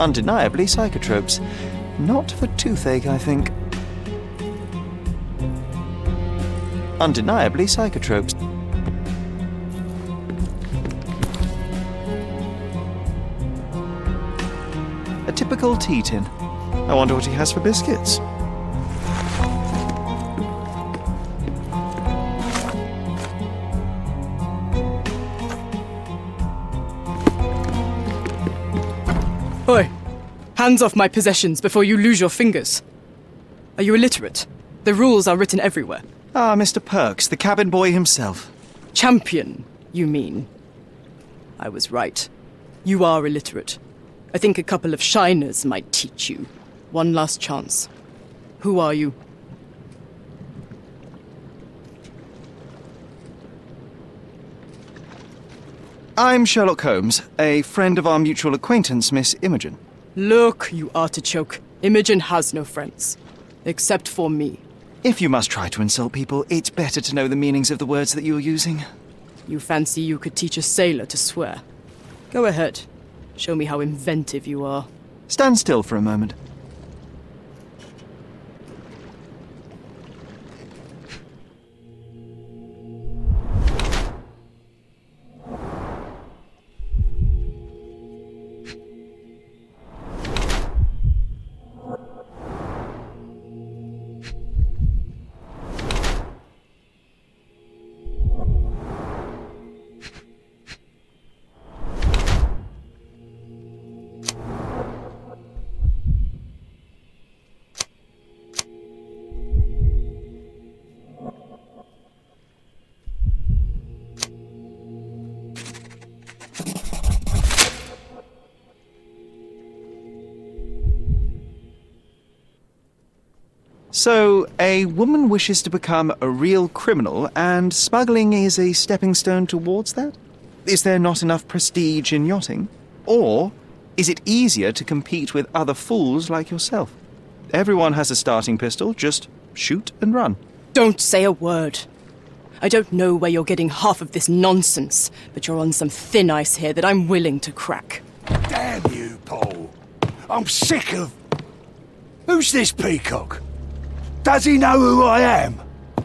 Undeniably psychotropes. Not for toothache, I think. Undeniably psychotropes. A typical tea tin. I wonder what he has for biscuits. Hands off my possessions before you lose your fingers. Are you illiterate? The rules are written everywhere. Ah, Mr. Perks, the cabin boy himself. Champion, you mean? I was right. You are illiterate. I think a couple of shiners might teach you. One last chance. Who are you? I'm Sherlock Holmes, a friend of our mutual acquaintance, Miss Imogen. Look, you artichoke. Imogen has no friends. Except for me. If you must try to insult people, it's better to know the meanings of the words that you're using. You fancy you could teach a sailor to swear? Go ahead. Show me how inventive you are. Stand still for a moment. A woman wishes to become a real criminal, and smuggling is a stepping stone towards that? Is there not enough prestige in yachting? Or is it easier to compete with other fools like yourself? Everyone has a starting pistol, just shoot and run. Don't say a word. I don't know where you're getting half of this nonsense, but you're on some thin ice here that I'm willing to crack. Damn you, Paul. I'm sick of. Who's this peacock? Does he know who I am?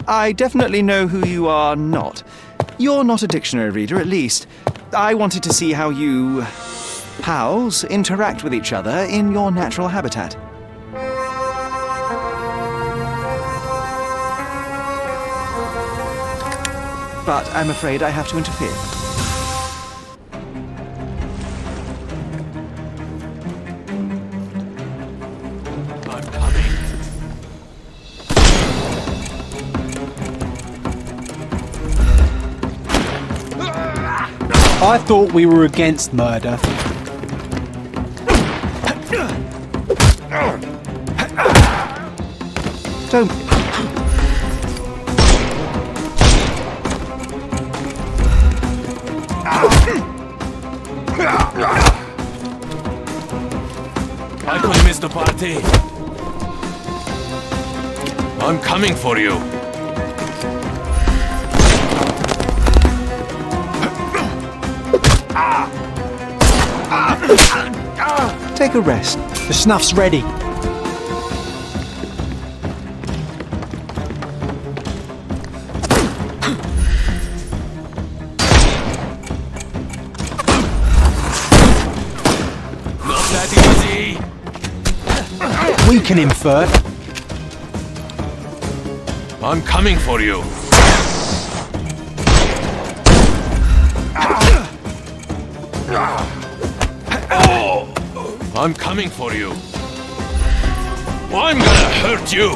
I definitely know who you are not. You're not a dictionary reader, at least. I wanted to see how you. pals interact with each other in your natural habitat. But I'm afraid I have to interfere. I thought we were against murder. Don't. I could miss the party. I'm coming for you. Take a rest. The snuff's ready. Not that easy. Weaken him first. I'm coming for you. I'm coming for you. I'm gonna hurt you.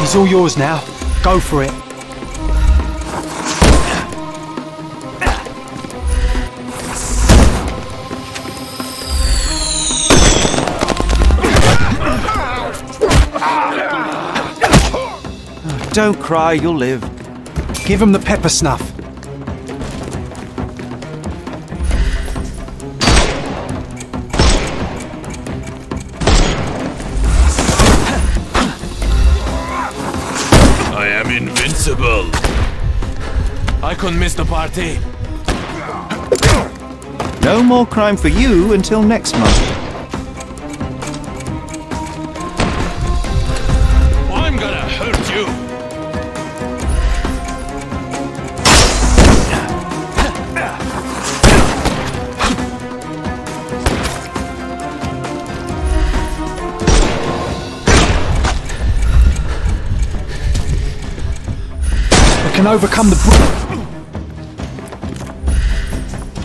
He's all yours now. Go for it. Don't cry, you'll live. Give him the pepper snuff. I am invincible. I couldn't miss the party. No more crime for you until next month. Can overcome the. Br-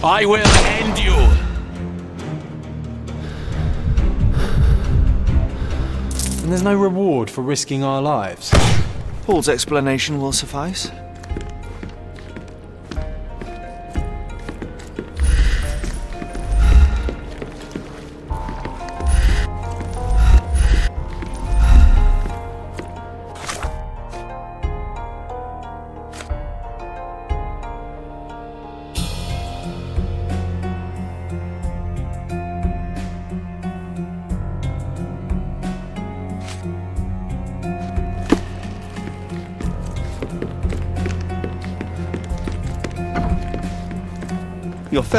I will end you. and there's no reward for risking our lives. Paul's explanation will suffice.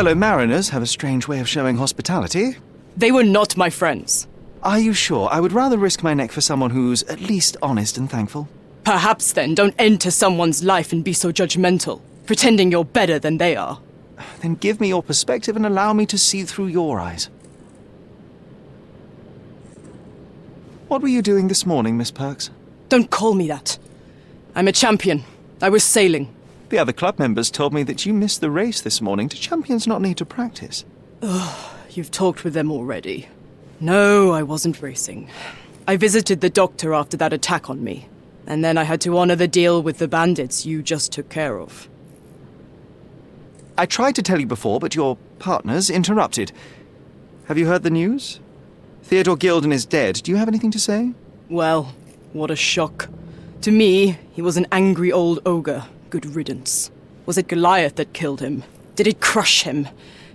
Fellow mariners have a strange way of showing hospitality. They were not my friends. Are you sure? I would rather risk my neck for someone who's at least honest and thankful. Perhaps then don't enter someone's life and be so judgmental, pretending you're better than they are. Then give me your perspective and allow me to see through your eyes. What were you doing this morning, Miss Perks? Don't call me that. I'm a champion. I was sailing. The other club members told me that you missed the race this morning. Do champions not need to practice? Ugh, you've talked with them already. No, I wasn't racing. I visited the doctor after that attack on me, and then I had to honor the deal with the bandits you just took care of. I tried to tell you before, but your partners interrupted. Have you heard the news? Theodore Gilden is dead. Do you have anything to say? Well, what a shock. To me, he was an angry old ogre. Good riddance. Was it Goliath that killed him? Did it crush him?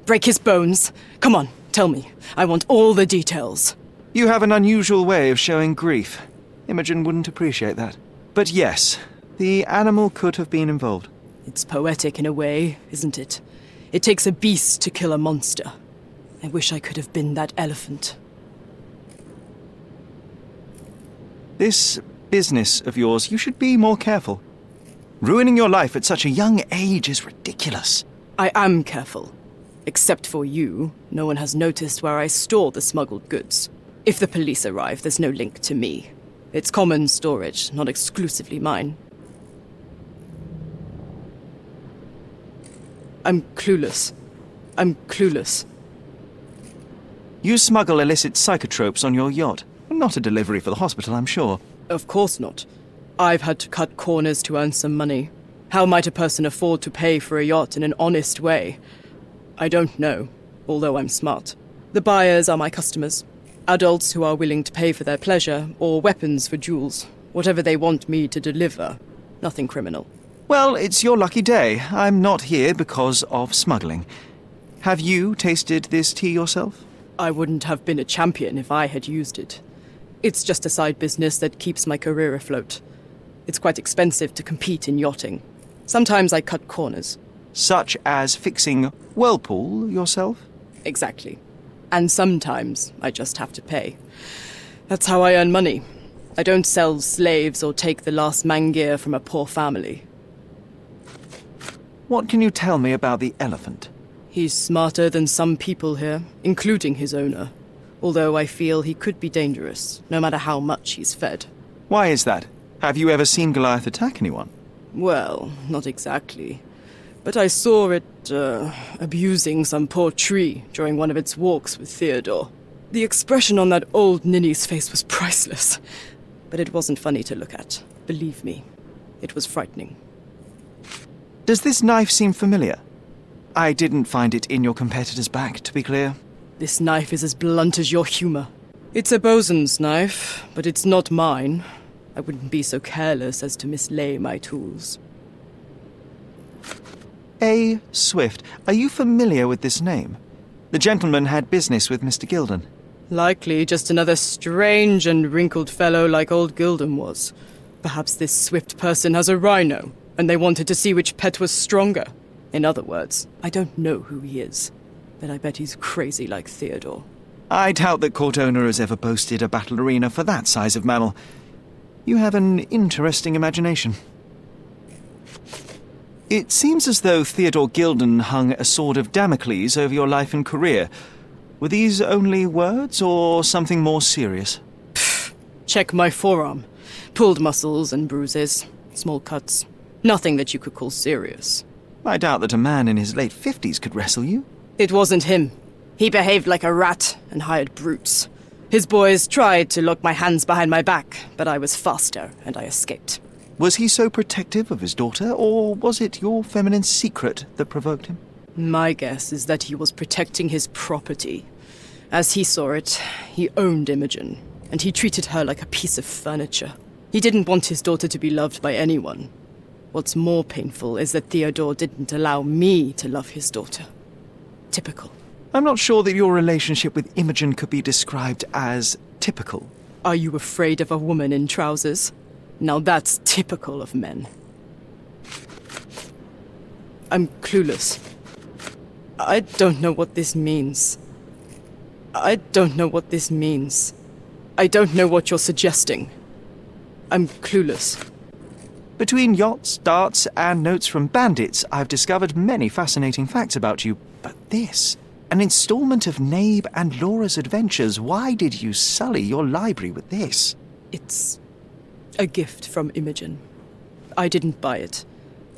Break his bones? Come on, tell me. I want all the details. You have an unusual way of showing grief. Imogen wouldn't appreciate that. But yes, the animal could have been involved. It's poetic in a way, isn't it? It takes a beast to kill a monster. I wish I could have been that elephant. This business of yours, you should be more careful. Ruining your life at such a young age is ridiculous. I am careful. Except for you, no one has noticed where I store the smuggled goods. If the police arrive, there's no link to me. It's common storage, not exclusively mine. I'm clueless. I'm clueless. You smuggle illicit psychotropes on your yacht. Not a delivery for the hospital, I'm sure. Of course not. I've had to cut corners to earn some money. How might a person afford to pay for a yacht in an honest way? I don't know, although I'm smart. The buyers are my customers. Adults who are willing to pay for their pleasure, or weapons for jewels. Whatever they want me to deliver. Nothing criminal. Well, it's your lucky day. I'm not here because of smuggling. Have you tasted this tea yourself? I wouldn't have been a champion if I had used it. It's just a side business that keeps my career afloat. It's quite expensive to compete in yachting. Sometimes I cut corners. Such as fixing Whirlpool yourself? Exactly. And sometimes I just have to pay. That's how I earn money. I don't sell slaves or take the last man gear from a poor family. What can you tell me about the elephant? He's smarter than some people here, including his owner. Although I feel he could be dangerous, no matter how much he's fed. Why is that? Have you ever seen Goliath attack anyone? Well, not exactly. But I saw it, uh, abusing some poor tree during one of its walks with Theodore. The expression on that old ninny's face was priceless. But it wasn't funny to look at. Believe me, it was frightening. Does this knife seem familiar? I didn't find it in your competitor's back, to be clear. This knife is as blunt as your humor. It's a bosun's knife, but it's not mine. I wouldn't be so careless as to mislay my tools. A. Swift. Are you familiar with this name? The gentleman had business with Mr. Gilden. Likely just another strange and wrinkled fellow like old Gilden was. Perhaps this Swift person has a rhino, and they wanted to see which pet was stronger. In other words, I don't know who he is, but I bet he's crazy like Theodore. I doubt that court owner has ever boasted a battle arena for that size of mammal. You have an interesting imagination. It seems as though Theodore Gilden hung a sword of Damocles over your life and career. Were these only words or something more serious? Check my forearm. Pulled muscles and bruises, small cuts. Nothing that you could call serious. I doubt that a man in his late fifties could wrestle you. It wasn't him. He behaved like a rat and hired brutes. His boys tried to lock my hands behind my back, but I was faster and I escaped. Was he so protective of his daughter, or was it your feminine secret that provoked him? My guess is that he was protecting his property. As he saw it, he owned Imogen, and he treated her like a piece of furniture. He didn't want his daughter to be loved by anyone. What's more painful is that Theodore didn't allow me to love his daughter. Typical. I'm not sure that your relationship with Imogen could be described as typical. Are you afraid of a woman in trousers? Now that's typical of men. I'm clueless. I don't know what this means. I don't know what this means. I don't know what you're suggesting. I'm clueless. Between yachts, darts, and notes from bandits, I've discovered many fascinating facts about you. But this, an installment of Nabe and Laura's adventures, why did you sully your library with this? It's a gift from Imogen. I didn't buy it.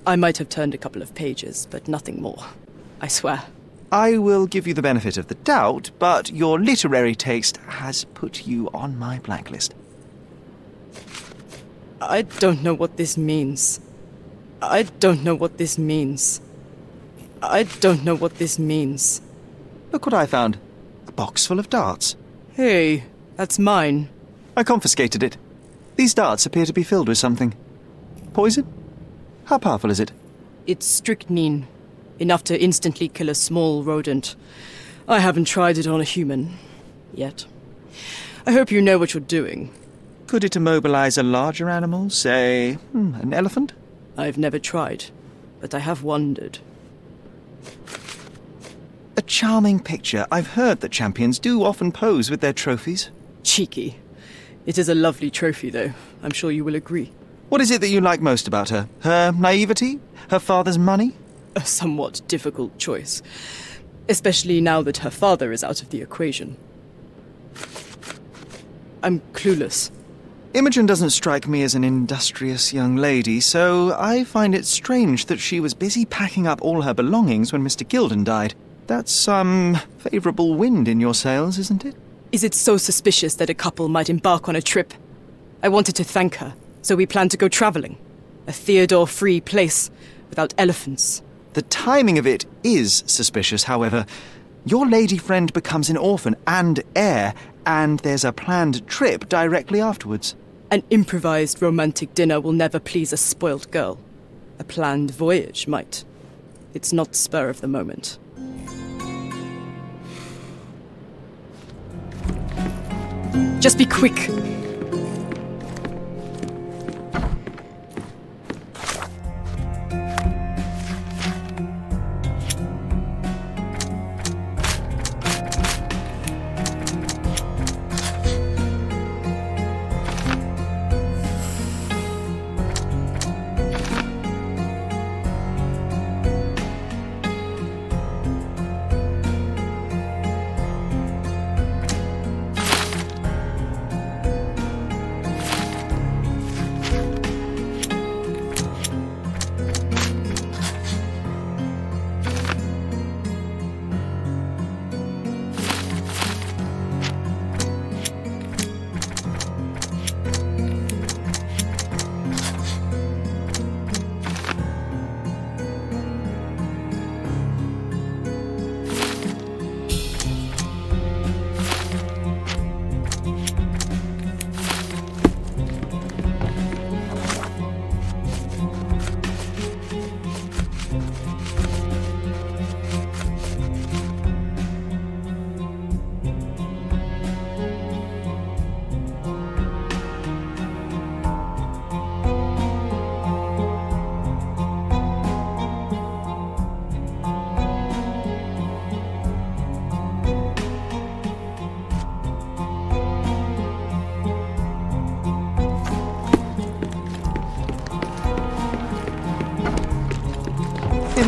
I might have turned a couple of pages, but nothing more. I swear. I will give you the benefit of the doubt, but your literary taste has put you on my blacklist. I don't know what this means. I don't know what this means. I don't know what this means. Look what I found. A box full of darts. Hey, that's mine. I confiscated it. These darts appear to be filled with something. Poison? How powerful is it? It's strychnine. Enough to instantly kill a small rodent. I haven't tried it on a human. Yet. I hope you know what you're doing. Could it immobilize a larger animal, say, hmm, an elephant? I've never tried, but I have wondered. A charming picture. I've heard that champions do often pose with their trophies. Cheeky. It is a lovely trophy, though. I'm sure you will agree. What is it that you like most about her? Her naivety? Her father's money? A somewhat difficult choice. Especially now that her father is out of the equation. I'm clueless. Imogen doesn't strike me as an industrious young lady, so I find it strange that she was busy packing up all her belongings when Mr. Gilden died. That's some favourable wind in your sails, isn't it? Is it so suspicious that a couple might embark on a trip? I wanted to thank her, so we planned to go travelling. A Theodore free place, without elephants. The timing of it is suspicious, however. Your lady friend becomes an orphan and heir, and there's a planned trip directly afterwards. An improvised romantic dinner will never please a spoilt girl. A planned voyage might. It's not spur of the moment. Just be quick!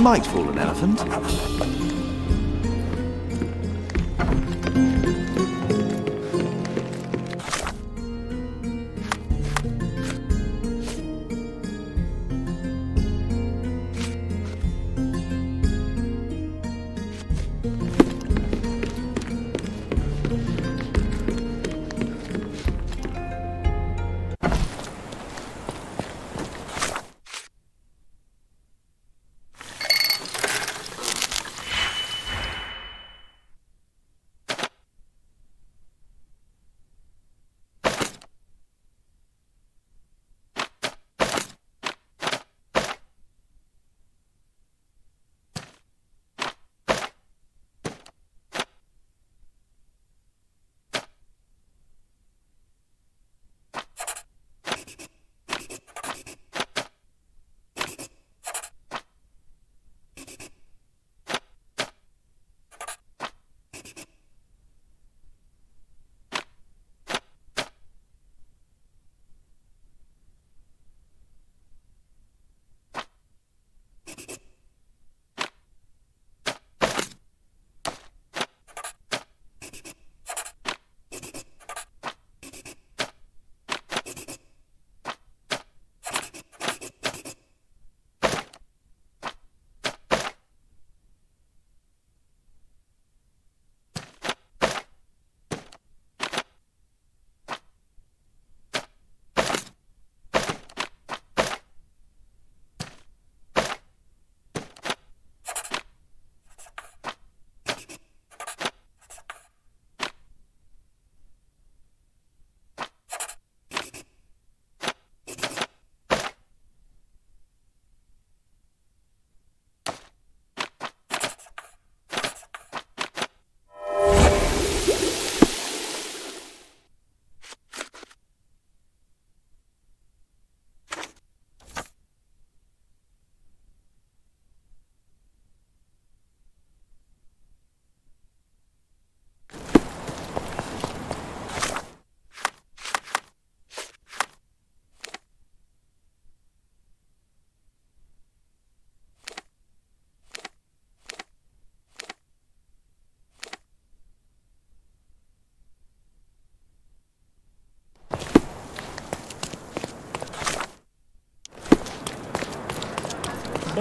Might fool an elephant.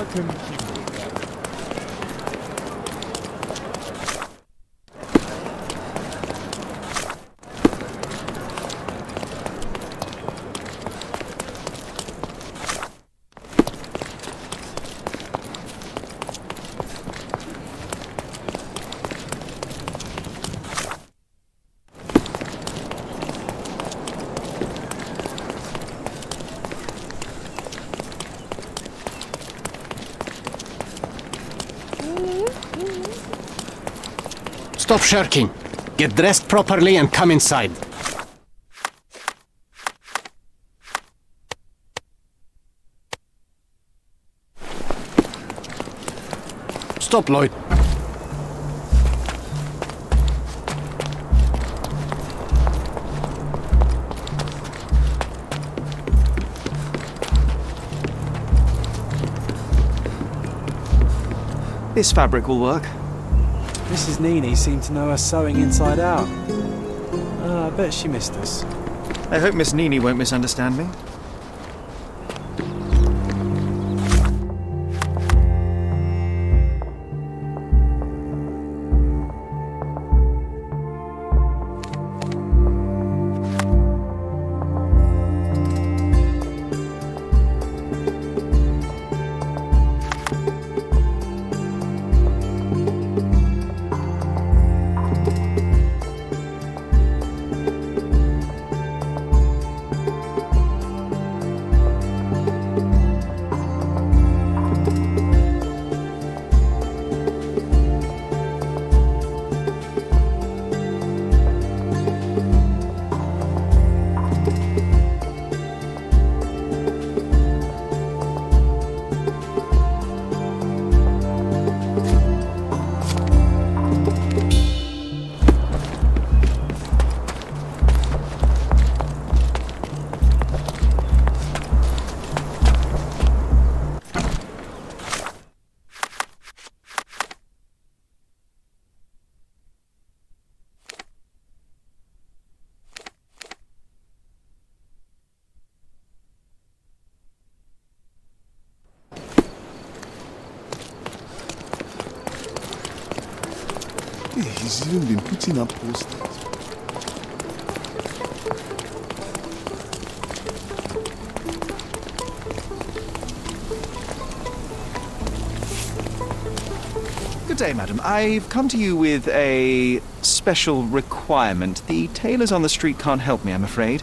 Kinderkümmchen. Stop shirking. Get dressed properly and come inside. Stop, Lloyd. This fabric will work. Mrs. Nini seemed to know her sewing inside out. Uh, I bet she missed us. I hope Miss Nini won't misunderstand me. Putting up posters. Good day, madam. I've come to you with a special requirement. The tailors on the street can't help me, I'm afraid.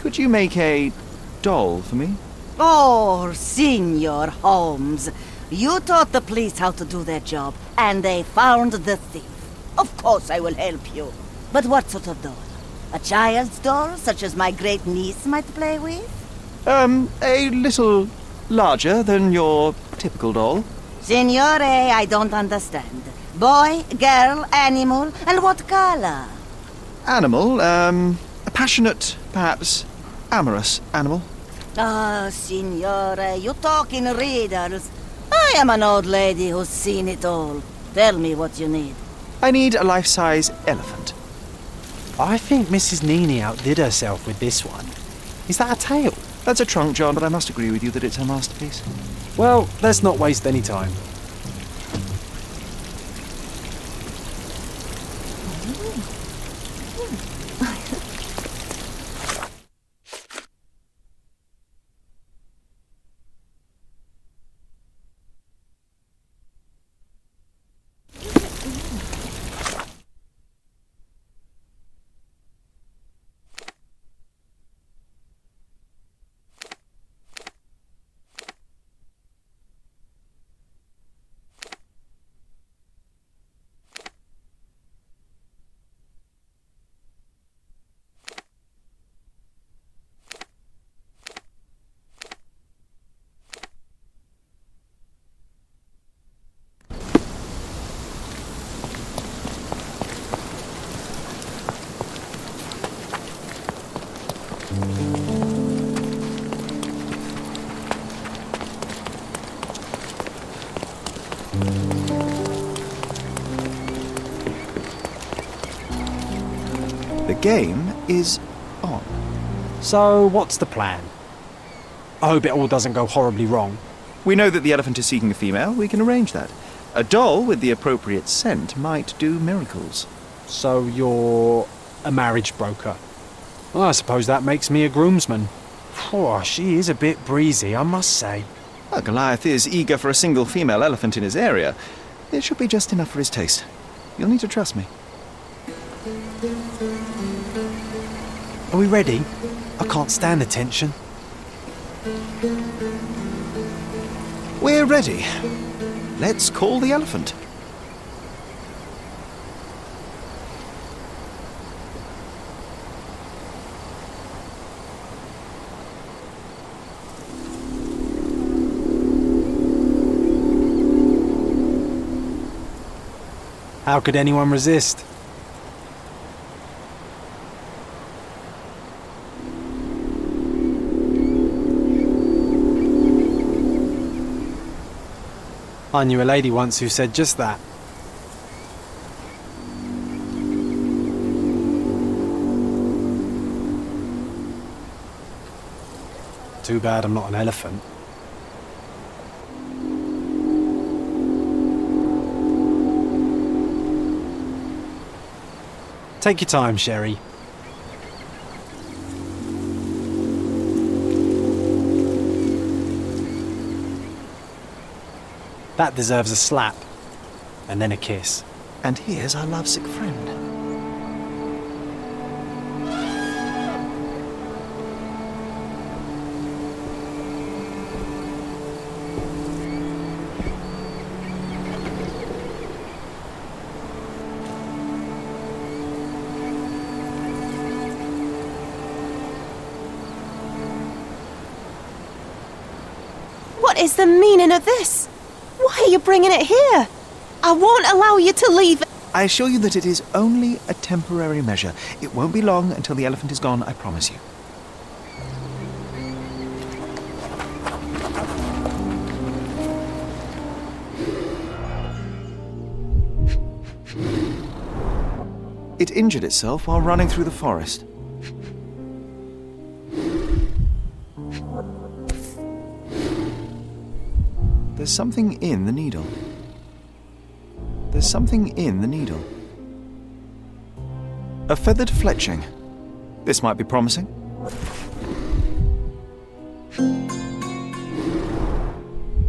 Could you make a doll for me? Oh, Signor Holmes. You taught the police how to do their job, and they found the thief. Of course I will help you. But what sort of doll? A child's doll, such as my great niece might play with? Um, a little larger than your typical doll. Signore, I don't understand. Boy, girl, animal, and what color? Animal, um, a passionate, perhaps amorous animal. Ah, signore, you talk in riddles. I am an old lady who's seen it all. Tell me what you need. I need a life-size elephant. I think Mrs. Nini outdid herself with this one. Is that a tail? That's a trunk, John, but I must agree with you that it's her masterpiece. Well, let's not waste any time. Game is on. So, what's the plan? I hope it all doesn't go horribly wrong. We know that the elephant is seeking a female. We can arrange that. A doll with the appropriate scent might do miracles. So you're a marriage broker. Well, I suppose that makes me a groomsman. Oh, she is a bit breezy, I must say. Well, Goliath is eager for a single female elephant in his area. It should be just enough for his taste. You'll need to trust me. Are we ready? I can't stand the tension. We're ready. Let's call the elephant. How could anyone resist? I knew a lady once who said just that. Too bad I'm not an elephant. Take your time, Sherry. That deserves a slap. And then a kiss. And here's our lovesick friend. What is the meaning of this? Why are you bringing it here? I won't allow you to leave. I assure you that it is only a temporary measure. It won't be long until the elephant is gone, I promise you. It injured itself while running through the forest. Something in the needle. There's something in the needle. A feathered fletching. This might be promising.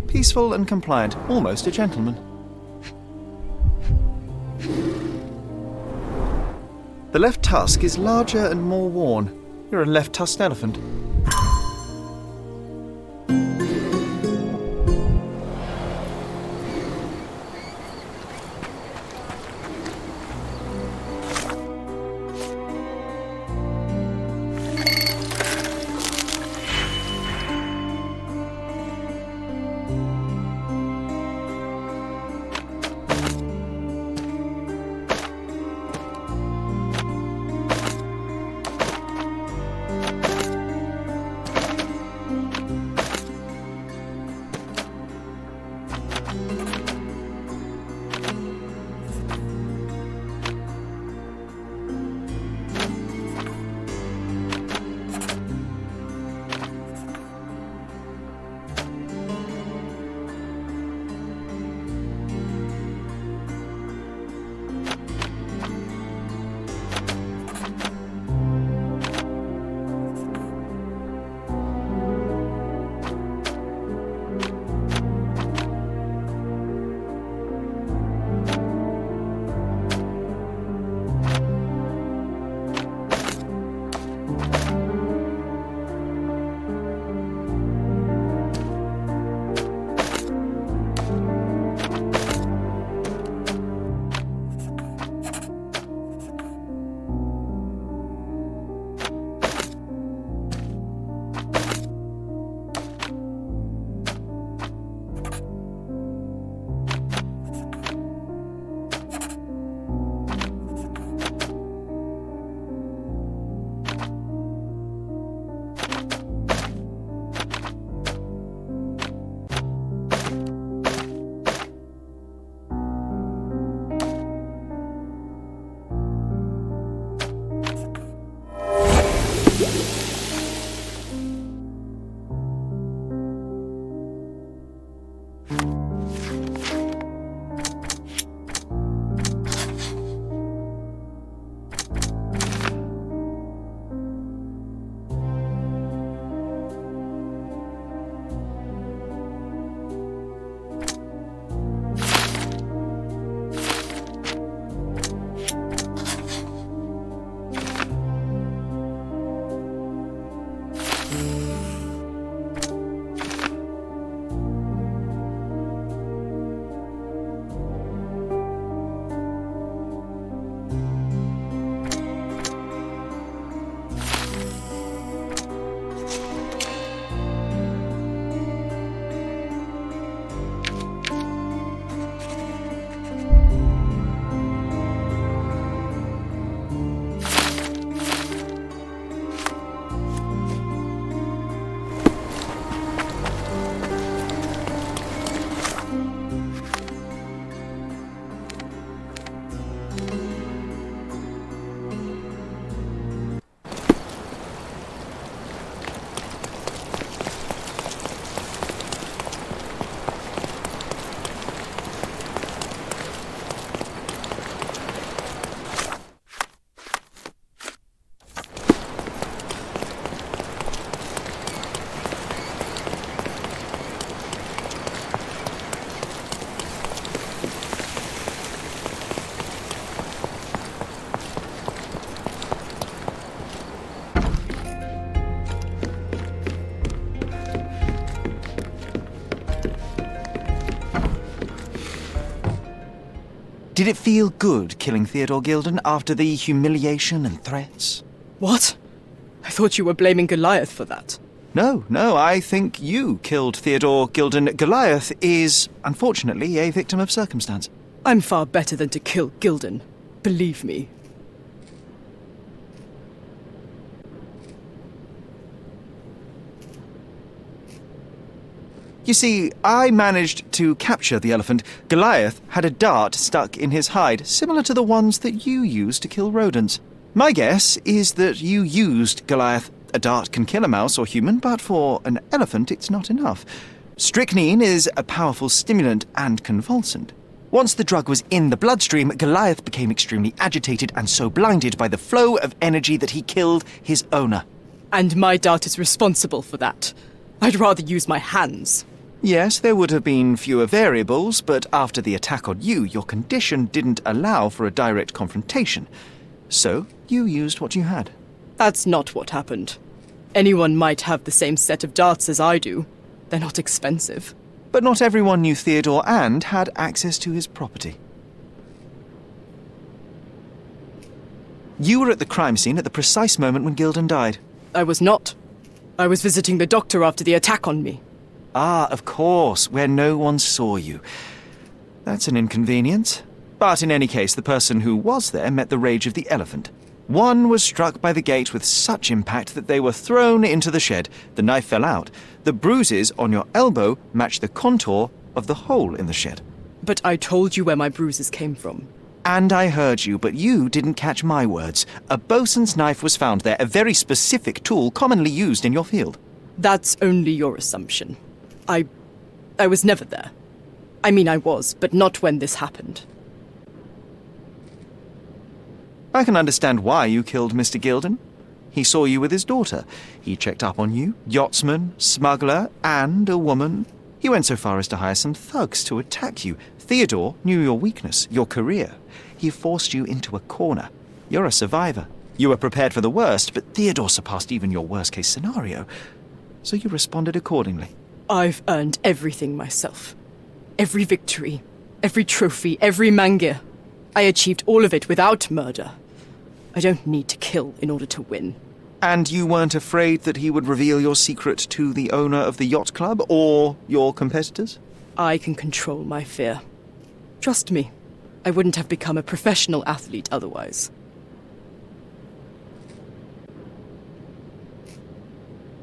Peaceful and compliant, almost a gentleman. The left tusk is larger and more worn. You're a left tusked elephant. Did it feel good killing Theodore Gilden after the humiliation and threats? What? I thought you were blaming Goliath for that. No, no, I think you killed Theodore Gilden. Goliath is, unfortunately, a victim of circumstance. I'm far better than to kill Gilden. Believe me. You see, I managed to capture the elephant. Goliath had a dart stuck in his hide, similar to the ones that you use to kill rodents. My guess is that you used Goliath. A dart can kill a mouse or human, but for an elephant, it's not enough. Strychnine is a powerful stimulant and convulsant. Once the drug was in the bloodstream, Goliath became extremely agitated and so blinded by the flow of energy that he killed his owner. And my dart is responsible for that. I'd rather use my hands. Yes, there would have been fewer variables, but after the attack on you, your condition didn't allow for a direct confrontation. So, you used what you had. That's not what happened. Anyone might have the same set of darts as I do. They're not expensive. But not everyone knew Theodore and had access to his property. You were at the crime scene at the precise moment when Gilden died. I was not. I was visiting the doctor after the attack on me. Ah, of course, where no one saw you. That's an inconvenience. But in any case, the person who was there met the rage of the elephant. One was struck by the gate with such impact that they were thrown into the shed. The knife fell out. The bruises on your elbow match the contour of the hole in the shed. But I told you where my bruises came from. And I heard you, but you didn't catch my words. A bosun's knife was found there, a very specific tool commonly used in your field. That's only your assumption. I. I was never there. I mean, I was, but not when this happened. I can understand why you killed Mr. Gilden. He saw you with his daughter. He checked up on you, yachtsman, smuggler, and a woman. He went so far as to hire some thugs to attack you. Theodore knew your weakness, your career. He forced you into a corner. You're a survivor. You were prepared for the worst, but Theodore surpassed even your worst case scenario. So you responded accordingly. I've earned everything myself. Every victory, every trophy, every mangir. I achieved all of it without murder. I don't need to kill in order to win. And you weren't afraid that he would reveal your secret to the owner of the yacht club or your competitors? I can control my fear. Trust me, I wouldn't have become a professional athlete otherwise.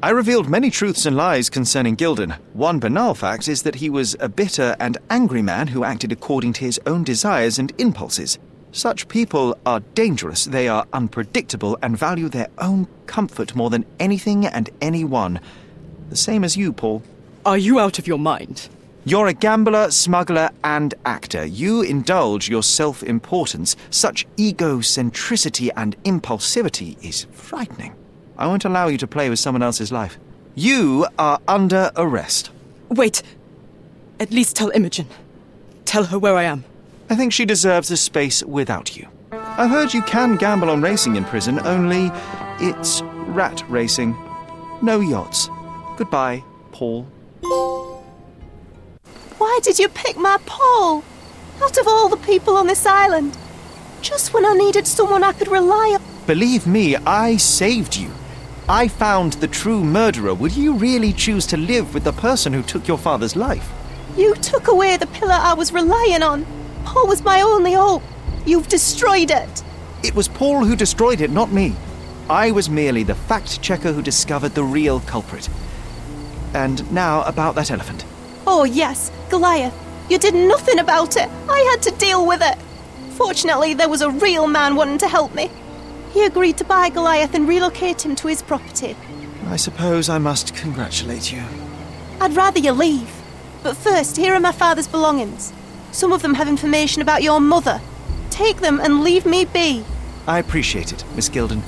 I revealed many truths and lies concerning Gilden. One banal fact is that he was a bitter and angry man who acted according to his own desires and impulses. Such people are dangerous, they are unpredictable, and value their own comfort more than anything and anyone. The same as you, Paul. Are you out of your mind? You're a gambler, smuggler, and actor. You indulge your self importance. Such egocentricity and impulsivity is frightening. I won't allow you to play with someone else's life. You are under arrest. Wait. At least tell Imogen. Tell her where I am. I think she deserves a space without you. I've heard you can gamble on racing in prison, only it's rat racing. No yachts. Goodbye, Paul. Why did you pick my Paul? Out of all the people on this island. Just when I needed someone I could rely on. Believe me, I saved you. I found the true murderer. Would you really choose to live with the person who took your father's life? You took away the pillar I was relying on. Paul was my only hope. You've destroyed it. It was Paul who destroyed it, not me. I was merely the fact checker who discovered the real culprit. And now about that elephant. Oh, yes, Goliath. You did nothing about it. I had to deal with it. Fortunately, there was a real man wanting to help me. He agreed to buy Goliath and relocate him to his property. I suppose I must congratulate you. I'd rather you leave. But first, here are my father's belongings. Some of them have information about your mother. Take them and leave me be. I appreciate it, Miss Gilden.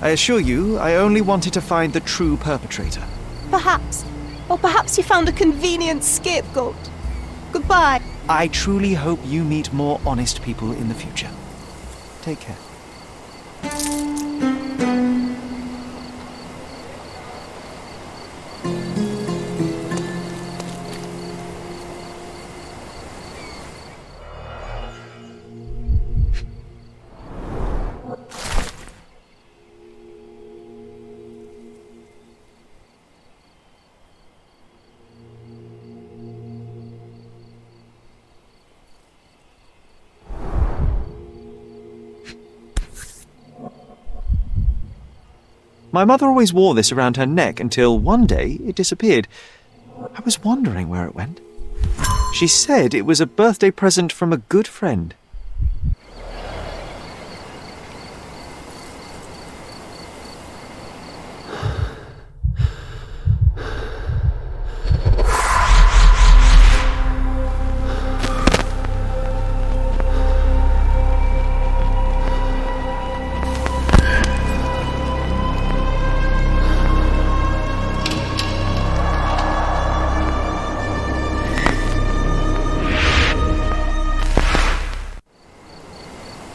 I assure you, I only wanted to find the true perpetrator. Perhaps. Or perhaps you found a convenient scapegoat. Goodbye. I truly hope you meet more honest people in the future. Take care. Thank you. My mother always wore this around her neck until one day it disappeared. I was wondering where it went. She said it was a birthday present from a good friend.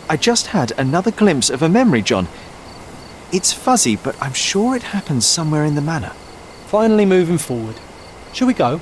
I just had another glimpse of a memory, John. It's fuzzy, but I'm sure it happens somewhere in the manor. Finally moving forward. Shall we go?